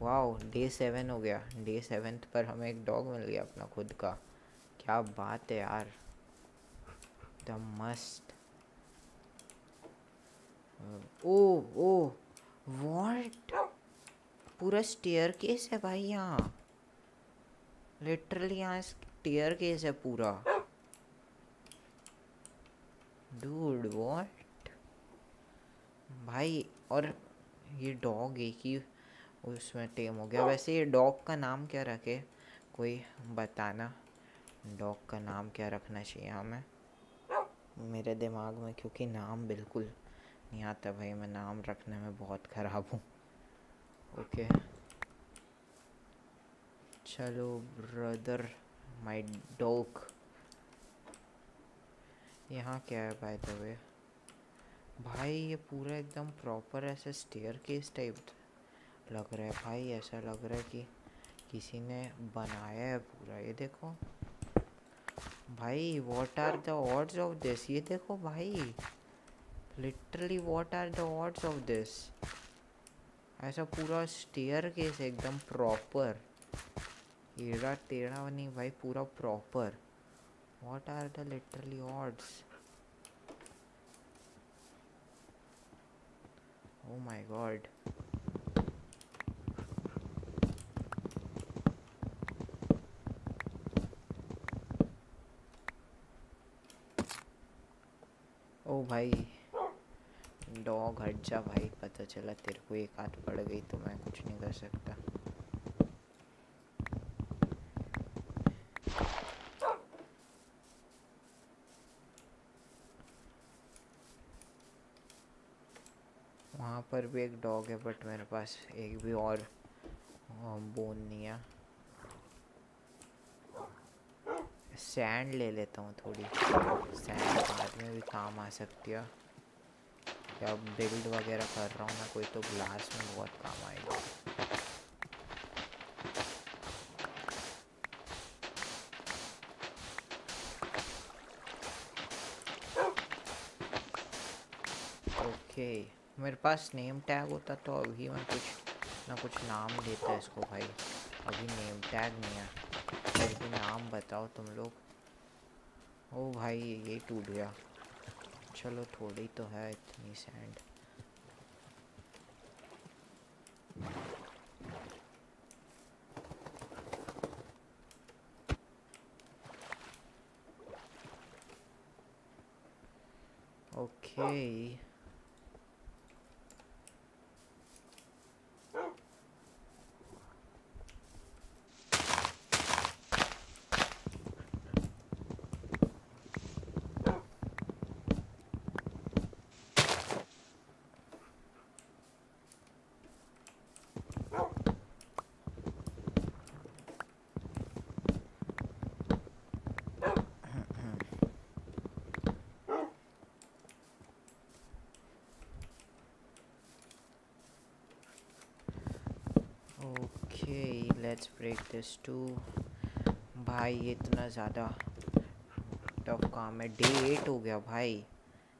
वाओ डे सेवन हो गया। डे सेवेंथ पर हमें एक डॉग मिल गया अपना खुद का। क्या बात है यार। The must oh oh what पूरा स्टेयर केस है भाई यहाँ। लिटरली यहाँ स्टेयर केस है पूरा। डूड व्हाट भाई, और ये डॉग एक ही उसमें टेम हो गया। वैसे ये डॉग का नाम क्या रखे? कोई बताना। डॉग का नाम क्या रखना चाहिए हमें? मेरे दिमाग में, क्योंकि नाम बिल्कुल नहीं आता भाई, मैं नाम रखने में बहुत ख़राब हूँ। ओके। चलो ब्रदर माय डॉग यहाँ क्या है बाय द वे भाई, ये पूरा एकदम प्रॉपर ऐसे स्टेयर केस टाइप लग रहा है भाई, ऐसा लग रहा है कि किसी ने बनाया है पूरा। ये देखो। भाई what are the odds of this ये देखो भाई। Literally what are the odds of this ऐसा पूरा स्टेयर केस एकदम प्रॉपर एड़ा टेढ़ा नहीं भाई, पूरा proper what are the literally odds oh my god oh भाई डॉग हट जा भाई, पता चला तेरे को एक हाथ पड़ गई तो मैं कुछ नहीं कर सकता पर भी एक डॉग है बट मेरे पास एक भी और बोन नहीं है। सैंड ले लेता हूँ थोड़ी। सैंड बाद में भी काम आ सकती है। या बिल्ड वगैरह कर रहा हूँ मैं, कोई तो ग्लास में बहुत काम आएगा ओके मेरे पास नेम टैग होता तो अभी मैं कुछ ना कुछ नाम देता इसको भाई। अभी नेम टैग नहीं है। फिर भी नाम बताओ तुम लोग। ओ भाई, ये टूट गया। चलो थोड़ी तो है इतनी sand Okay. Okay let's break this too भाई, इतना ज़्यादा टफ काम है। डे एट हो गया भाई।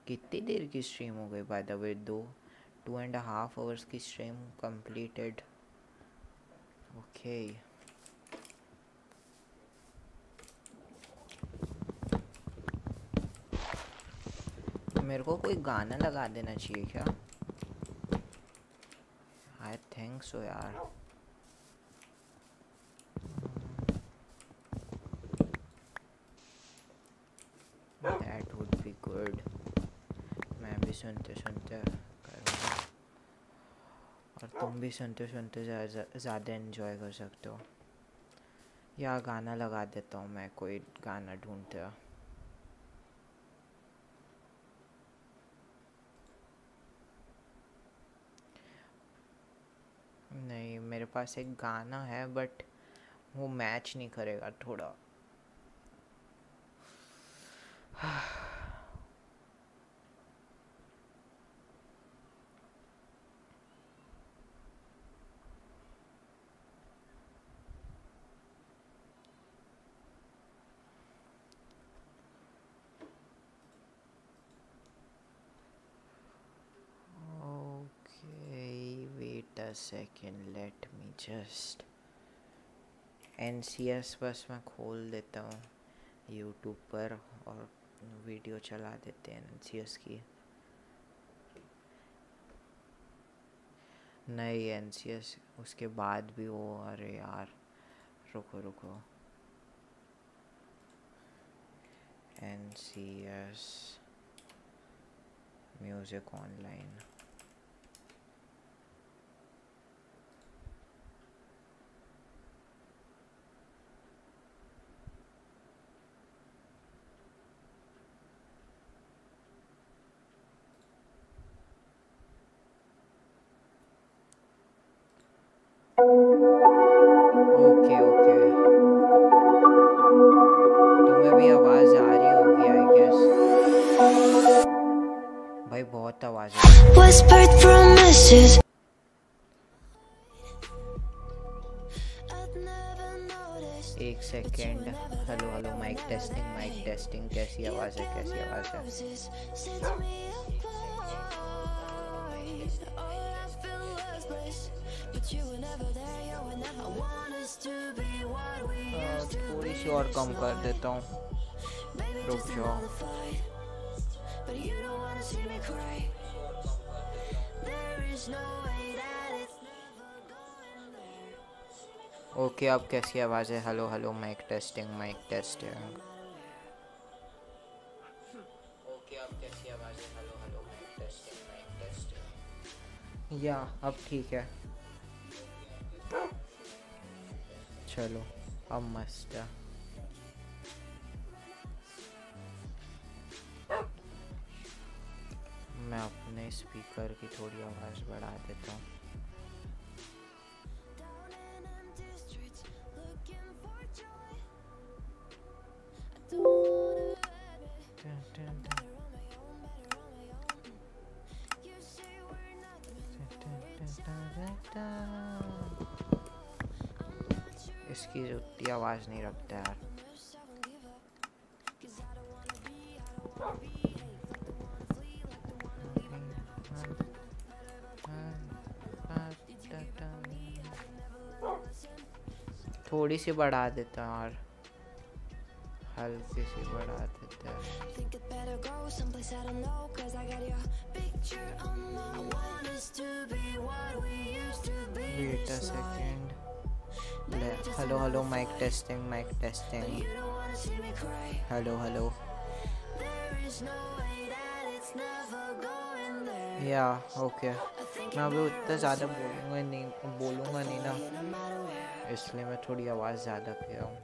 कितनी देर की स्ट्रीम हो गई बाय द वे दो टू एंड हाफ़ आवर्स की स्ट्रीम कंप्लीटेड ओके मेरे को कोई गाना लगा देना चाहिए क्या? आई थिंक सो यार दैट वुड बी गुड मैं भी सुनते सुनते करूँगा और तुम भी सुनते सुनते ज़्यादा एंजॉय कर सकते हो। या गाना लगा देता हूँ मैं, कोई गाना ढूंढते नहीं, मेरे पास एक गाना है बट वो मैच नहीं करेगा थोड़ा okay wait second let me just N C S बस मैं खोल देता हूँ। यूट्यूब पर और वीडियो चला देते हैं एन सी एस की। नहीं एन सी एस उसके बाद भी वो, अरे यार, रुको रुको। N C S music online pieces. एक second hello hello mic testing mic testing कैसी आवाज़ है, कैसी आवाज़ है? हाँ, थोड़ी सी और कम कर देता हूँ। ओके अब कैसी आवाज़ है? Hello hello mic testing mic testing okay अब कैसी आवाज़ है? Hello hello mic testing mic testing या अब ठीक है। चलो, अब मस्त है। मैं अपने स्पीकर की थोड़ी आवाज़ बढ़ा देता हूँ। इसकी जो आवाज़ नहीं रखता यार। थोड़ी सी बढ़ा देता हूँ और हल्की सी बढ़ा देते हैं। Hello hello mic testing mic testing hello hello या ओके मैं अभी उतना ज़्यादा बोलूँगा नहीं बोलूँगा नहीं ना। इसलिए मैं थोड़ी आवाज़ ज़्यादा किया हूँ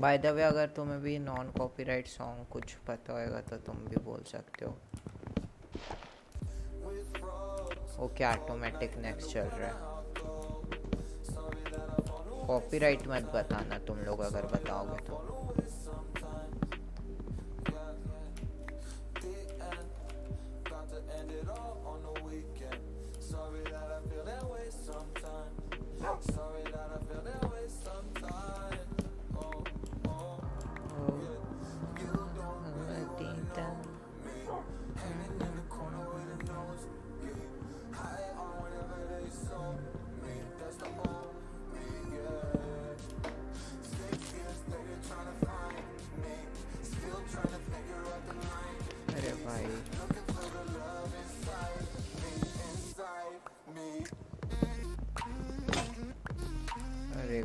बाय द वे अगर तुम्हें भी नॉन कॉपीराइट सॉन्ग कुछ पता होएगा तो तुम भी बोल सकते हो। ओके ऑटोमेटिक नेक्स्ट चल रहा है? कॉपीराइट मत बताना तुम लोग, अगर बताओगे तो।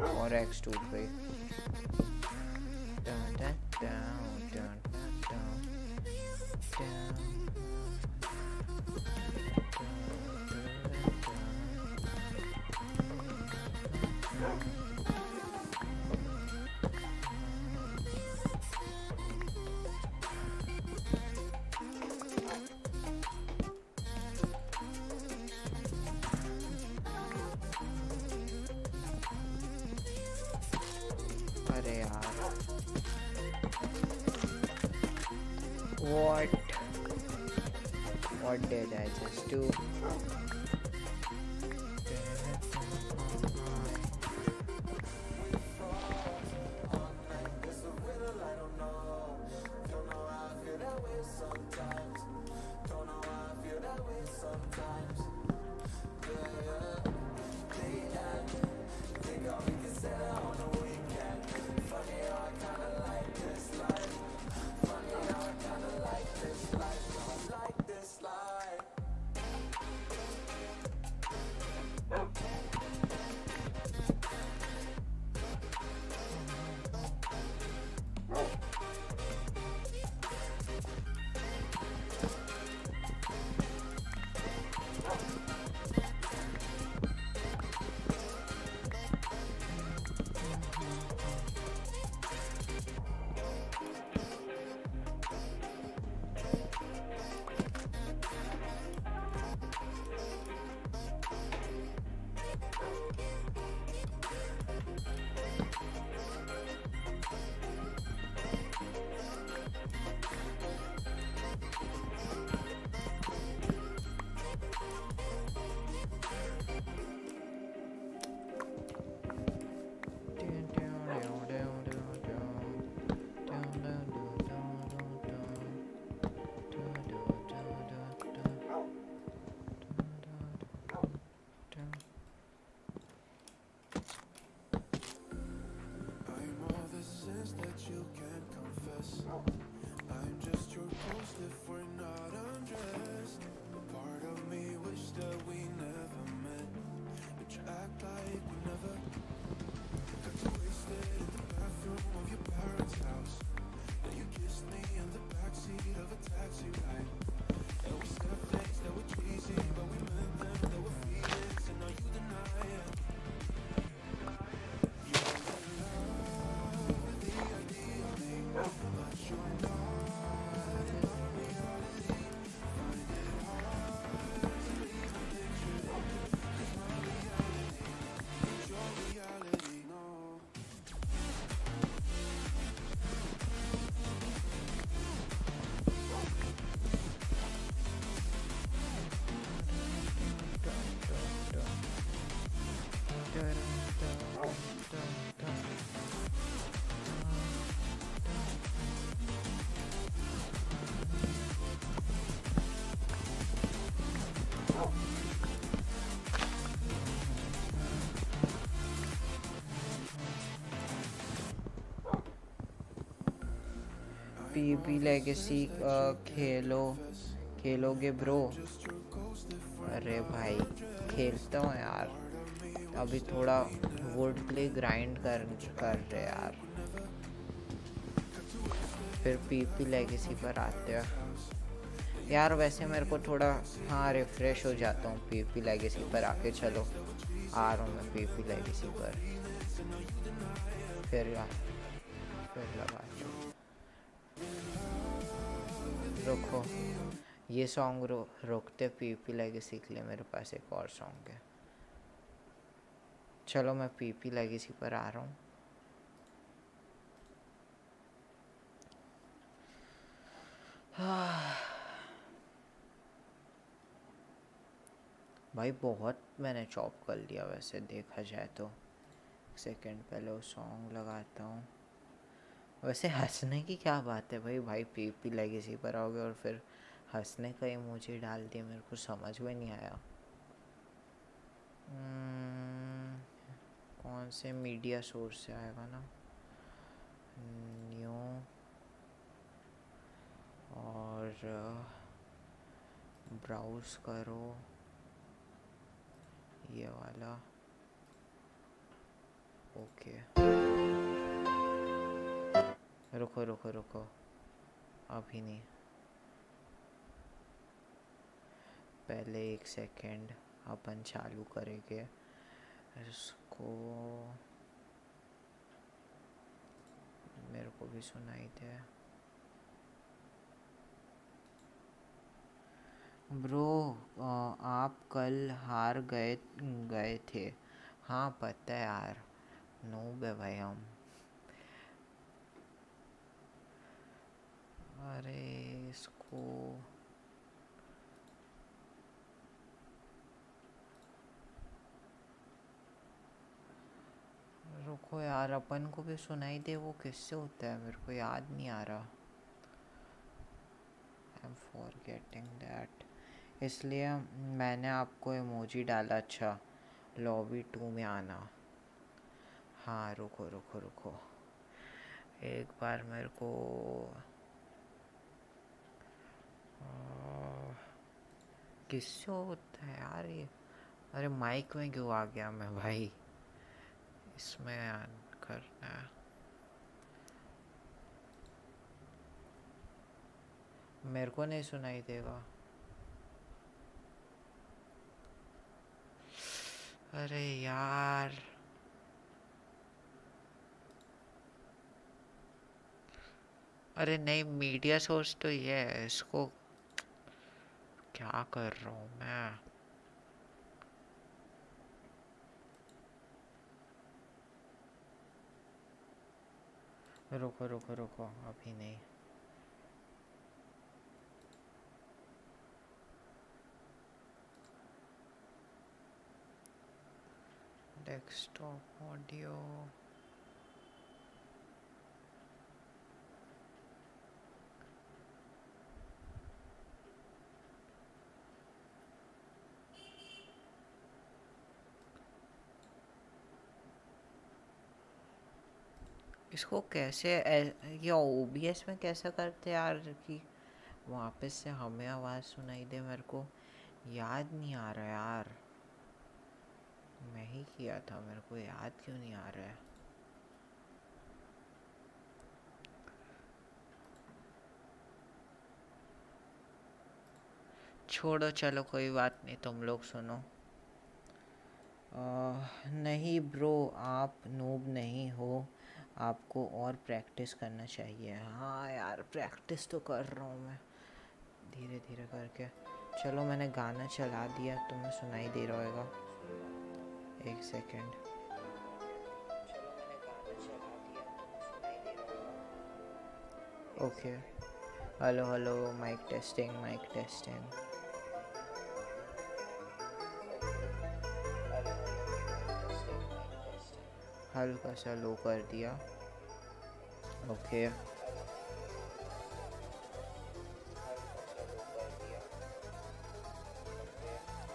और एक्स टूट गई what? What did I just do PP legacy खेलो। खेलोगे ब्रो अरे भाई, खेलता हूँ यार। अभी थोड़ा वुड प्ले ग्राइंड कर कर रहे यार। फिर पीपी लेगेसी पर आते हैं। यार वैसे मेरे को थोड़ा हाँ रिफ्रेश हो जाता हूँ पीपी लेगेसी पर आके। चलो, आ रहा हूँ मैं पीपी लेगेसी पर। फिर यार सॉन्ग रो, रोकते पीपी लेगेसी के लिए मेरे पास एक और सॉन्ग है। चलो मैं पीपी लेगेसी पर आ रहा हूँ। भाई बहुत मैंने चॉप कर लिया वैसे, देखा जाए तो। सेकंड पहले वो सॉन्ग लगाता हूँ। वैसे हंसने की क्या बात है भाई? भाई पी पी लेगेसी पर आओगे और फिर हंसने का इमोजी डाल दिया मेरे को समझ में नहीं आया। hmm, कौन से मीडिया सोर्स से आएगा ना? न्यू और ब्राउज करो। ये वाला। ओके। रुको रुको रुको। अभी नहीं। पहले एक सेकेंड अपन चालू करेंगे। इसको मेरे को भी सुनाई दे। ब्रो आप कल हार गए गए थे। हाँ पता है यार। नो बे भाई हम। अरे, इसको रुको यार, अपन को भी सुनाई दे, वो किससे होता है? मेरे को याद नहीं आ रहा। I am forgetting that इसलिए मैंने आपको इमोजी डाला अच्छा। लॉबी टू में आना। हाँ रुको रुको रुको। एक बार मेरे को किससे होता है यार ये? अरे माइक में क्यों आ गया मैं भाई? इसमें करना मेरे को नहीं सुनाई देगा। अरे यार। अरे नहीं मीडिया सोर्स तो ये है, इसको क्या कर रहा हूँ मैं? रुको रुको रुको अभी नहीं। डेस्कटॉप ऑडियो इसको कैसे ये ओ में कैसे करते यार कि वापस से हमें आवाज़ सुनाई दे मेरे को? याद नहीं आ रहा यार। मैं ही किया था मेरे को याद क्यों नहीं आ रहा है? छोड़ो चलो कोई बात नहीं तुम लोग सुनो। आ, नहीं ब्रो आप नूब नहीं हो। आपको और प्रैक्टिस करना चाहिए। हाँ यार प्रैक्टिस तो कर रहा हूँ मैं। धीरे धीरे करके। चलो मैंने गाना चला दिया, तुम्हें सुनाई दे रहा होगा। एक second okay hello hello mic testing mic testing हल्का सा लो कर दिया। ओके।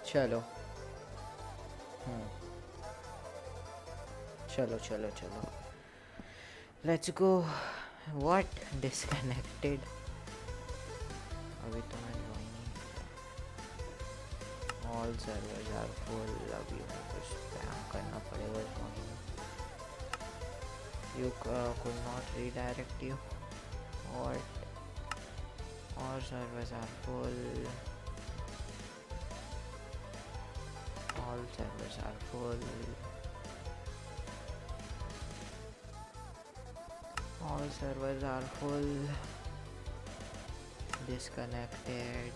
चलो। हम्म। चलो चलो चलो। लेट्स गो व्हाट डिस्कनेक्टेड अभी तो मैं join all servers are full अभी मेरे को स्पैम करना पड़ेगा। Join you uh, could not redirect you or all servers are full all servers are full all servers are full disconnected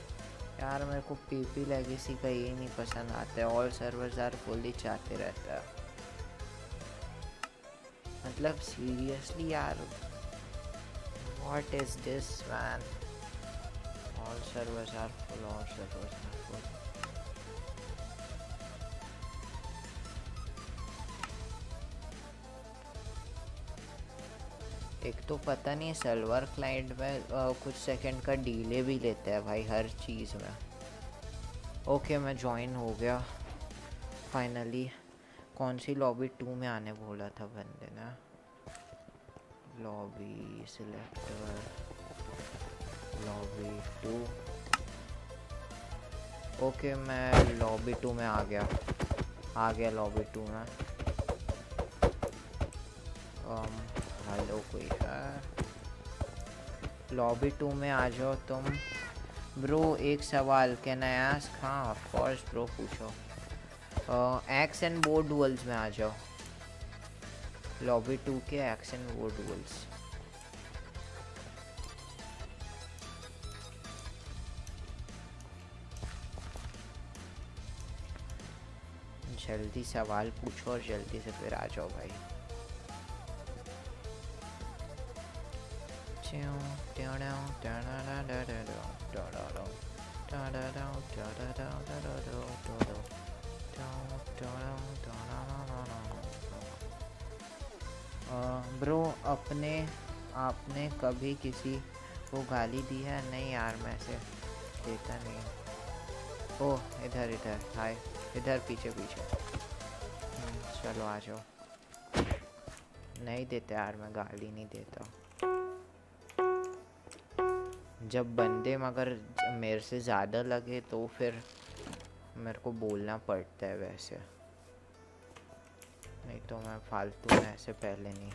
यार मेरे को पीपी लेगेसी का ये नहीं पसंद आता है ऑल सर्वर्स आर फुल ही चाहते रहता है मतलब सीरियसली यार what is this man all servers are full all servers are full एक तो पता नहीं सलवर क्लाइंट में आ, कुछ सेकंड का डीले भी लेता है भाई हर चीज़ में। ओके मैं ज्वाइन हो गया फाइनली कौन सी लॉबी टू में आने बोला था बंदे ने? Lobby selector lobby two okay मैं लॉबी टू में आ गया। आ गया लॉबी टू में। हेलो कोई है? लॉबी टू में आ जाओ तुम। ब्रो एक सवाल कैन आई आस्क हाँ ऑफ़ कोर्स ब्रो पूछो। एक्स एंड वो डुअल्स में आ जाओ लॉबी टू के एक्स एंड वो डुअल्स जल्दी सवाल पूछो और जल्दी से फिर आ जाओ भाई ब्रो अपने आपने कभी किसी को गाली दी है? नहीं यार मैं से देता नहीं। ओह इधर इधर हाय इधर पीछे पीछे। हम्म, चलो आ जाओ। नहीं देते यार मैं गाली नहीं देता। जब बंदे मगर मेरे से ज़्यादा लगे तो फिर मेरे को बोलना पड़ता है वैसे। नहीं तो मैं फालतू में ऐसे पहले नहीं।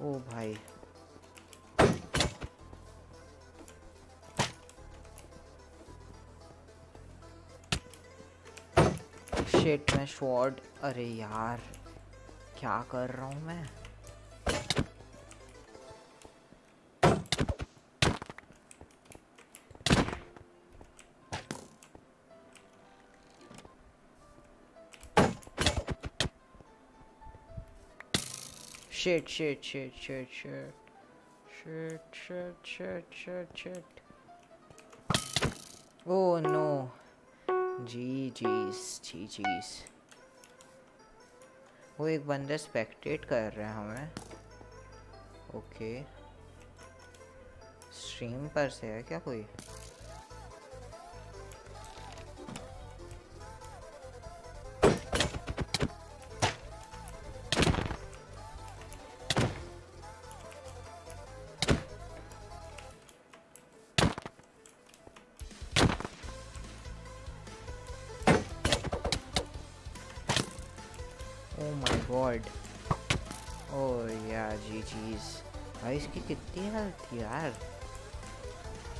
ओ भाई। शेट मैं शॉर्ट अरे यार, क्या कर रहा हूँ मैं? Shit shit shit shit shit shit shit shit shit shit no GG's. जीस वो एक बंदा स्पेक्टेट कर रहा है हमें। ओके स्ट्रीम पर से है क्या कोई?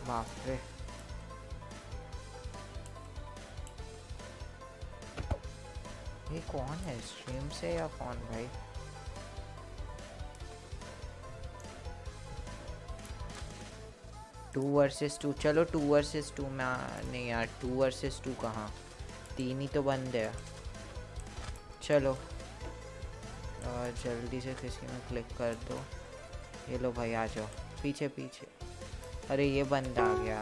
बाप ये कौन है? स्ट्रीम से या कौन भाई? टू वर्सेस टू चलो टू वर्सेस टू में, नहीं यार टू वर्सेस टू कहाँ? तीन ही तो बंद है। चलो। जल्दी से किसी में क्लिक कर दो। ये लो भाई, आ जाओ। पीछे पीछे। अरे ये बंद आ गया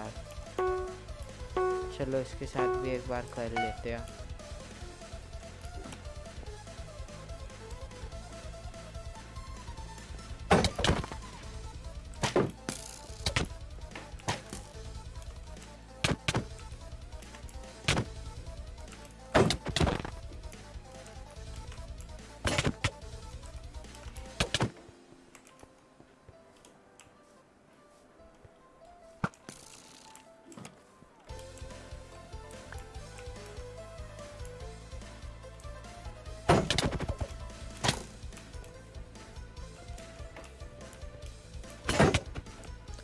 चलो इसके साथ भी एक बार कर लेते हैं।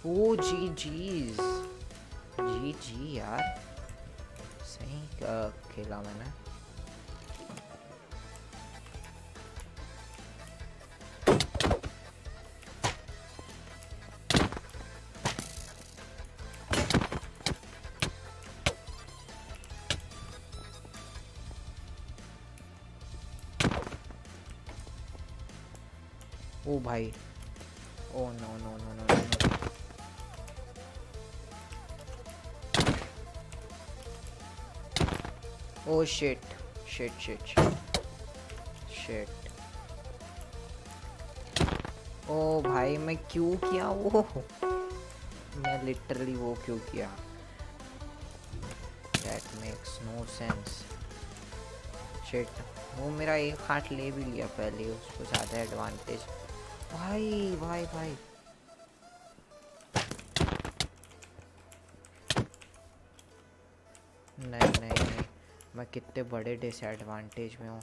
ओ जी जीज जी जी यार सही अ, खेला मैंने ओ भाई ओ no no no no no Shit. Shit, shit, shit. Shit. Oh भाई मैं क्यों किया वो मैं लिटरली वो क्यों किया that makes no sense shit वो मेरा एक हाथ ले भी लिया पहले उसको ज़्यादा एडवांटेज भाई भाई भाई कितने बड़े डिसएडवांटेज में हूँ।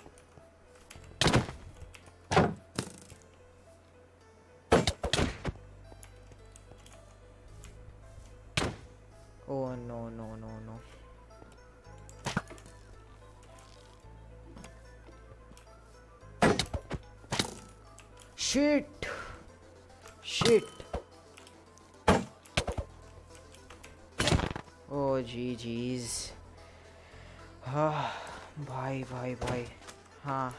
भाई। हाँ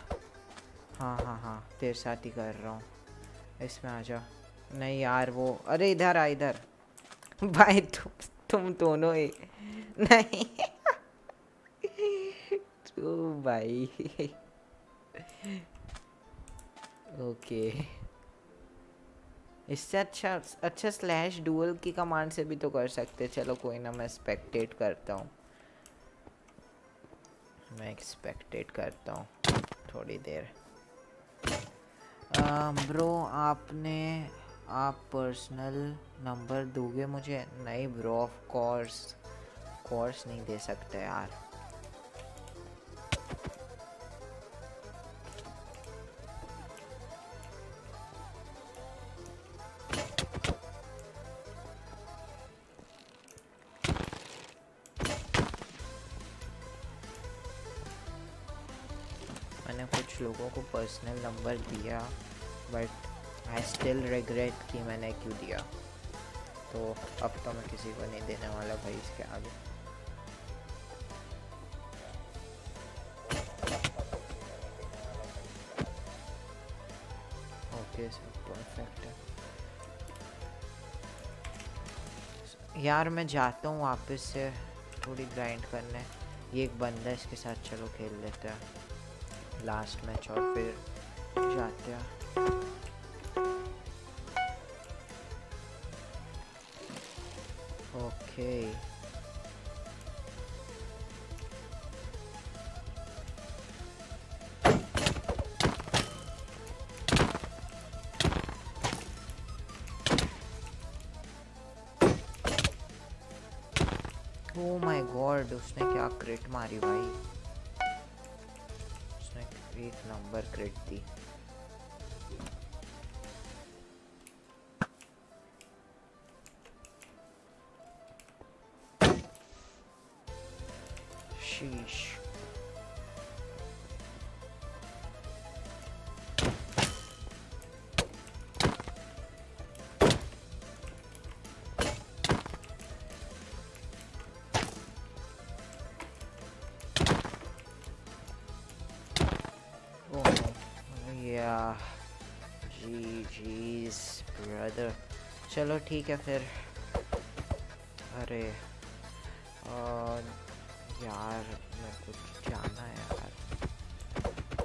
हाँ हाँ हाँ तेरे साथ ही कर रहा हूँ। इसमें आ जा। नहीं यार, वो, अरे इधर आ, इधर। भाई तुम तुम दोनों ही। नहीं। तू भाई। ओके। इससे अच्छा अच्छा स्लैश डुअल की कमांड से भी तो कर सकते। चलो कोई ना, मैं स्पेक्टेट करता हूँ। एक्सपेक्टेड करता हूँ, थोड़ी देर। ब्रो, आपने, आप पर्सनल नंबर दोगे मुझे? नहीं ब्रो ऑफ़ कोर्स कोर्स नहीं दे सकते यार। पर्सनल नंबर दिया बट आई स्टिल रिग्रेट कि मैंने क्यों दिया। तो अब तो मैं किसी को नहीं देने वाला भाई इसके आगे। ओके सर परफेक्ट है। यार, मैं जाता हूँ वापस से थोड़ी ग्राइंड करने। ये एक बंदा इसके साथ चलो खेल लेते हैं। लास्ट मैच और फिर जाते हैं। ओके। ओ माय गॉड उसने क्या क्रिट मारी भाई? एक नंबर क्रेडिट दी चलो ठीक है फिर। अरे और यार मैं कुछ जाना है यार।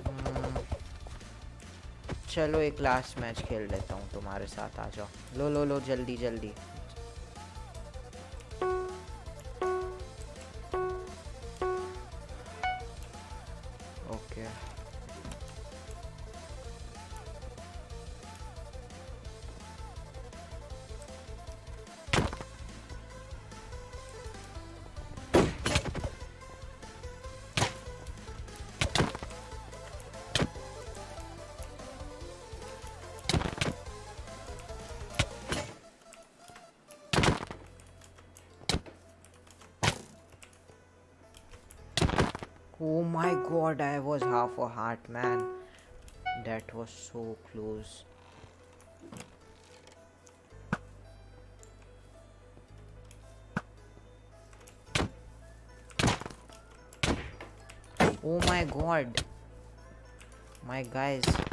हम्म, चलो एक लास्ट मैच खेल लेता हूँ तुम्हारे साथ आ जाओ। लो लो लो जल्दी जल्दी। God, I was half a heart, man. That was so close. Oh my god. My guys.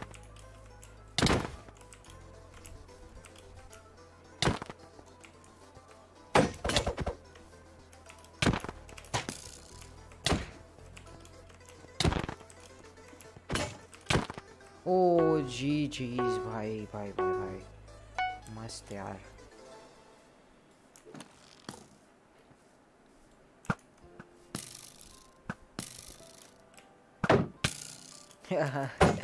जी जीज भाई भाई भाई भाई। मस्त यार। ओ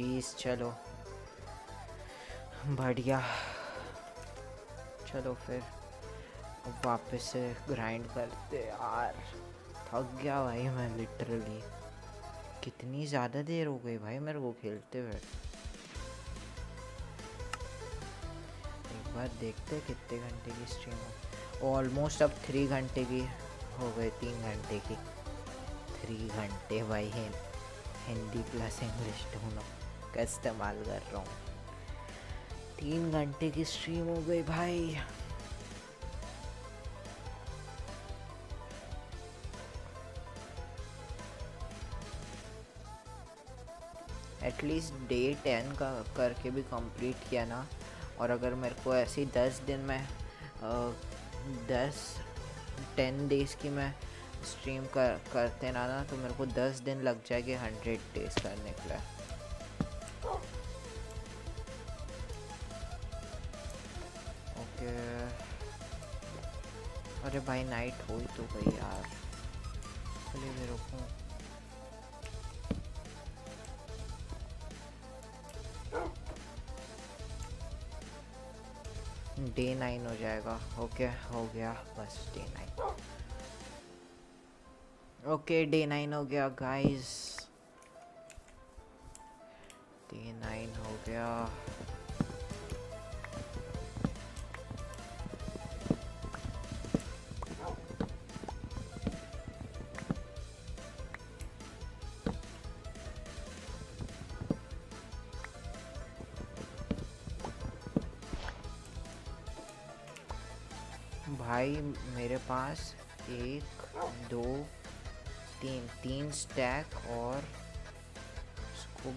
जी जीज चलो। बढ़िया। चलो फिर वापस से ग्राइंड करते यार। थक गया भाई मैं लिटरली कितनी ज़्यादा देर हो गई भाई मेरे को खेलते हुए? एक बार देखते हैं कितने घंटे की स्ट्रीम हो। ऑलमोस्ट अब थ्री घंटे की हो गई, तीन घंटे की। थ्री घंटे भाई, हिंदी प्लस इंग्लिश दोनों। का इस्तेमाल कर रहा हूँ। तीन घंटे की स्ट्रीम हो गई भाई। एटलीस्ट डे टेन का करके भी कंप्लीट किया ना। और अगर मेरे को ऐसे दस दिन में दस टेन डेज़ की मैं स्ट्रीम कर, करते ना ना तो मेरे को दस दिन लग जाएँगे हंड्रेड डेज़ करने के लिए। अरे भाई नाइट हो ही तो गई यार। चलिए मैं रुकूँ। डे नाइन हो जाएगा। ओके हो गया। बस day nine okay day nine हो गया गाइस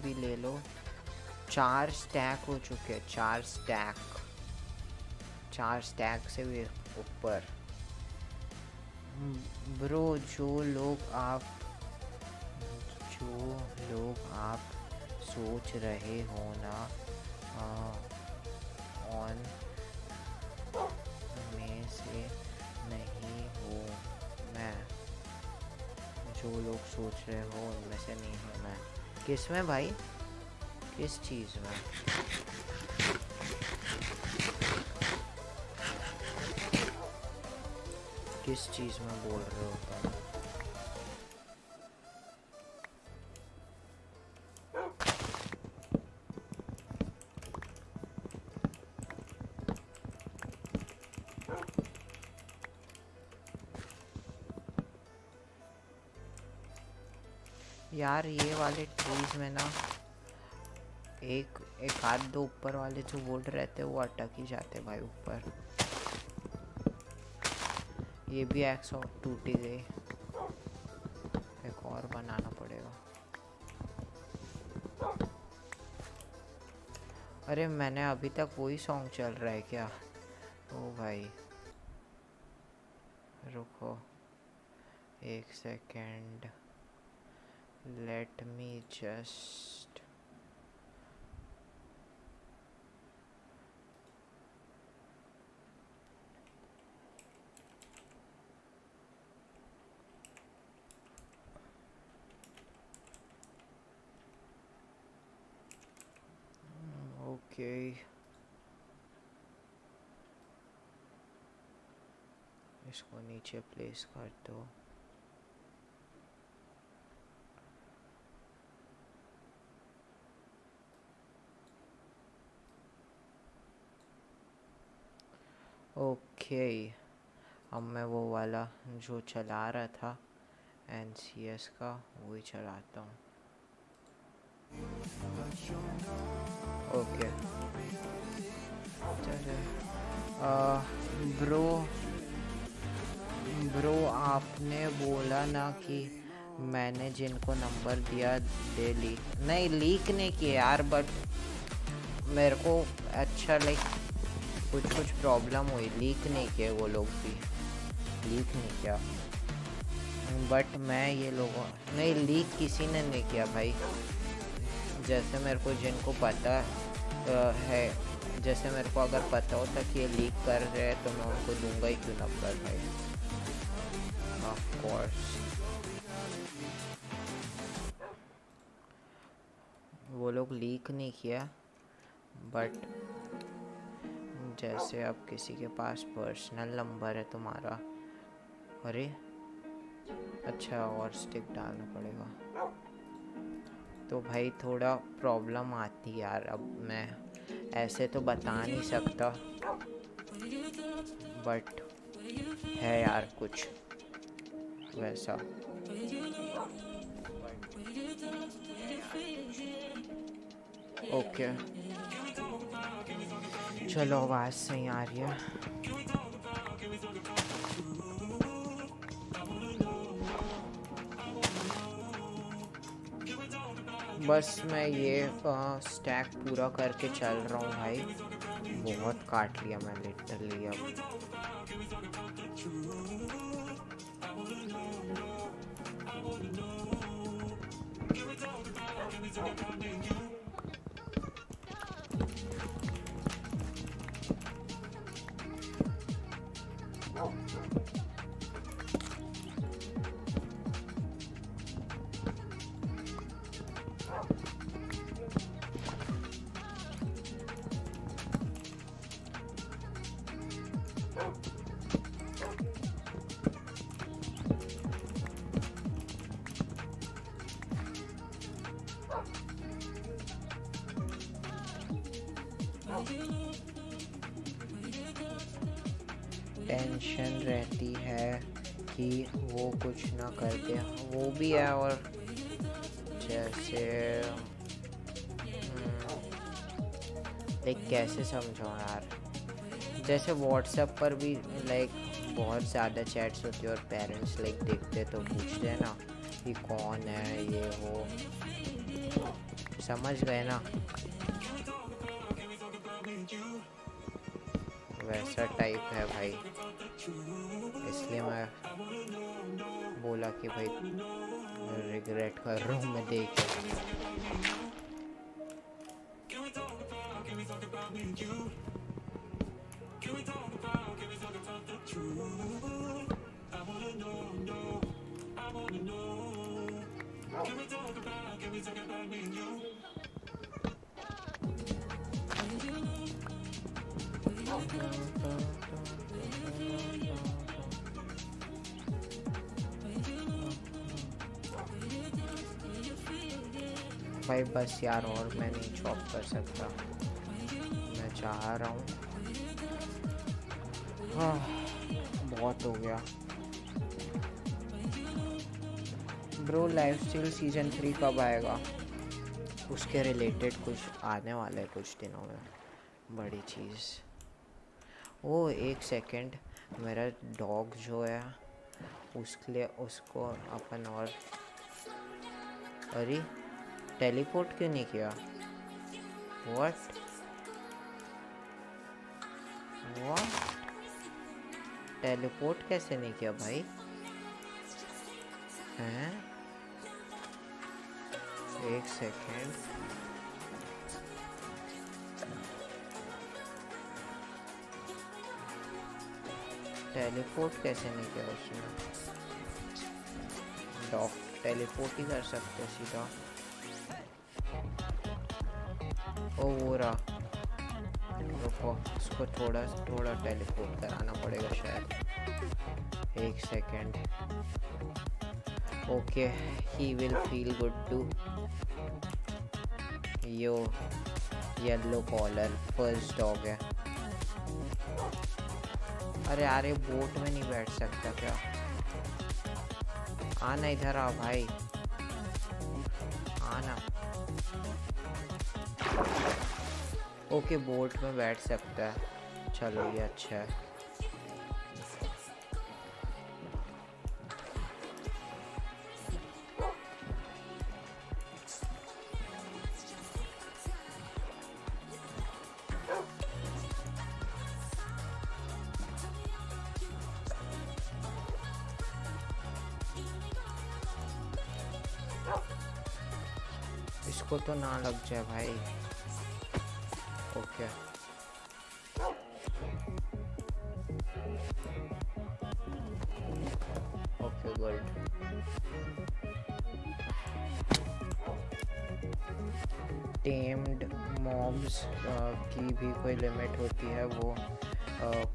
भी ले लो। चार स्टैक हो चुके हैं, चार स्टैक चार स्टैक से भी ऊपर। ब्रो, जो लोग आप, जो लोग आप सोच रहे हो ना ऑन में से नहीं हूँ मैं। जो लोग सोच रहे हो उनमें से नहीं हूँ मैं। किसमें भाई? किस चीज़ में? किस चीज़ में बोल रहे हो ऊपर वाले जो वुड रहते हैं, वो अटक ही जाते भाई ऊपर। ये भी एक्स टूट ही गई। एक और बनाना पड़ेगा। अरे, मैंने अभी तक वही सॉन्ग चल रहा है क्या? ओ भाई। रुको। एक second let me just okay इसको नीचे प्लेस कर दो। ओके अब मैं वो वाला जो चला रहा था एन सी एस का, वही चलाता हूँ। ओके ब्रो ब्रो, आपने बोला ना कि मैंने जिनको नंबर दिया, दे लीक नहीं लीक नहीं किया यार बट मेरे को अच्छा लाइक कुछ कुछ प्रॉब्लम हुई। लीक नहीं किए वो लोग भी। लीक नहीं किया। बट मैं ये लोगों, नहीं, लीक किसी ने नहीं किया भाई। जैसे मेरे को जिनको पता है, जैसे मेरे को अगर पता होता कि ये लीक कर रहे हैं तो मैं उनको दूँगा ही क्यों नंबर भाई। ऑफ़ वो लोग लीक नहीं किया बट जैसे अब किसी के पास पर्सनल नंबर है तुम्हारा, अरे अच्छा और स्टिक डालना पड़ेगा। तो भाई थोड़ा प्रॉब्लम आती यार, अब मैं ऐसे तो बता नहीं सकता बट है यार कुछ। वैसा ओके। चलो आवाज़ सही आ रही है। बस मैं ये स्टैक पूरा करके चल रहा हूँ भाई। बहुत काट लिया मैं लिटरली अब। लाइक कैसे समझाऊँ यार? जैसे व्हाट्सएप पर भी लाइक बहुत ज़्यादा चैट्स होती है और पेरेंट्स लाइक देखते तो पूछते हैं ना कि कौन है ये, वो। समझ गए ना? वैसा टाइप है भाई। इसलिए मैं बोला कि भाई रिग्रेट कर रहा हूँ, मैं देख we talk about me and you? Can we talk about, can we talk about the truth? I wanna know, no, I wanna know. Can we talk about, can we talk about me and you? भाई बस यार और मैं नहीं जॉब कर सकता चाह रहा हूँ। हाँ, बहुत हो गया। Bro life style season three कब आएगा? उसके रिलेटेड कुछ आने वाला है कुछ दिनों में। बड़ी चीज़। ओ एक सेकंड मेरा डॉग जो है उसके लिए उसको अपन और अरे टेलीपोर्ट क्यों नहीं किया? व्हाट व्हाट टेलीपोर्ट कैसे नहीं किया भाई? हैं? एक सेकेंड टेलीपोर्ट कैसे नहीं किया उसने? डॉक टेलीपोर्ट ही कर सकते सीधा। ओ, वो रहा। रुको इसको थोड़ा थोड़ा टेलीपोर्ट कराना पड़ेगा शायद। एक second okay he will feel good to yo yellow collar first dog है। अरे ये बोट में नहीं बैठ सकता क्या? आना इधर आ भाई। आना। ओके, बोट में बैठ सकता है। चलो, ये अच्छा है। इसको तो ना लग जाए भाई। मॉब्स की भी कोई लिमिट होती है, वो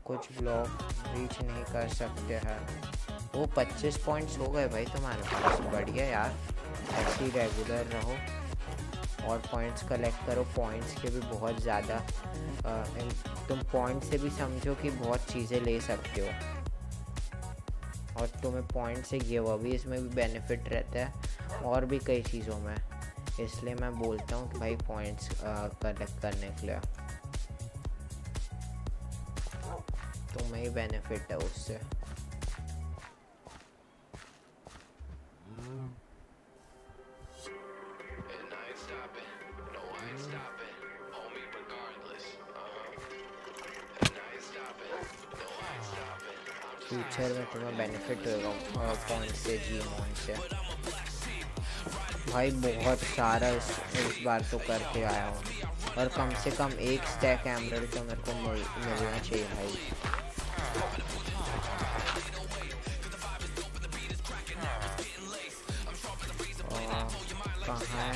कुछ ब्लॉक रीच नहीं कर सकते हैं। वो 25 पॉइंट्स हो गए भाई तुम्हारे पास। बढ़िया यार। ही रेगुलर रहो। और पॉइंट्स कलेक्ट करो। पॉइंट्स के भी बहुत ज़्यादा तुम पॉइंट से भी समझो कि बहुत चीज़ें ले सकते हो। और तुम्हें पॉइंट से गिव भी इसमें भी बेनिफिट रहता है। और भी कई चीज़ों में। इसलिए मैं बोलता हूँ कि भाई पॉइंट्स कलेक्ट करने के लिए। तो ही बेनिफिट है उससे। फ्यूचर में तुम्हें बेनिफिट होगा पॉइंट से जी मॉन से। भाई बहुत सारा इस, इस बार तो करके आया हूँ। और कम से कम एक स्टैक एमरल्ड तो मेरे को मिल, मिलना चाहिए भाई। कहाँ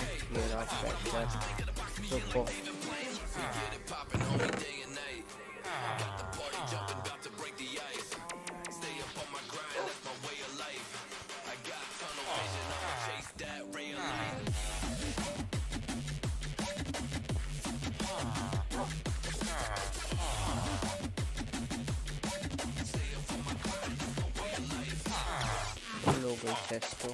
लोगो टेस्टो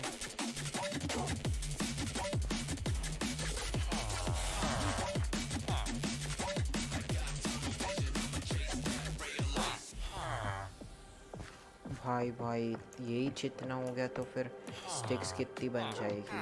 भाई भाई यही जितना हो गया तो फिर स्टिक्स कितनी बन जाएगी?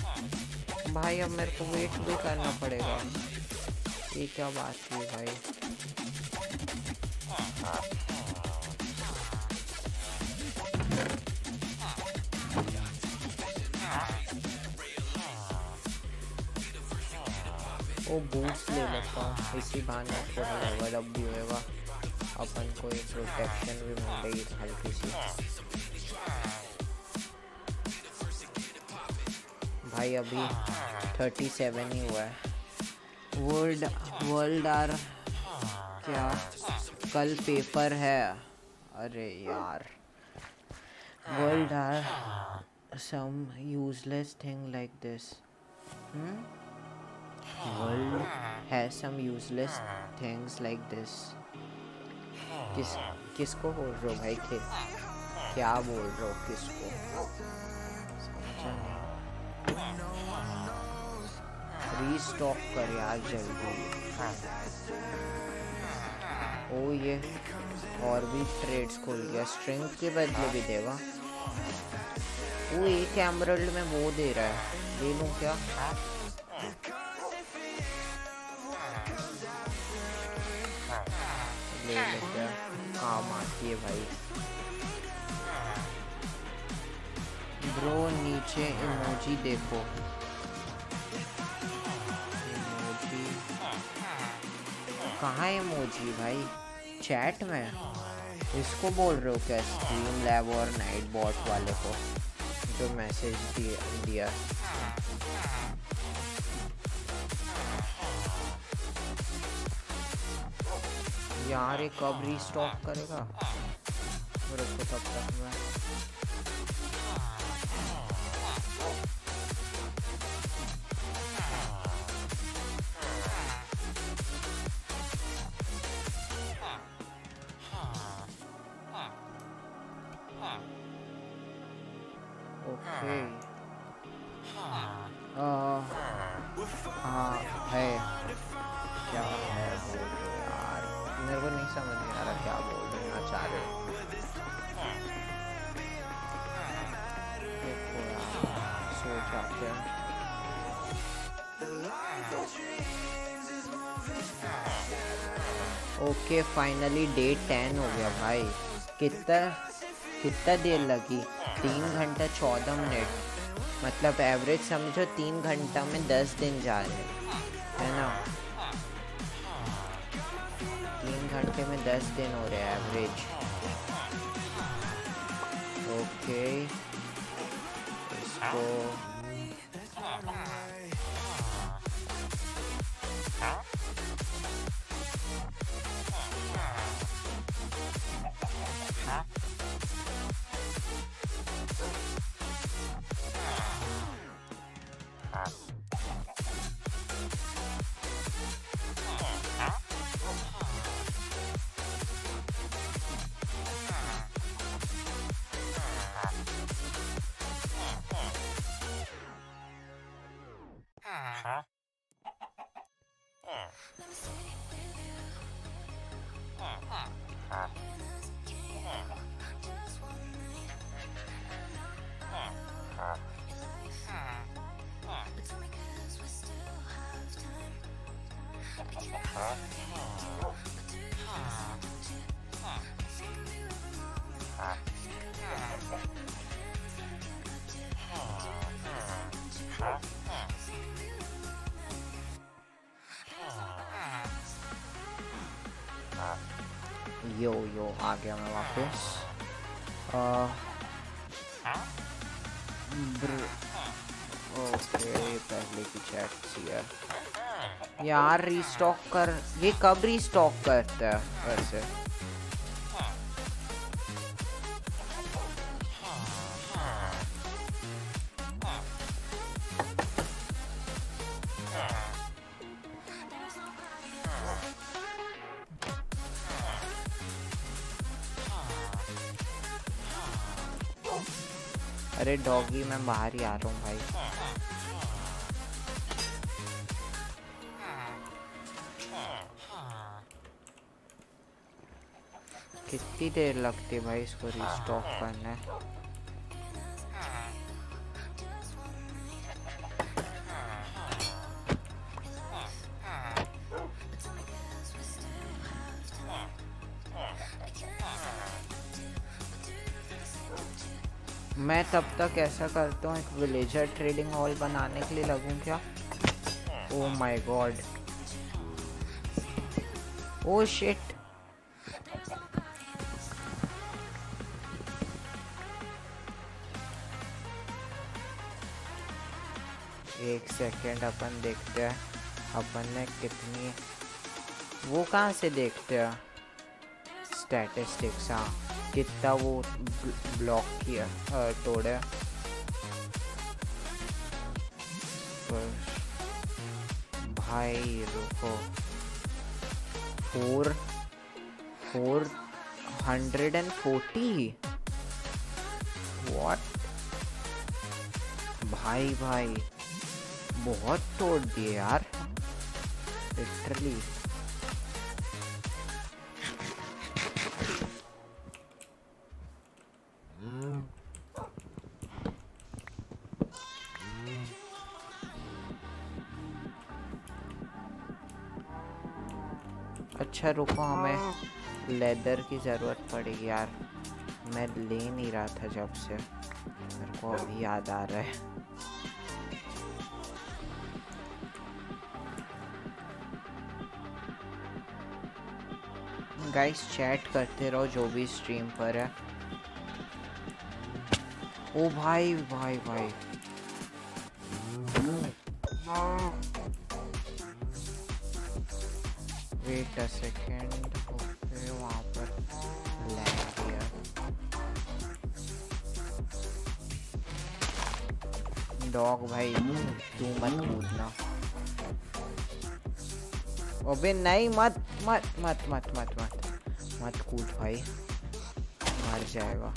भाई, अब मेरे को वेट भी करना पड़ेगा। ये क्या बात की भाई? वो बूट्स ले लेता इसी बहाने थोड़ा लेवल भी होएगा अपन को एक प्रोटेक्शन भी मिलेगी हल्की सी। भाई, अभी थर्टी सेवन ही हुआ है। वर्ल्ड वर्ल्ड आर क्या? कल पेपर है। अरे यार। World are some useless thing like this world has some useless things like this किस, किसको बोल रहे हो भाई? के क्या बोल रहे हो? किसको? रीस्टॉक कर यार जल्दी। हाँ। ओ, ये और भी ट्रेड्स खोल गया। स्ट्रिंग के बदले भी देगा वो। एक एमरल्ड में वो दे रहा है। ले लूँ क्या? ले लेते हैं। काम आती है भाई। ब्रो नीचे इमोजी देखो। इमोजी कहाँ इमोजी भाई? चैट में। इसको बोल रहे हो क्या स्ट्रीम लैब और नाइट बॉट वाले को? जो मैसेज दिया। यार ये कब रीस्टॉक करेगा? रुको तब तक मैं फाइनली डे टेन हो गया भाई। कितना कितना देर लगी? तीन घंटा चौदह मिनट। मतलब एवरेज समझो तीन घंटा में दस दिन जा रहे है। ना? तीन घंटे में दस दिन हो रहे हैं एवरेज ओके इसको गया मैं वापस आ, ओके पहले की चैट सी यार रीस्टॉक कर ये कब रीस्टॉक करता है वैसे? डॉगी मैं बाहर ही आ रहा हूँ भाई। कितनी देर लगती है भाई इसको रिस्टॉक करने? तक ऐसा करता हूँ? एक विलेजर ट्रेडिंग हॉल बनाने के लिए लगूँ क्या? Oh my god oh shit एक सेकेंड अपन देखते हैं। अपन ने कितनी वो कहाँ से देखते हैं? स्टैटिस्टिक्स हाँ। कितना वो ब्लॉक किया? तोड़ा। पर भाई, रुको। Four four hundred and forty watt भाई भाई, बहुत तोड़ दिए यार। लिटरली अच्छा रुको हमें। लेदर की ज़रूरत पड़ेगी यार। मैं ले नहीं रहा था जब से। मेरे को अभी याद आ रहा है। गाइस चैट करते रहो जो भी स्ट्रीम पर है। ओ भाई भाई भाई। वेट डॉग भाई तू मत कूदना अबे नहीं मत मत मत मत मत मत मत कूद भाई मर जाएगा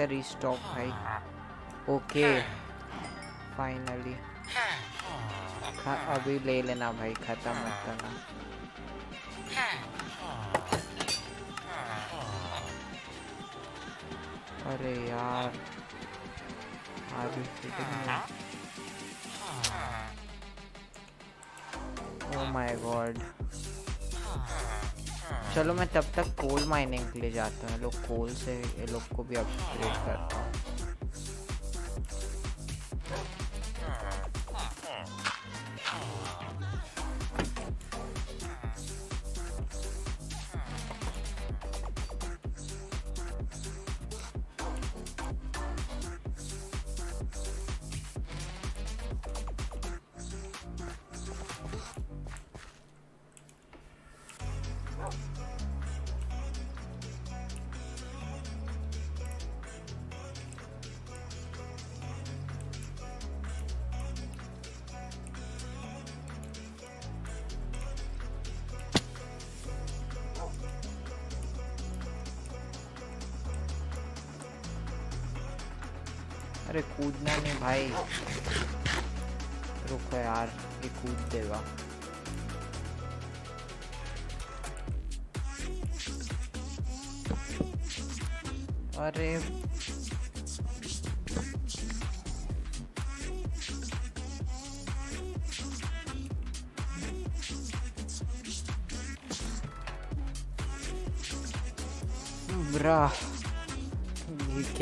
किया रिस्टॉक भाई। ओके फाइनली अभी ले लेना भाई, खत्म मत करना। अरे यार माय गॉड चलो मैं तब तक कोल माइनिंग के लिए जाता हूँ। लोग कोल से, ये लोग को भी अपग्रेड करता हूँ।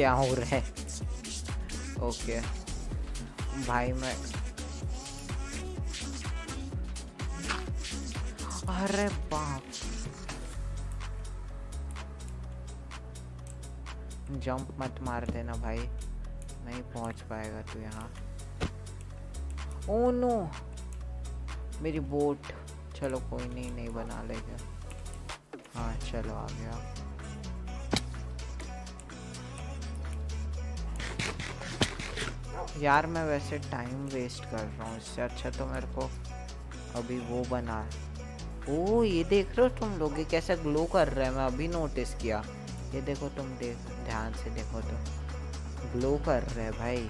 क्या हो। रहा है ओके। भाई मैं अरे बाप। जंप मत मार देना भाई। नहीं पहुँच पाएगा तू यहाँ। Oh no. मेरी बोट। चलो कोई नहीं नहीं बना लेगा। हाँ चलो आ गया। यार मैं वैसे टाइम वेस्ट कर रहा हूँ, इससे अच्छा तो मेरे को अभी वो बना। ओ, ये देख रहे हो तुम लोग, ये कैसा ग्लो कर रहा है, मैं अभी नोटिस किया। ये देखो तुम देख, ध्यान से देखो तो ग्लो कर रहे हैं भाई।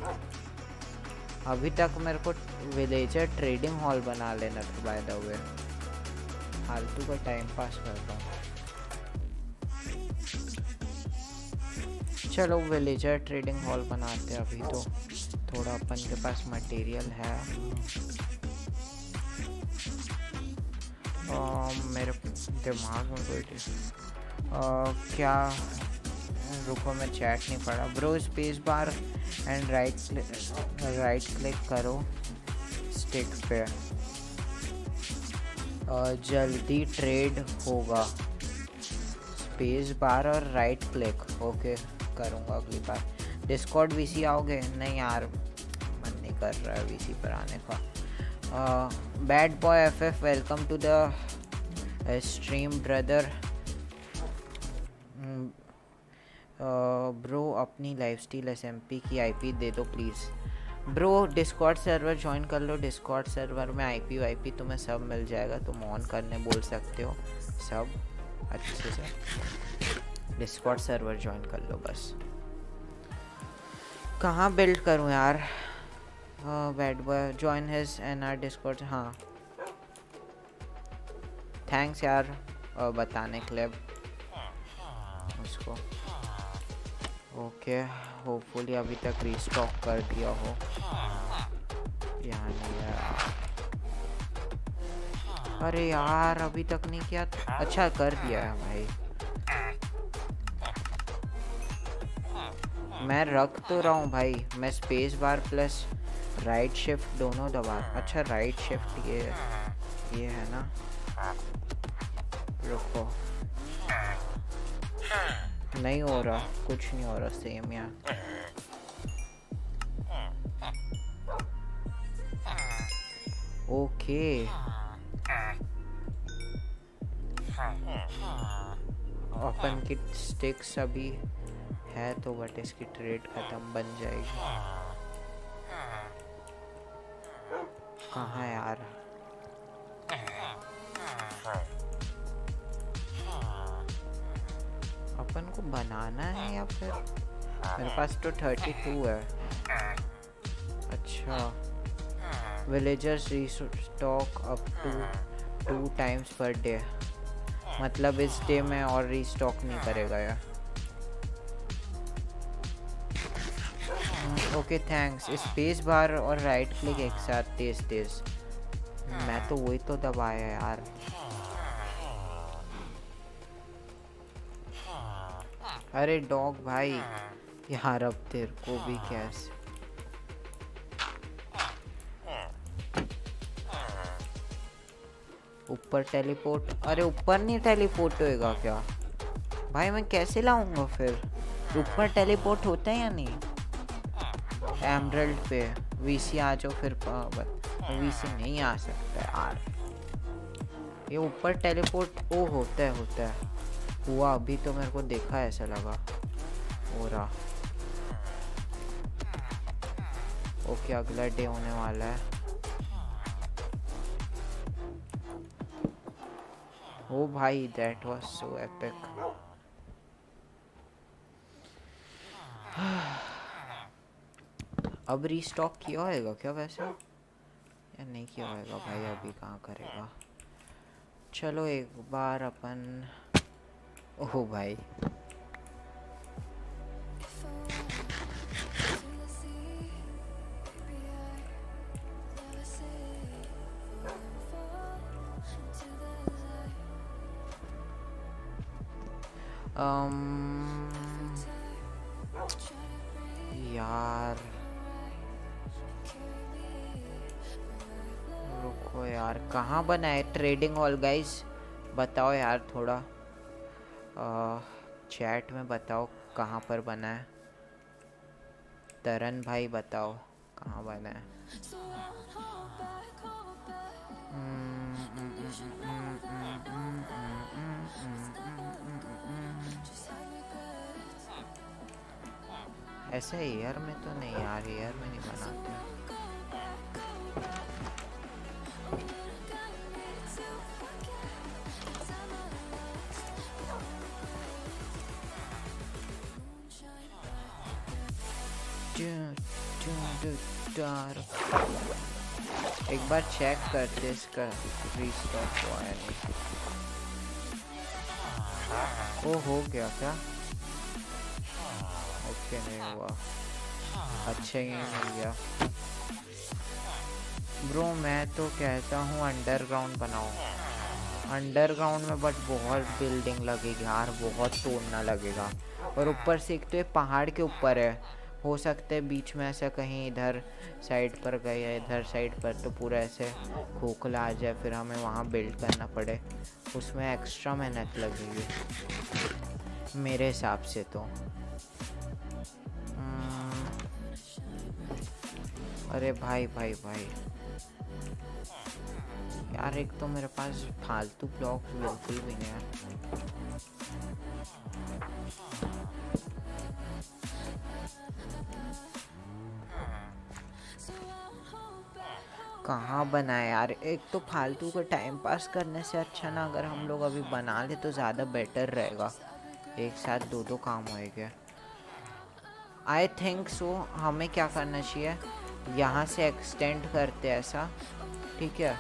अभी तक मेरे को विलेजर ट्रेडिंग हॉल बना लेना था बाय द वे फालतू का टाइम पास करता हूँ। चलो विलेजर ट्रेडिंग हॉल बनाते हैं अभी तो। थोड़ा अपन के पास मटेरियल है। आ, मेरे दिमाग में कोई क्या? रुको मैं चैट नहीं पढ़ा bro space bar and right right click करो। स्टिक पे। जल्दी ट्रेड होगा। स्पेस बार और राइट क्लिक ओके करूँगा अगली बार। डिस्कॉर्ड वीसी आओगे? नहीं यार, मन नहीं कर रहा है वीसी पर आने का। Bad boy F F welcome to the stream brother bro अपनी life style S M P की आईपी दे दो please bro Discord server join कर लो. डिस्कॉर्ड सर्वर में आई पी वाई पी तुम्हें सब मिल जाएगा. तुम ऑन करने बोल सकते हो. सब अच्छे से. डिस्कॉर्ड सर्वर ज्वाइन कर लो, बस. कहाँ बिल्ड करूँ यार? Bad boy join his N R Discord हाँ। थैंक्स यार बताने के लिए। उसको। ओके होपफुली अभी तक रीस्टॉक कर दिया हो। यहाँ है अरे यार, अभी तक नहीं किया। अच्छा कर दिया है भाई। मैं रख तो रहा हूँ भाई। मैं space bar plus right shift दोनों दबा। अच्छा राइट शिफ्ट ये ये है ना? रुको। नहीं हो रहा। कुछ नहीं हो रहा। सेम यार। ओके अपन की स्टिक्स अभी। है तो बट इसकी ट्रेड खत्म बन जाएगी। कहाँ यार? अपन को बनाना है या फिर? मेरे पास तो थर्टी टू है। अच्छा। Villagers restock up to two times per day मतलब इस डे में और रीस्टॉक नहीं करेगा यार। ओके थैंक्स स्पेस बार और राइट क्लिक एक साथ तेज तेज मैं तो वही तो दबाया यार। अरे डॉग भाई, यार अब तेरे को भी कैसे? ऊपर टेलीपोर्ट अरे ऊपर नहीं टेलीपोर्ट होएगा क्या? भाई मैं कैसे लाऊँगा फिर? ऊपर टेलीपोर्ट होता है या नहीं? एमरल्ड पे वीसी आ जाओ फिर वीसी नहीं आ सकता यार। ये ऊपर टेलीपोर्ट ओ होता है होता है। हुआ अभी तो मेरे को देखा ऐसा लगा। हो रहा। ओके अगला डे होने वाला है। ओ भाई दैट वाज सो एपिक अब रीस्टॉक किया होएगा क्या वैसे? या नहीं किया होएगा भाई अभी कहाँ करेगा? चलो एक बार अपन ओह भाई। Um, कहाँ बना है ट्रेडिंग हॉल गाइस बताओ यार थोड़ा। चैट में बताओ कहाँ पर बना है। तरन भाई बताओ कहाँ बना है। ऐसा एयर में तो नहीं यार एयर में नहीं बनाते। एक बार चेक करते इसका रीस्टॉक हो। गया क्या? ओके नहीं हुआ। अच्छा ही मिल गया। ब्रो मैं तो कहता हूँ अंडरग्राउंड बनाओ। अंडरग्राउंड में बट बहुत बिल्डिंग लगेगी यार, बहुत तोड़ना लगेगा। और ऊपर से एक तो ये पहाड़ के ऊपर है। हो सकता है बीच में ऐसा कहीं इधर साइड पर गए या इधर साइड पर तो पूरा ऐसे खोखला आ जाए फिर हमें वहाँ बिल्ड करना पड़े। उसमें एक्स्ट्रा मेहनत लगेगी मेरे हिसाब से तो। हम्म, अरे भाई भाई भाई। यार एक तो मेरे पास फालतू ब्लॉक बिल्कुल भी नहीं है। कहाँ बनाए यार? एक तो फालतू का टाइम पास करने से अच्छा ना अगर हम लोग अभी बना ले तो ज़्यादा बेटर रहेगा। एक साथ दो दो काम होएँगे। आई थिंक सो हमें क्या करना चाहिए? यहाँ से एक्सटेंड करते ऐसा ठीक है?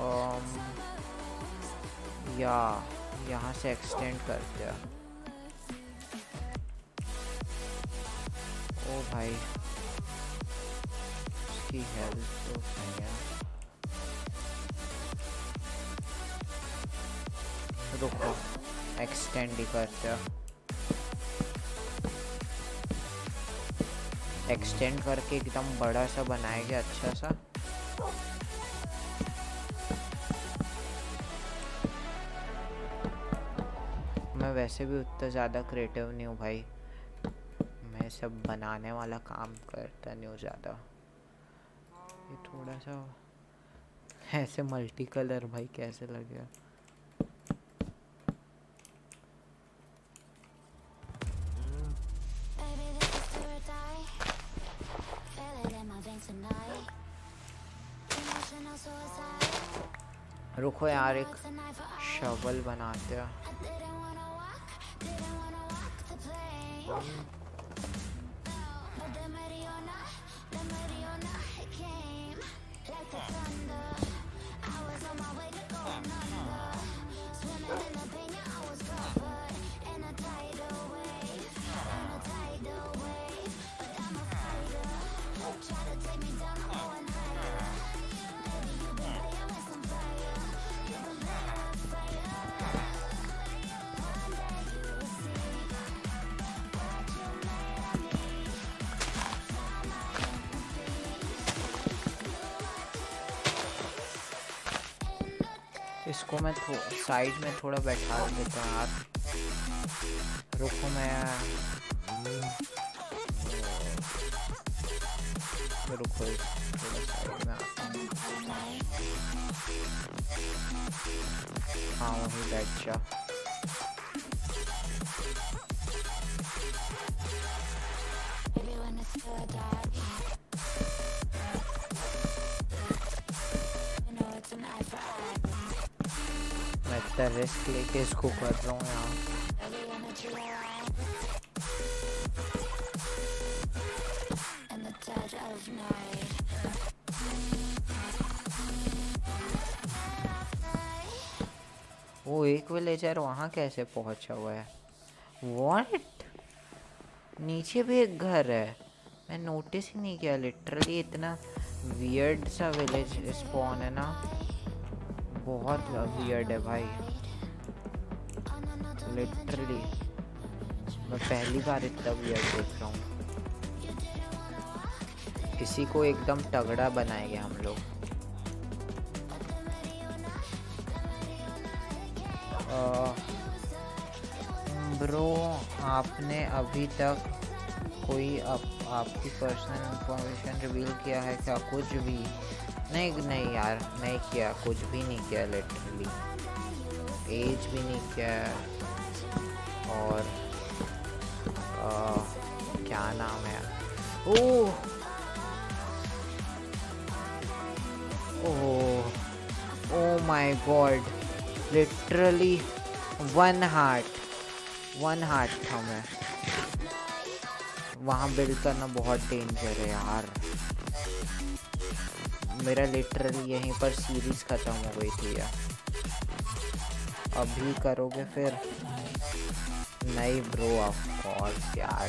Um, या यहाँ से एक्सटेंड करते हैं। ओ भाई। उसकी हेल्थ तो नहीं है रुको एक्सटेंड ही करते हैं। एक्सटेंड करके एकदम बड़ा सा बनाएँगे अच्छा सा। मैं वैसे भी उतना ज़्यादा क्रिएटिव नहीं हूँ भाई। मैं सब बनाने वाला काम करता नहीं हूँ ज़्यादा। ये थोड़ा सा ऐसे मल्टी कलर भाई कैसे लग गया रुको यार एक शवल बनाते हैं। इसको मैं साइड में थोड़ा बैठा देता हूँ यार रुको मैं। रुको थोड़ा साइड में आता हाँ वहीं बैठ जा। रिस्क लेके इसको कर रहा हूँ यहाँ. वो एक विलेजर वहाँ कैसे पहुँचा हुआ है? वॉट नीचे भी एक घर है। मैं नोटिस ही नहीं किया लिटरली इतना वियर्ड सा विलेज स्पॉन है ना। बहुत वियर्ड है भाई। लिटरली मैं पहली बार इतना वियर्ड देख रहा हूँ। इसी को एकदम तगड़ा बनाएँगे हम लोग। ब्रो आपने अभी तक कोई आप, आपकी पर्सनल इंफॉर्मेशन रिवील किया है क्या? कुछ भी? नहीं नहीं यार नहीं किया कुछ भी नहीं किया लिटरली एज भी नहीं किया। और आ, क्या नाम है? Oh! Oh! O my god! Literally one heart one heart था मैं। वहाँ बिल्ड करना बहुत डेंजर है यार। मेरा लिटरली यहीं पर सीरीज़ खत्म हो गई थी यार। अभी करोगे फिर? नहीं ब्रो ऑफ़ कोर्स यार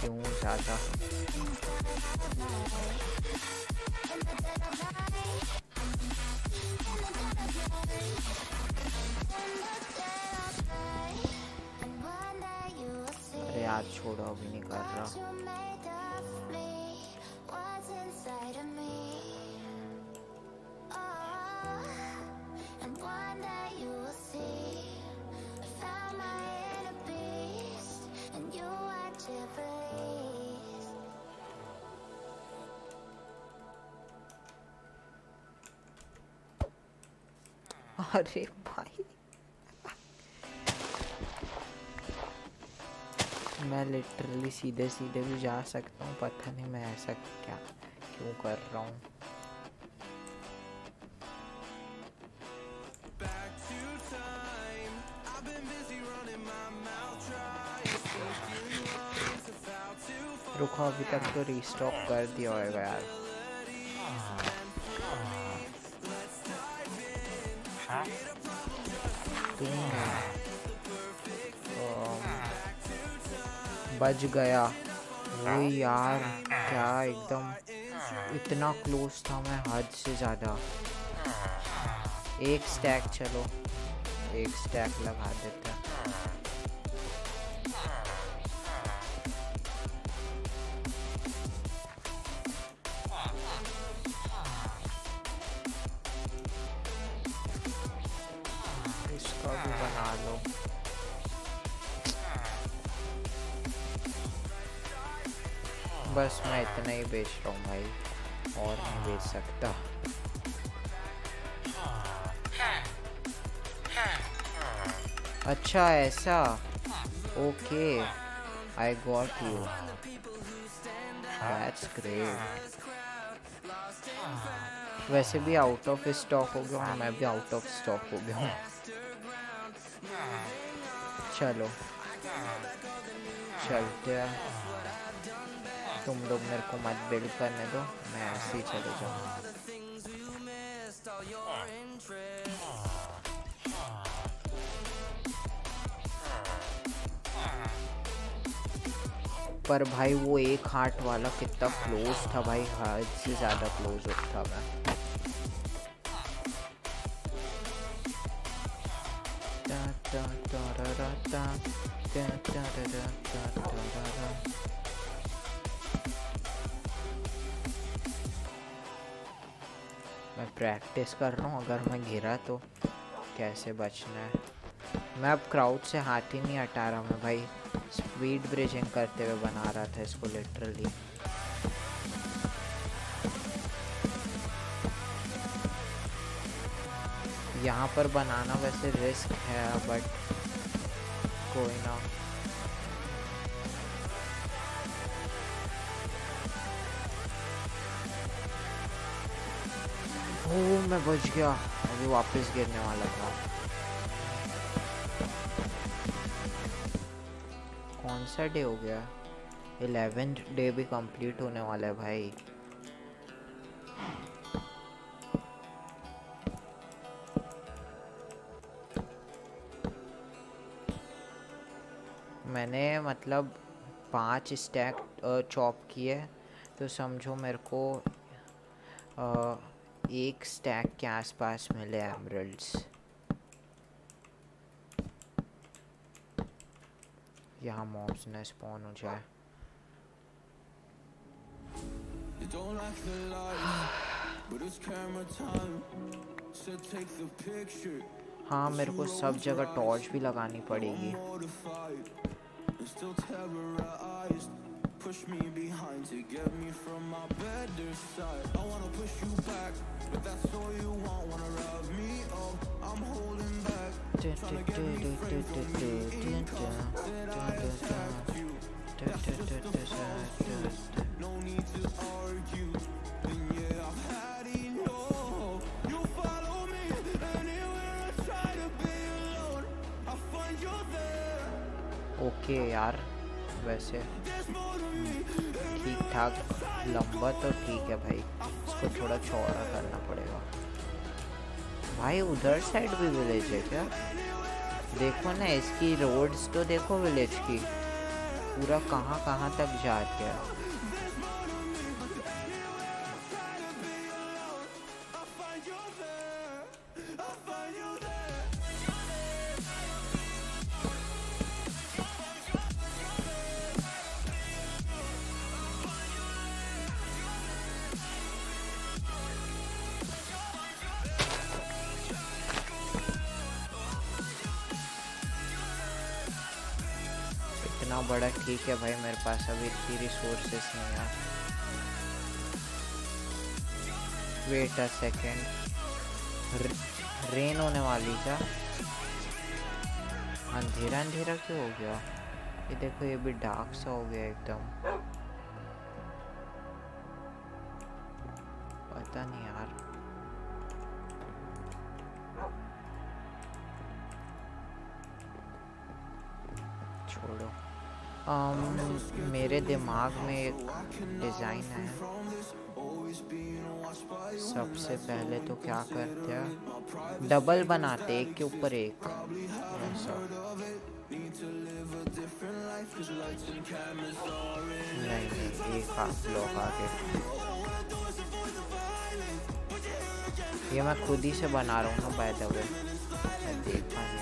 क्यों ज़्यादा अरे यार छोड़ो अभी नहीं कर रहा। अरे भाई। मैं लिटरली सीधे सीधे भी जा सकता हूँ पता नहीं मैं ऐसा क्या क्यों कर रहा हूँ। रुको अभी तक तो रीस्टॉक कर दिया होगा यार। तुम बच गया। वो यार, क्या एकदम इतना क्लोज था मैं हद से ज़्यादा। एक स्टैक चलो, एक स्टैक लगा देते हैं। बस मैं इतना ही बेच रहा हूँ भाई, और नहीं बेच सकता। अच्छा ऐसा? Okay I got you that's great वैसे भी आउट ऑफ़ स्टॉक हो गया हूँ, मैं भी आउट ऑफ़ स्टॉक हो गया हूँ। चलो। चलते हैं तुम लोग मेरे को मत बिल्ड करने दो, मैं ऐसे ही चले जाऊँ। पर भाई वो एक हार्ट वाला कितना क्लोज था भाई, हद से ज़्यादा क्लोज था मैं। मैं प्रैक्टिस कर रहा हूँ, अगर मैं गिरा तो कैसे बचना है? मैं अब क्राउड से हाथ ही नहीं हटा रहा मैं भाई। स्पीड ब्रिजिंग करते हुए बना रहा था इसको लिटरली यहाँ पर बनाना वैसे रिस्क है बट कोई ना। ओ, मैं बच गया। अभी वापस गिरने वाला था। कौन सा डे हो गया? इलेवेंथ डे भी कंप्लीट होने वाला है भाई। मैंने मतलब पाँच स्टैक चॉप किए तो समझो मेरे को एक स्टैक के आसपास मिले एमरल्ड्स यहाँ मॉब्स न स्पॉन हो जाए You don't like the lights, but it's camera time. Said take the picture. हाँ मेरे को सब जगह टॉर्च भी लगानी पड़ेगी I'm still terrorized. Push me behind to get me from my better side. I wanna push you back, but that's all you want. Wanna rub me up, I'm holding back. Trying to get me framed from me in cuffs Said I attacked you. That's just a falsehood No need to argue. Then yeah, I've had okay यार, वैसे ठीक ठाक लंबा तो ठीक है भाई, इसको थोड़ा चौड़ा करना पड़ेगा। भाई, उधर साइड भी विलेज है क्या? देखो ना, इसकी रोड्स तो देखो विलेज की, पूरा कहाँ कहाँ तक जाती है बड़ा ठीक है भाई मेरे पास अभी इतनी रिसोर्सेस नहीं है। वेट अ सेकेंड रेन होने वाली क्या? अंधेरा अंधेरा क्यों हो गया? ये देखो, ये भी डार्क सा हो गया एकदम। Um, मेरे दिमाग में एक डिज़ाइन है। सबसे पहले तो क्या करते हैं? डबल बनाते एक के ऊपर एक। नहीं एक आगे। ये मैं खुद ही से बना रहा हूँ ना बाय द वे देखा नहीं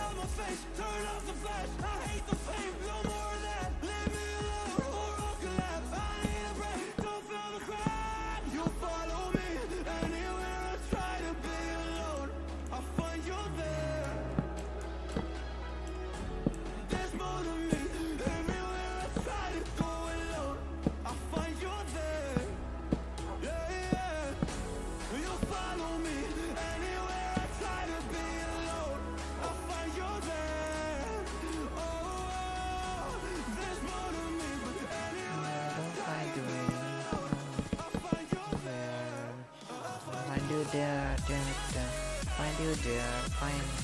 you there, find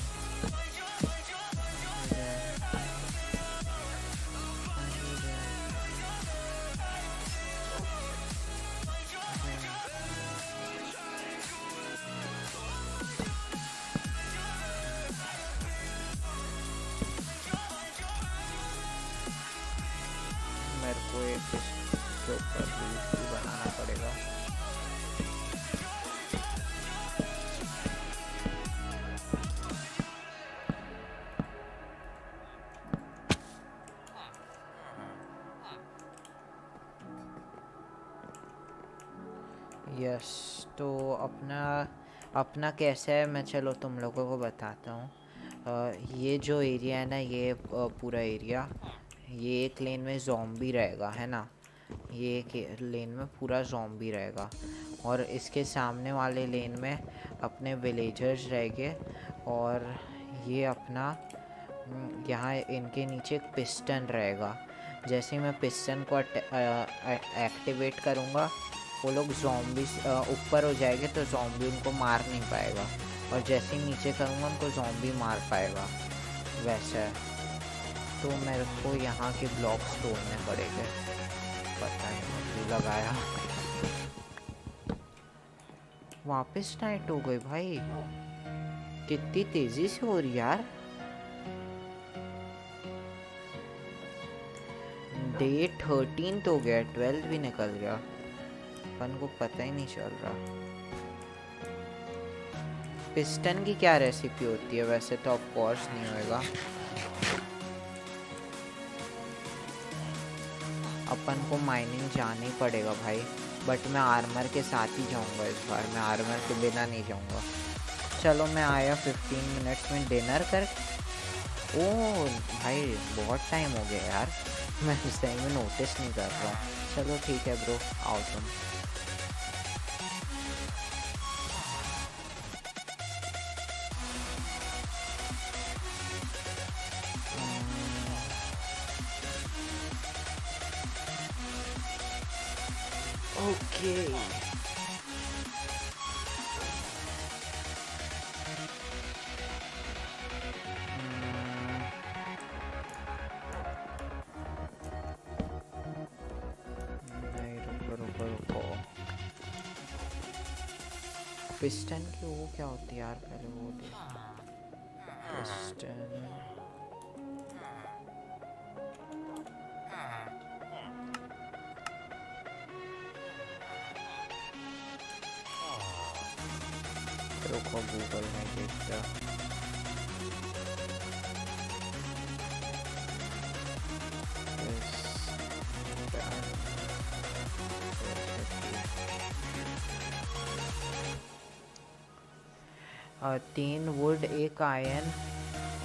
यस तो अपना अपना कैसा है? मैं चलो तुम लोगों को बताता हूँ। ये जो एरिया है ना ये पूरा एरिया ये एक लेन में जॉम्बी रहेगा है ना? ये एक लेन में पूरा जॉम्बी रहेगा। और इसके सामने वाले लेन में अपने विलेजर्स रहेंगे। और ये अपना हम्म, यहाँ इनके नीचे एक पिस्टन रहेगा। जैसे मैं पिस्टन को एक्टिवेट करूँगा वो लोग जॉम्बी ऊपर हो जाएँगे तो जॉम्बी उनको मार नहीं पाएगा। और जैसे ही नीचे करूँगा, उनको जॉम्बी मार पाएगा। वैसा। तो मेरे को यहाँ के ब्लॉक्स तोड़ने पड़ेंगे। पता नहीं क्यों लगाया। वापस नाइट हो गई भाई। कितनी तेज़ी से हो रही यार। डे थर्टीन तो हो गया ट्वेल्थ भी निकल गया। अपन को पता ही नहीं चल रहा। पिस्टन की क्या रेसिपी होती है? वैसे तो ऑफ़ कोर्स नहीं होएगा। अपन को माइनिंग जाना ही पड़ेगा भाई। बट मैं आर्मर के साथ ही जाऊँगा इस बार। मैं आर्मर के बिना नहीं जाऊँगा। चलो मैं आया 15 मिनट्स में डिनर कर। ओ भाई बहुत टाइम हो गया यार। मैं इस टाइम में नोटिस नहीं कर रहा। चलो ठीक है ब्रो आओ तुम। ओके नहीं रुको रुको रुको पिस्टन की वो क्या होती है यार पहले वो देख पिस्टन रुको गूगल में देखता तीन वुड एक आयन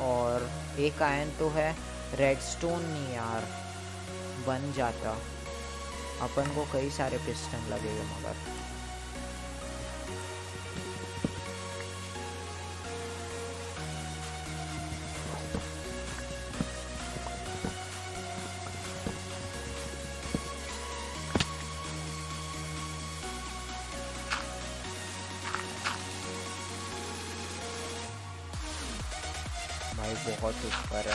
और एक आयन तो है रेडस्टोन नहीं यार, बन जाता। अपन को कई सारे पिस्टन लगेगा मगर। भाई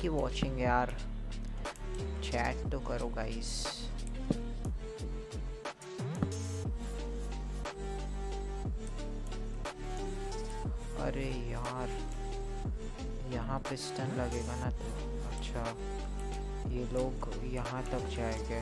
की वॉचिंग यार। चैट तो करो गाइस अरे यार, यहाँ पिस्टन लगेगा ना तो। अच्छा ये लोग यहाँ तक जाएँगे।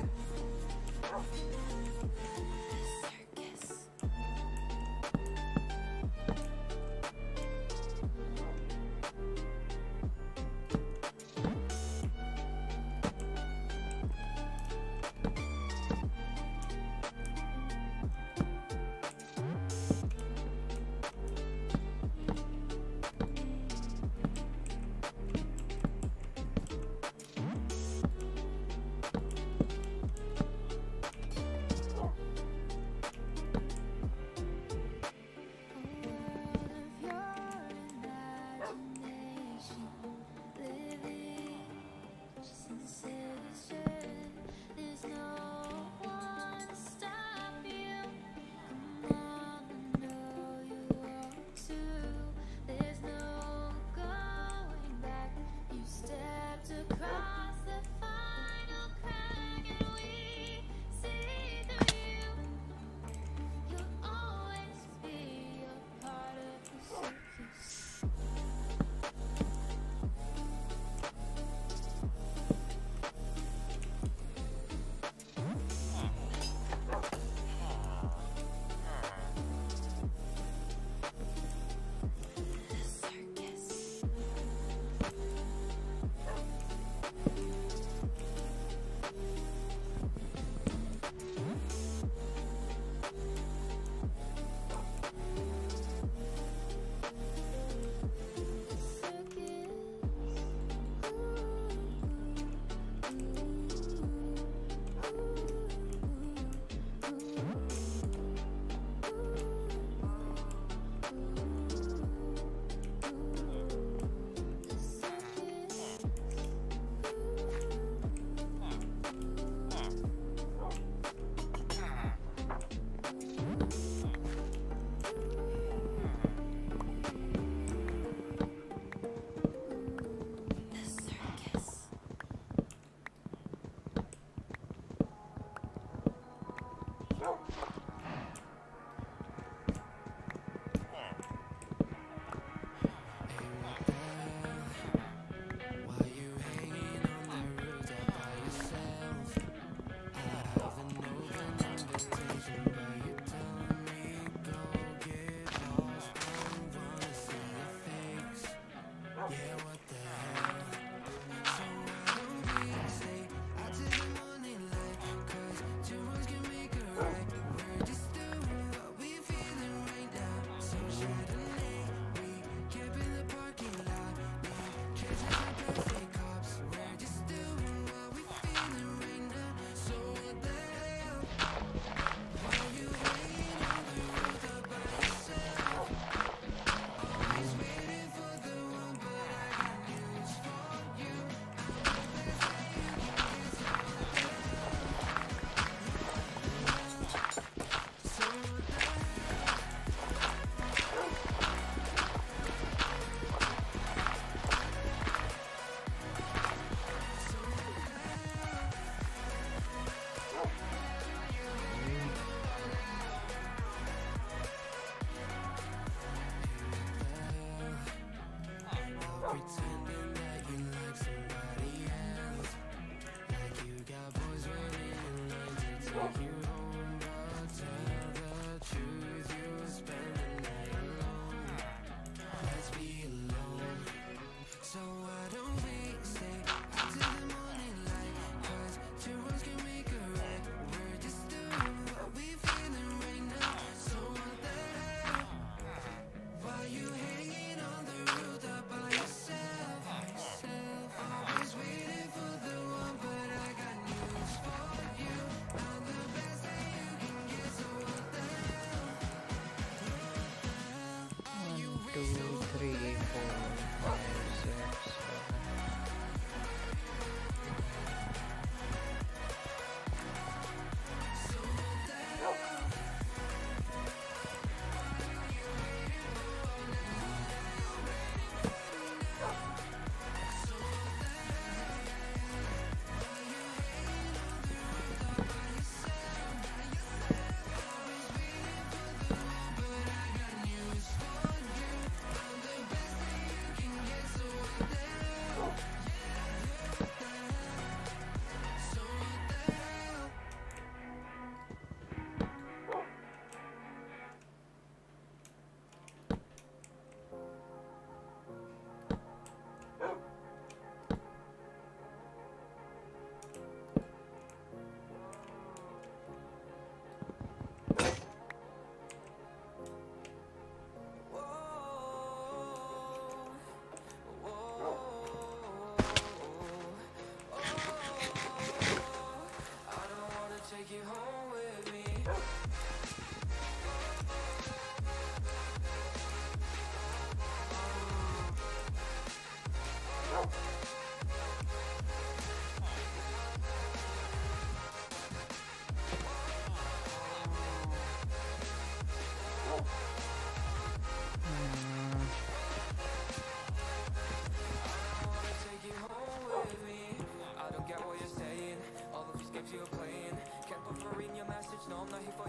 if you're playing Can't put your message, no I'm not here for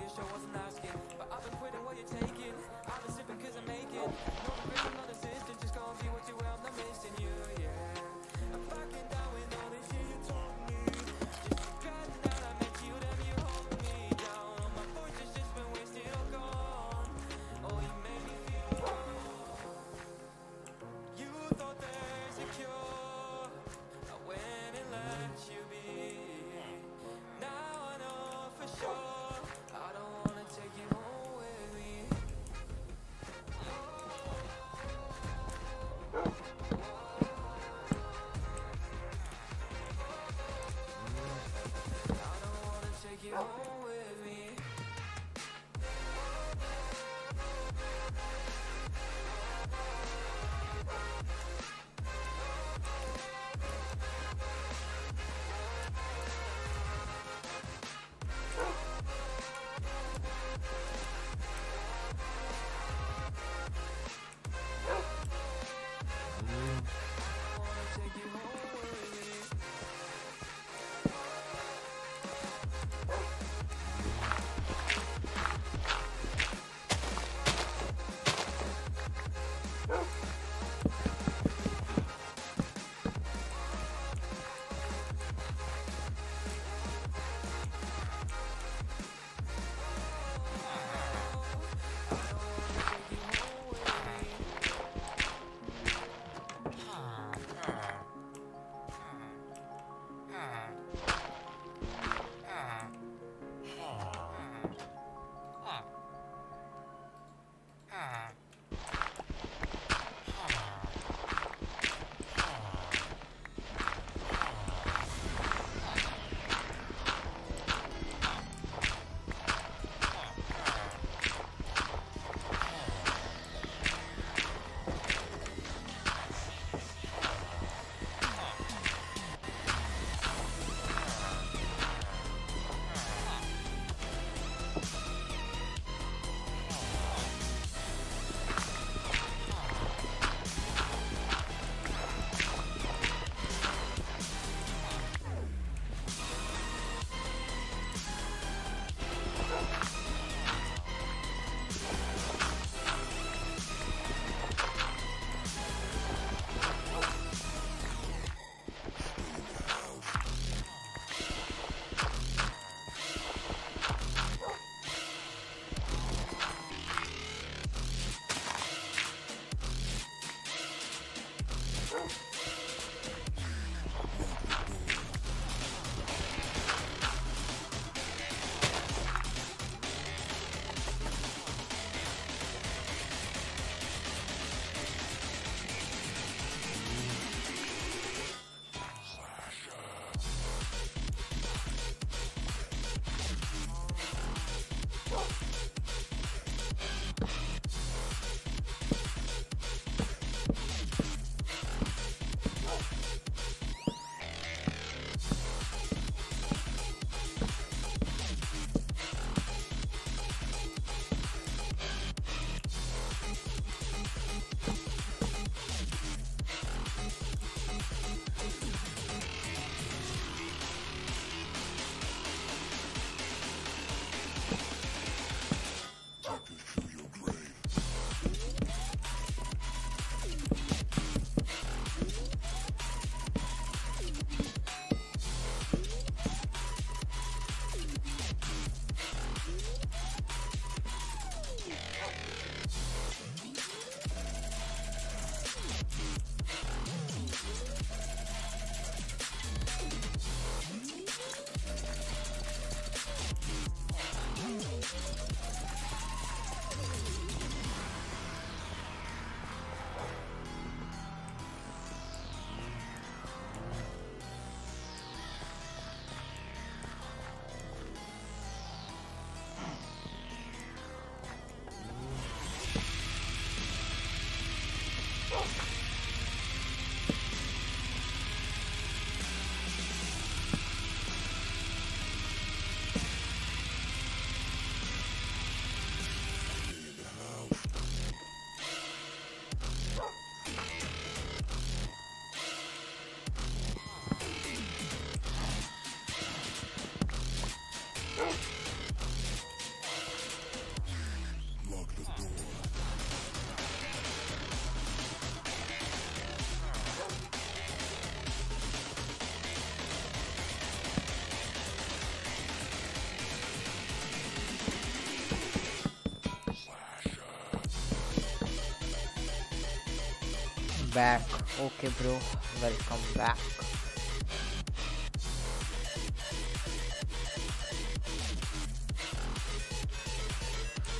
back. Okay, bro. Welcome back.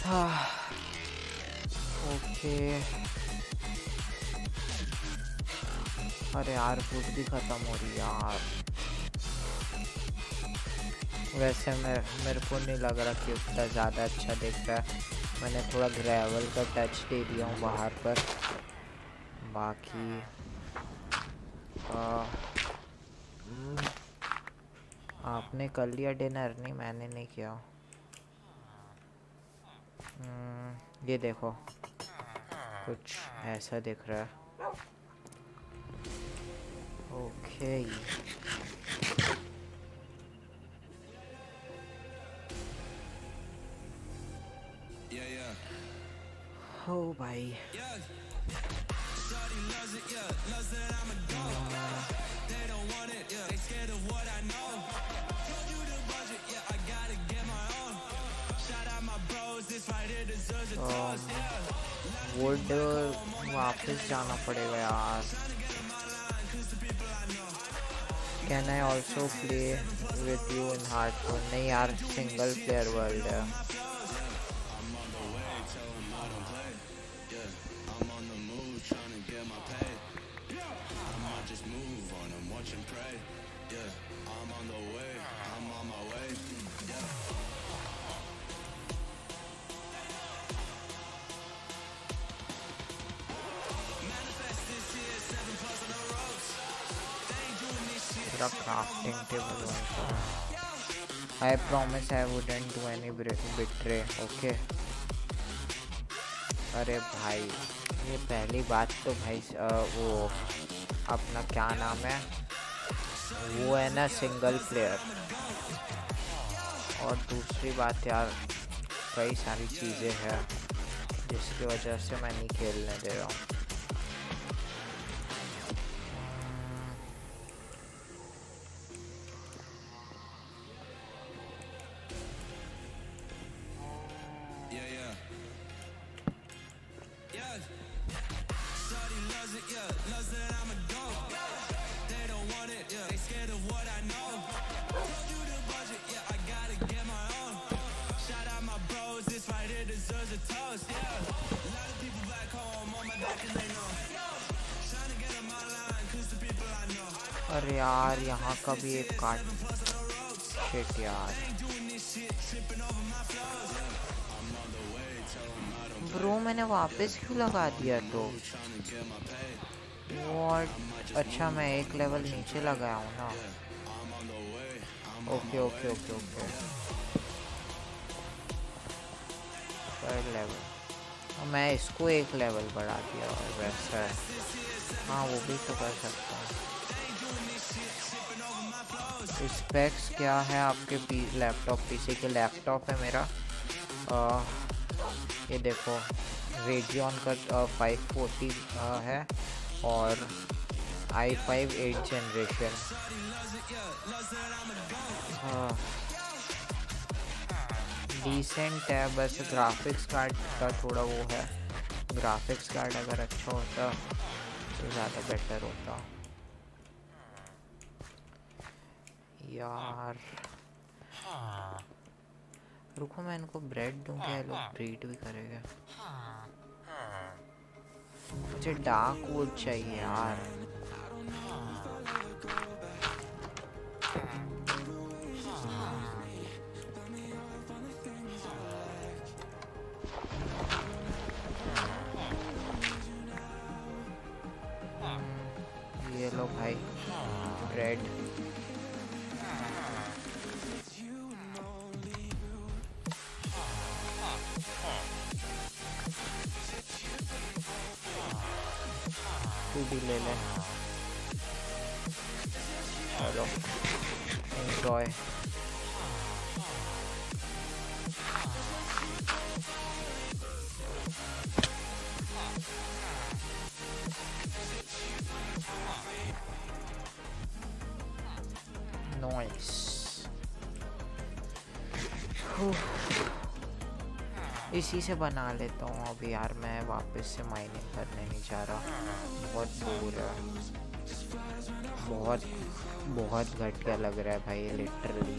Okay अरे यार फ़ूड भी ख़त्म हो रही यार वैसे मैं मेरे को नहीं लग रहा कि उतना ज़्यादा अच्छा दिख रहा है मैंने थोड़ा ग्रेवल का टच दे दिया हूँ बाहर पर बाकी आ, आपने कर लिया डिनर? नहीं मैंने नहीं किया। हम्म, ये देखो। कुछ ऐसा दिख रहा है। Okay. Yeah, yeah. ओ भाई वुड वापस जाना पड़ेगा यार can I also play with you in heart नहीं यार सिंगल प्लेयर वर्ल्ड है मेरा crafting table बन I promise I wouldn't do any betray okay? अरे भाई ये पहली बात तो भाई अ, वो अपना क्या नाम है? वो है ना सिंगल प्लेयर और दूसरी बात यार कई सारी चीज़ें हैं जिसकी वजह से मैं नहीं खेलने दे रहा हूँ। अरे यार, यहाँ का भी एक काट। शिट यार। ब्रो मैंने वापस क्यों लगा दिया तो? वॉट अच्छा मैं एक लेवल नीचे लगाया हूँ ना। Okay okay okay okay third level मैं इसको एक लेवल बढ़ा दिया और वैसा हाँ वो भी तो कर सकता हूँ। स्पेक्स क्या है आपके पी लैपटॉप पीसी के लैपटॉप है मेरा? आ, ये देखो रेडियन का फाइव फोर्टी है और I five eight generation decent है बस ग्राफिक्स कार्ड का थोड़ा वो है। ग्राफिक्स कार्ड अगर अच्छा होता तो ज़्यादा बेटर होता। यार। रुको मैं इनको ब्रेड दूँ क्या लोग ब्रीड भी करेंगे। मुझे डार्क वुड चाहिए यार। हम्म, ये लो भाई ब्रेड भी ले ले चलो एंजॉय Nice. इसी से बना लेता हूँ अभी यार, मैं वापस से माइनिंग करने नहीं जा रहा। बहुत दूर है। बहुत बहुत घटिया लग रहा है भाई literally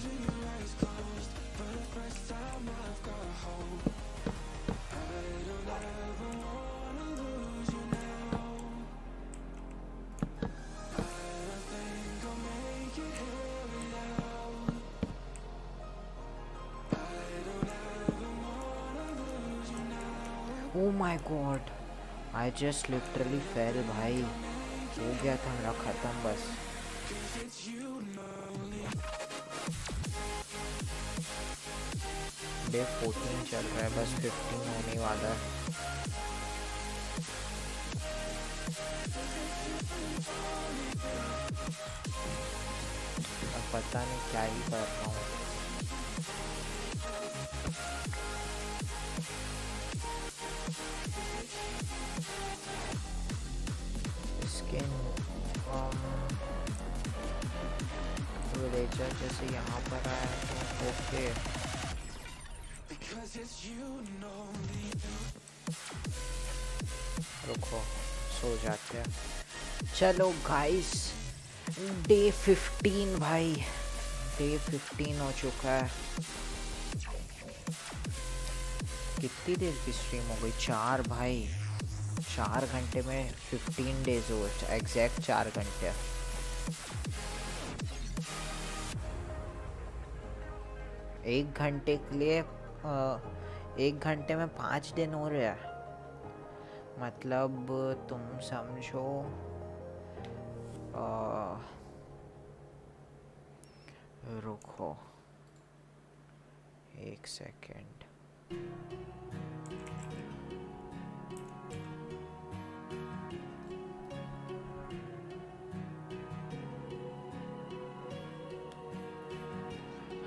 oh my god I just literally fail भाई। हो गया था मेरा खत्म बस। डे 14 चल रहा है, बस 15 होने वाला है। पता नहीं क्या ही कर रहा हूँ। स्किन विलेजर जैसे यहाँ पर आया तो ओके। रुको सो जाते हैं। चलो गाइस डे 15 भाई। डे 15 हो चुका है। कितनी देर की स्ट्रीम हो गई? चार भाई। चार घंटे में 15 डेज़ हो एग्जैक्ट चार घंटे। एक घंटे के लिए एक घंटे में पाँच दिन हो रहे हैं। मतलब तुम समझो रुको। एक सेकेंड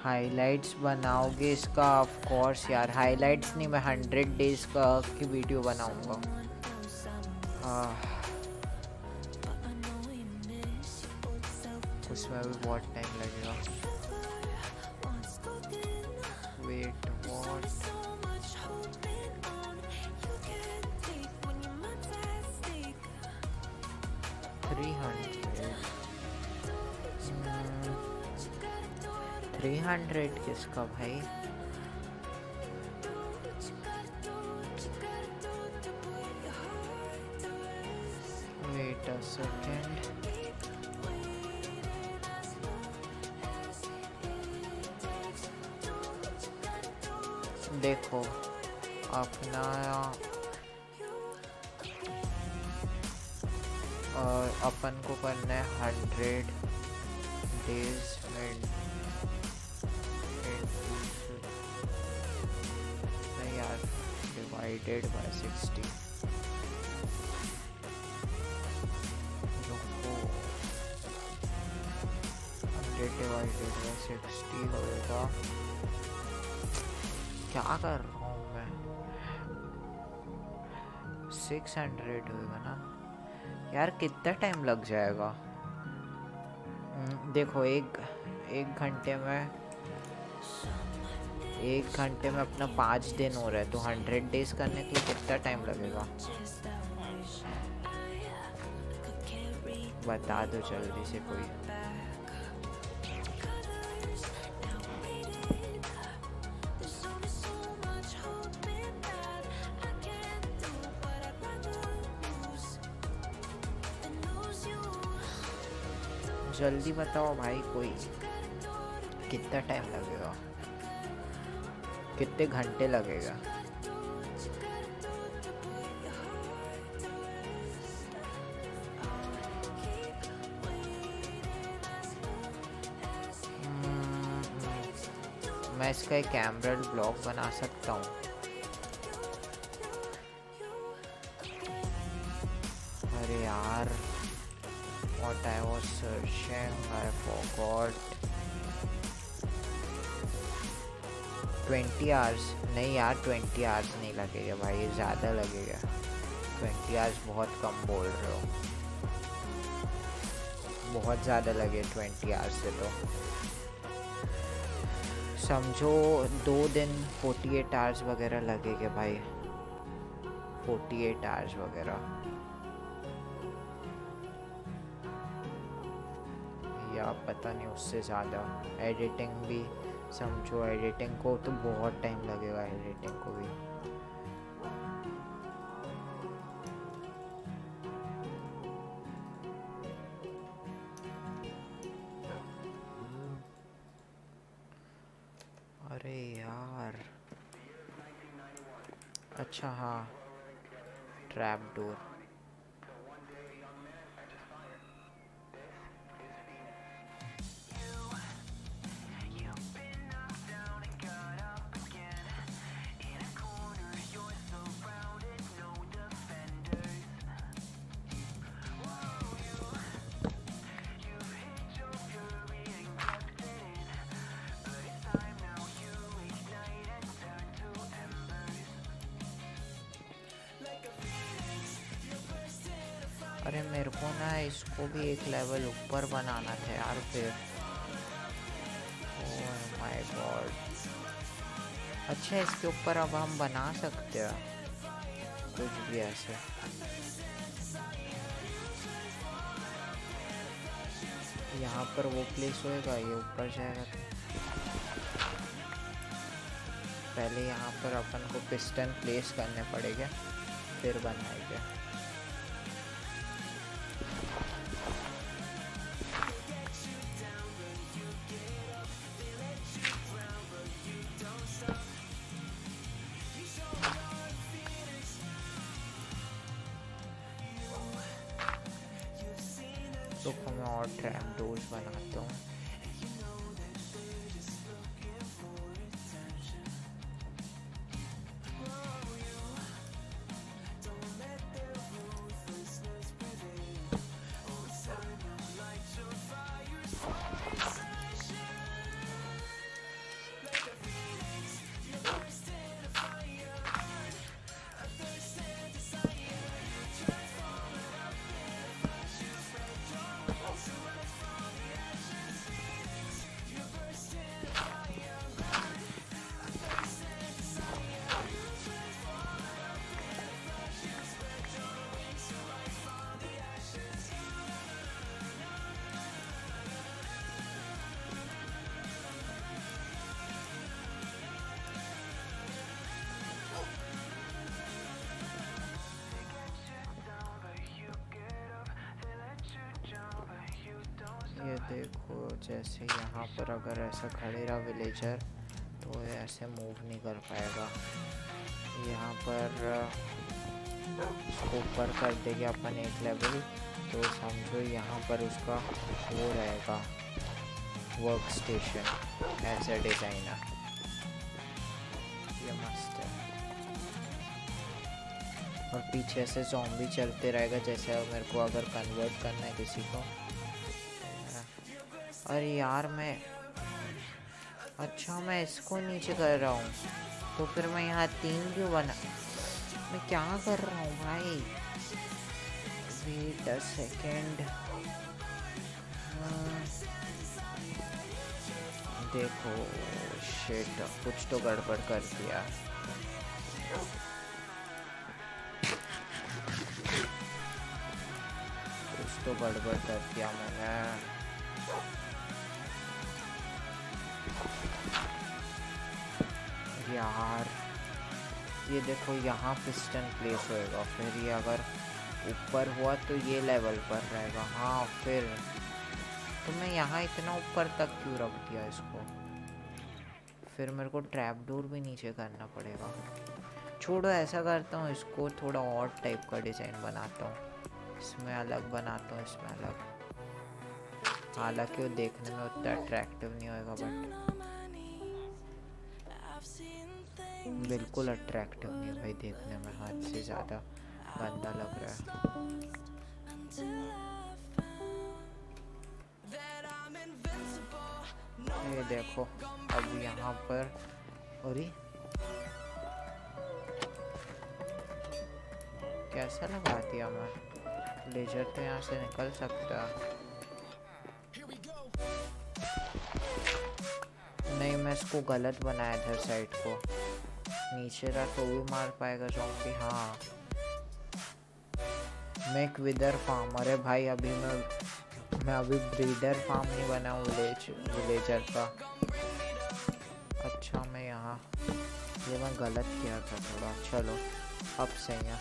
हाइलाइट्स बनाओगे इसका ऑफ़ कोर्स यार। हाइलाइट्स नहीं, मैं हंड्रेड डेज़ का की वीडियो बनाऊँगा। उसमें भी बहुत हंड्रेड किसका भाई? By sixty hundred divided by sixty होएगा क्या कर रहा हूँ मैं? सिक्स हंड्रेड होएगा ना? यार कितना टाइम लग जाएगा? हम्म, देखो एक एक घंटे में एक घंटे में अपना पाँच दिन हो रहा है तो हंड्रेड डेज़ करने के लिए कितना टाइम लगेगा? बता दो जल्दी से कोई। जल्दी बताओ भाई कोई कितना टाइम लगेगा? कितने घंटे लगेगा? हम्म, मैं इसका एक कैमरल ब्लॉग बना सकता हूँ। अरे यार what I was searching I forgot. 20 hours नहीं यार, ट्वेंटी आवर्स नहीं लगेगा भाई ज़्यादा लगेगा. 20 hours बहुत कम बोल रहे हो. बहुत ज़्यादा लगे 20 hours से तो. समझो दो दिन 48 आवर्स वगैरह लगेंगे भाई. 48 आवर्स वगैरह. या पता नहीं उससे ज़्यादा. एडिटिंग भी समझो एडिटिंग को तो बहुत टाइम लगेगा एडिटिंग को भी। अरे यार। अच्छा हाँ। ट्रैप डोर एक लेवल ऊपर बनाना था यार फिर। माय गॉड अच्छा इसके ऊपर अब हम बना सकते हैं। कुछ भी ऐसे। यहाँ पर वो प्लेस होएगा, ये ऊपर जाएगा। पहले यहाँ पर अपन को पिस्टन प्लेस करने पड़ेगा, फिर बनाएँगे। पर अगर ऐसा खड़े रहा विलेजर तो ऐसे मूव नहीं कर पाएगा। यहाँ पर, ऊपर कर देंगे अपन एक लेवल तो समझो यहाँ पर उसका वो रहेगा। Work station as a designer ये मस्त है। और पीछे से जॉम्बी चलते रहेगा, जैसे मेरे को अगर कन्वर्ट करना है किसी को अरे यार मैं अच्छा मैं इसको नीचे कर रहा हूँ। तो फिर मैं यहाँ तीन क्यों बना? मैं क्या कर रहा हूँ भाई? वेट अ सेकेंड देखो शिट कुछ तो गड़बड़ कर दिया। कुछ तो गड़बड़ कर दिया मैंने। यार। ये देखो यहाँ पिस्टन प्लेस होएगा, फिर ये अगर ऊपर हुआ तो ये लेवल पर रहेगा। हाँ फिर। तो मैं यहाँ इतना ऊपर तक क्यों रख दिया इसको? फिर मेरे को ट्रैप डोर भी नीचे करना पड़ेगा। छोड़ो, ऐसा करता हूँ, इसको थोड़ा और टाइप का डिज़ाइन बनाता हूँ। इसमें अलग बनाता हूँ, इसमें अलग। हालाँकि वो देखने में उतना अट्रैक्टिव नहीं होएगा बट बिल्कुल अट्रैक्टिव नहीं भाई देखने में, हाथ से ज़्यादा गंदा लग रहा है। ये देखो, अब यहाँ पर, अरे, कैसा लगा दिया मैं लेजर तो यहाँ से निकल सकता नहीं, मैं इसको गलत बनाया इधर साइड को। नीचे रखो भी मार पाएगा जॉम्बी हाँ। मेक विदर फार्म अरे भाई, अभी मैं मैं अभी ब्रीडर फार्म नहीं बना हूँ विलेज विलेजर का। अच्छा मैं यहाँ, ये मैं गलत किया था थोड़ा। चलो, अब सही है।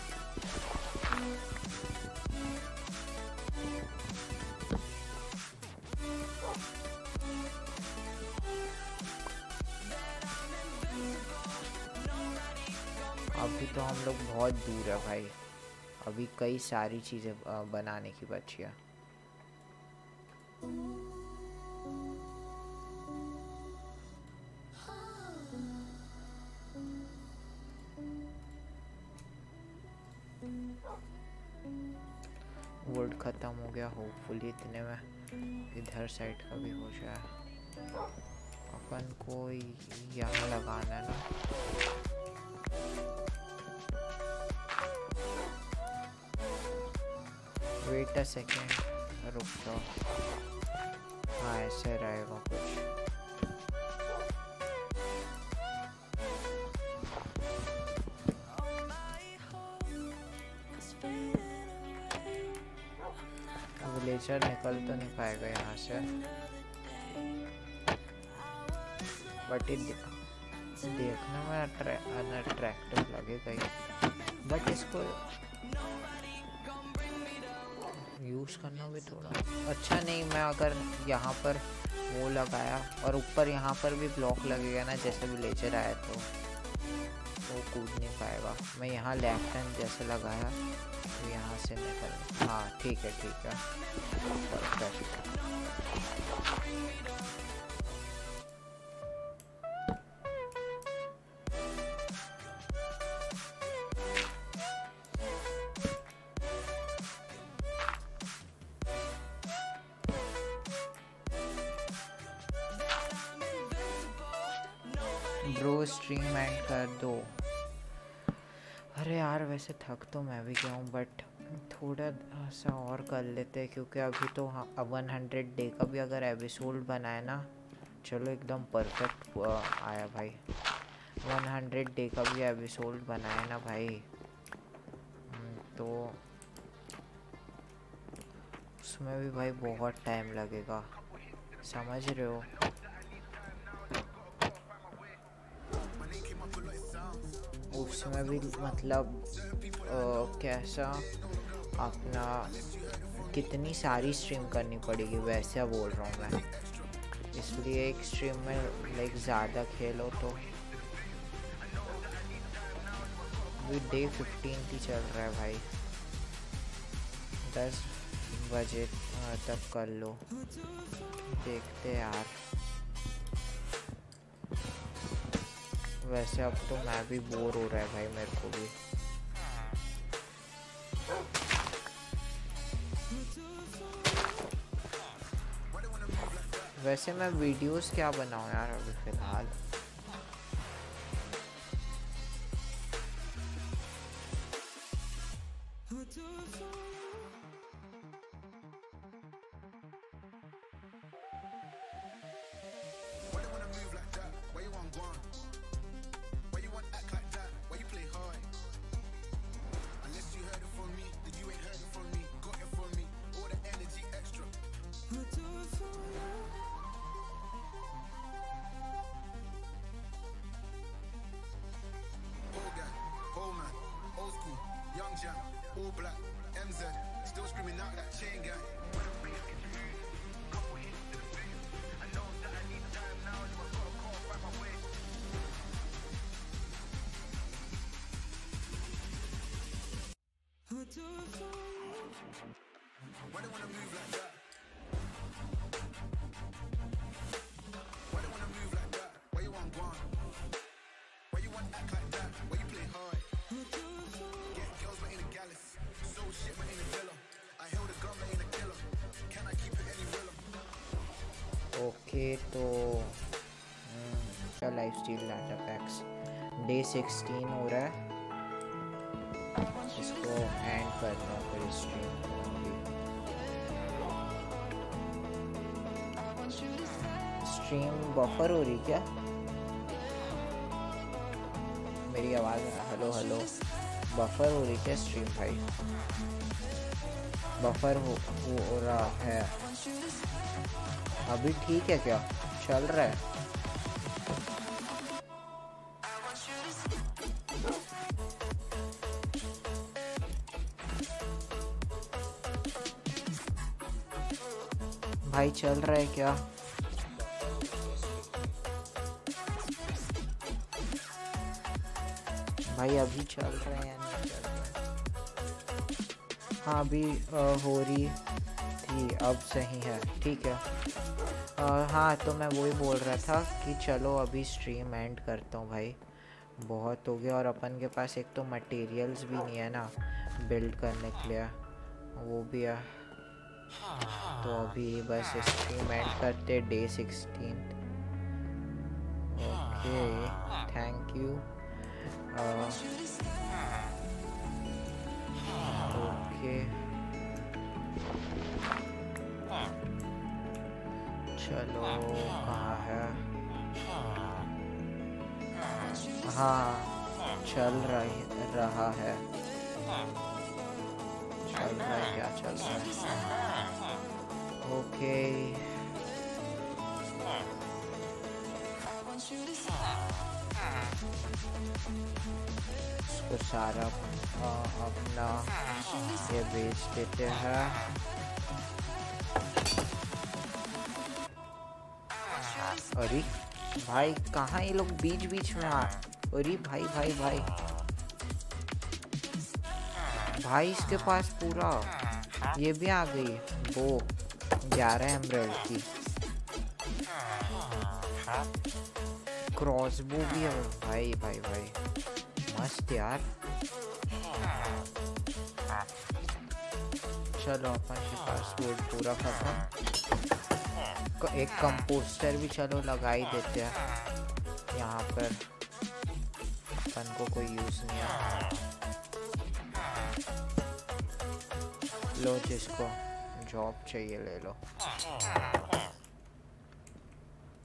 तो हम लोग बहुत दूर है भाई। अभी कई सारी चीज़ें बनाने की बची है। वुड ख़त्म हो गया होपफुली इतने में इधर साइड का भी हो जाए। अपन को यहाँ लगाना है ना। वेट अ सेकेंड रुक जाओ। हाँ ऐसे रहेगा कुछ। विलेजर निकल तो नहीं पाएगा यहाँ से। बट देखने में अनअट्रैक्टिव लगेगा बट इसको यूज़ करना भी थोड़ा। अच्छा नहीं, मैं अगर यहाँ पर वो लगाया और ऊपर यहाँ पर भी ब्लॉक लगेगा ना, जैसे विलेजर आया तो वो कूद नहीं पाएगा। मैं यहाँ लेफ़्ट हैंड जैसे लगाया तो यहाँ से निकल। हाँ ठीक है ठीक है। परफेक्ट दो। अरे यार वैसे थक तो मैं भी गया हूँ बट थोड़ा सा और कर लेते हैं क्योंकि अभी तो वन हंड्रेड डे का भी अगर एपिसोड बनाए ना चलो एकदम परफेक्ट आया भाई। वन हंड्रेड डे का भी एपिसोड बनाए ना भाई। हम्म, तो उसमें भी भाई बहुत टाइम लगेगा। समझ रहे हो? उसमें भी मतलब कैसा अपना कितनी सारी स्ट्रीम करनी पड़ेगी, वैसे बोल रहा हूँ मैं। इसलिए एक स्ट्रीम में लाइक ज़्यादा खेलो तो। डे फिफ्टीन ही चल रहा है भाई। दस बजे तक कर लो। देखते यार। वैसे अब तो मैं भी बोर हो रहा है भाई मेरे को भी। वैसे मैं वीडियोस क्या बनाऊँ यार अभी फ़िलहाल? ओके तो क्या life style data packs day sixteen हो रहा है। इसको एंड करना फिर स्ट्रीम स्ट्रीम बफर हो रही क्या? मेरी आवाज़ हेलो हेलो बफर हो रही क्या स्ट्रीम भाई? बफर हो, हो रहा है। अभी ठीक है क्या? चल रहा है। भाई चल रहा है क्या? भाई अभी चल रहे हैं या नहीं चल रहे हाँ? अभी हो रही थी, अब सही है। ठीक है। अ, हाँ तो मैं वही बोल रहा था कि चलो अभी स्ट्रीम एंड करता हूँ भाई। बहुत हो गया और अपन के पास एक तो मटेरियल्स भी नहीं है ना बिल्ड करने के लिए। वो भी है। तो अभी बस स्ट्रीम एंड करते day sixteen okay thank you okay चलो, कहाँ है? हाँ चल रही, रहा है। चल रहा है, क्या चल रहा है? ओके। इसको सारा अपना ये बेच देते हैं। अरे भाई, कहाँ ये लोग बीच बीच में आ अरे भाई भाई भाई। भाई, इसके पास पूरा। ये भी आ गई। वो, ग्यारह एमरल्ड की। क्रॉसबो भी है। भाई भाई भाई। मस्त यार। चलो, अपन के पास पूरा खत्म। एक कंपोस्टर भी चलो लगा ही देते हैं। यहाँ पर अपन को कोई यूज़ नहीं है। लो जिसको जॉब चाहिए ले लो।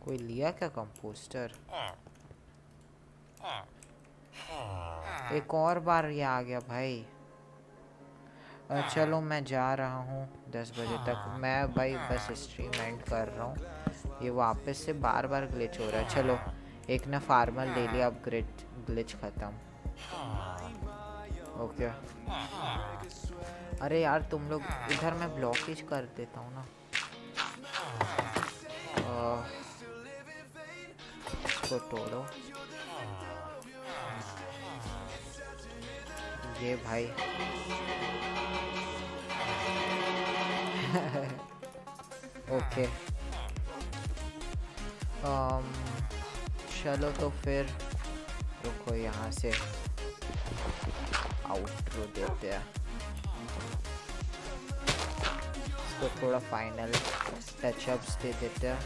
कोई लिया क्या कंपोस्टर एक और बार ये आ गया भाई। चलो मैं जा रहा हूँ। दस बजे तक मैं भाई बस स्ट्रीम एंड कर रहा हूँ। ये वापस से बार बार ग्लिच हो रहा है। चलो, एक ना फार्मर ले लिया अब ग्लिच ग्लिच ख़त्म ओके अरे यार, तुम लोग इधर मैं ब्लॉकेज कर देता हूँ ना। इसको तोड़ो। ये भाई ओके um, चलो तो फिर रुको यहाँ से। आउटरो देते हैं। इसको थोड़ा फाइनल टचअप्स दे देते हैं।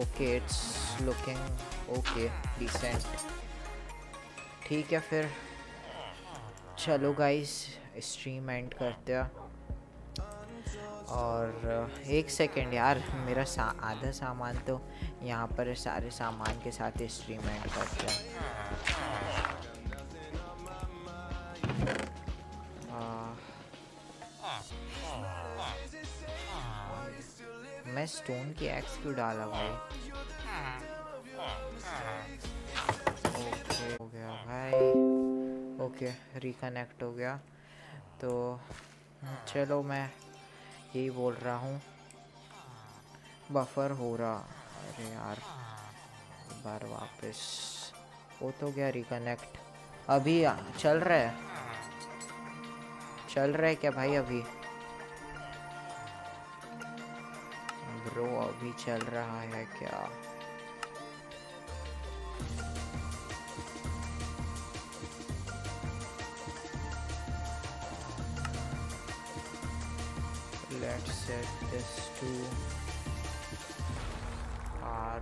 Okay it's looking okay decent ठीक है फिर। चलो गाइस स्ट्रीम एंड करते हैं। और एक सेकंड यार, मेरा सा, आधा सामान तो यहाँ पर सारे सामान के साथ स्ट्रीम एंड करते हैं। मैं स्टोन की एक्स क्यों डाला भाई? ओके रिकनेक्ट हो गया। तो चलो मैं यही बोल रहा हूँ। बफर हो रहा। अरे यार बार वापस। वो तो गया रिकनेक्ट अभी चल रहा है। चल रहा है क्या भाई अभी? ब्रो अभी चल रहा है क्या? Let's set this to R.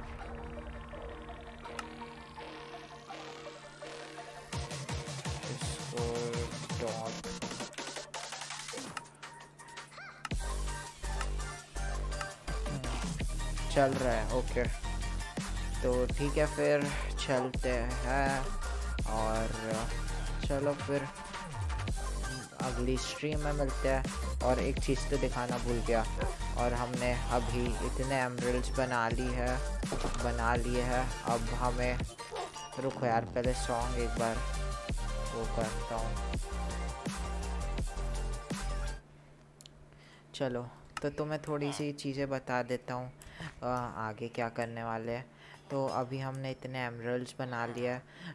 Dot. चल रहा है ओके तो ठीक है फिर, चलते हैं और चलो फिर अगली स्ट्रीम में मिलते हैं। और एक चीज़ तो दिखाना भूल गया। और हमने अभी इतने एमरल्स बना ली है, बना लिए है। अब हमें, रुको यार, पहले सॉन्ग एक बार वो करता हूँ। चलो तो तुम्हें थोड़ी सी चीज़ें बता देता हूँ आगे क्या करने वाले हैं। तो अभी हमने इतने एमरल्स बना लिए,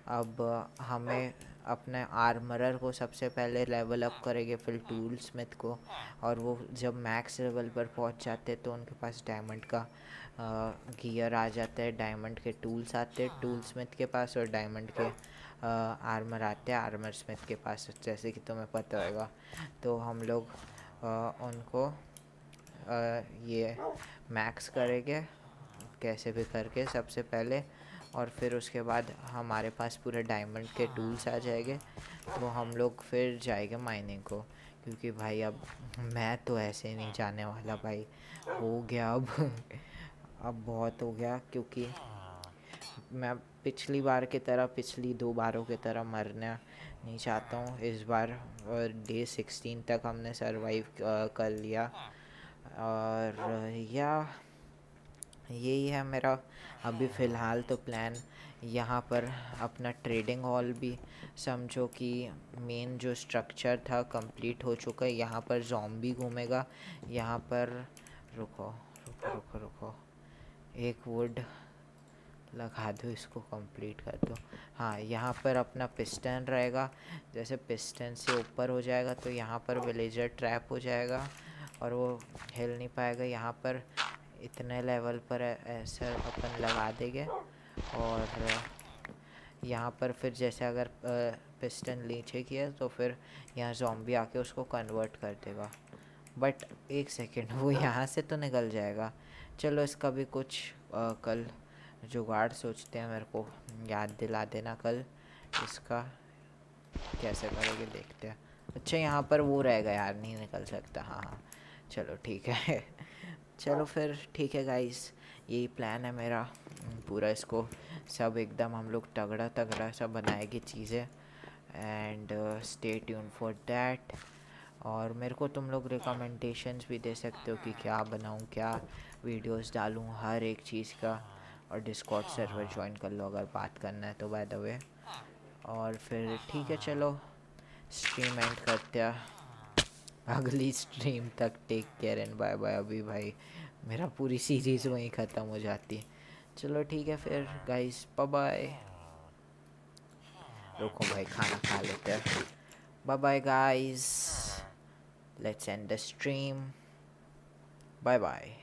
अब हमें अपने आर्मरर को सबसे पहले लेवल अप करेंगे फिर टूल स्मिथ को। और वो जब मैक्स लेवल पर पहुँच जाते हैं तो उनके पास डायमंड का गियर आ जाता है। डायमंड के टूल्स आते हैं टूल स्मिथ के पास और डायमंड के आर्मर आते हैं आर्मर स्मिथ के पास। जैसे कि तुम्हें पता होगा तो हम लोग उनको ये मैक्स करेंगे। कैसे भी करके सबसे पहले और फिर उसके बाद हमारे पास पूरे डायमंड के टूल्स आ जाएँगे। तो हम लोग फिर जाएँगे माइनिंग को, क्योंकि भाई अब मैं तो ऐसे नहीं जाने वाला भाई। हो गया अब। अब बहुत हो गया, क्योंकि मैं पिछली बार की तरह, पिछली दो बारों की तरह मरना नहीं चाहता हूँ। इस बार और डे सिक्सटीन तक हमने सरवाइव कर लिया। और, या यही है मेरा अभी फ़िलहाल तो प्लान यहाँ पर अपना ट्रेडिंग हॉल भी समझो कि मेन जो स्ट्रक्चर था कंप्लीट हो चुका है। यहाँ पर जॉम्बी घूमेगा। यहाँ पर रुको रुको रुको रुको। एक वुड लगा दो इसको कंप्लीट कर दो। हाँ यहाँ पर अपना पिस्टन रहेगा। जैसे पिस्टन से ऊपर हो जाएगा तो यहाँ पर विलेजर ट्रैप हो जाएगा और वो हिल नहीं पाएगा। यहाँ पर इतने लेवल पर ऐसा अपन लगा देंगे। और यहाँ पर फिर जैसे अगर पिस्टन नीचे किया तो फिर यहाँ जॉम्बी आके उसको कन्वर्ट कर देगा। बट एक सेकेंड वो यहाँ से तो निकल जाएगा। चलो इसका भी कुछ अ, कल जुगाड़ सोचते हैं मेरे को। याद दिला देना कल इसका। कैसे करेंगे देखते हैं। अच्छा यहाँ पर वो रहेगा यार नहीं निकल सकता। हाँ हाँ। चलो ठीक है। चलो फिर ठीक है गाइस यही प्लान है मेरा। हम्म, पूरा इसको सब एकदम हम लोग तगड़ा तगड़ा सब बनाएँगे चीज़ें। And stay tune for that और मेरे को तुम लोग रिकमेंडेशंस भी दे सकते हो कि क्या बनाऊँ क्या वीडियोस डालूँ हर एक चीज़ का। और डिस्कॉर्ड सर्वर ज्वाइन कर लो अगर बात करना है तो बाय द वे और फिर ठीक है चलो। स्ट्रीम एंड करते हैं। अगली स्ट्रीम तक take care and bye bye अभी भाई। मेरा पूरी सीरीज़ वहीं ख़त्म हो जाती। है चलो ठीक है फिर गाइस बाय रुको भाई, खाना खा लेते हैं। Bye bye guys let's end the stream bye bye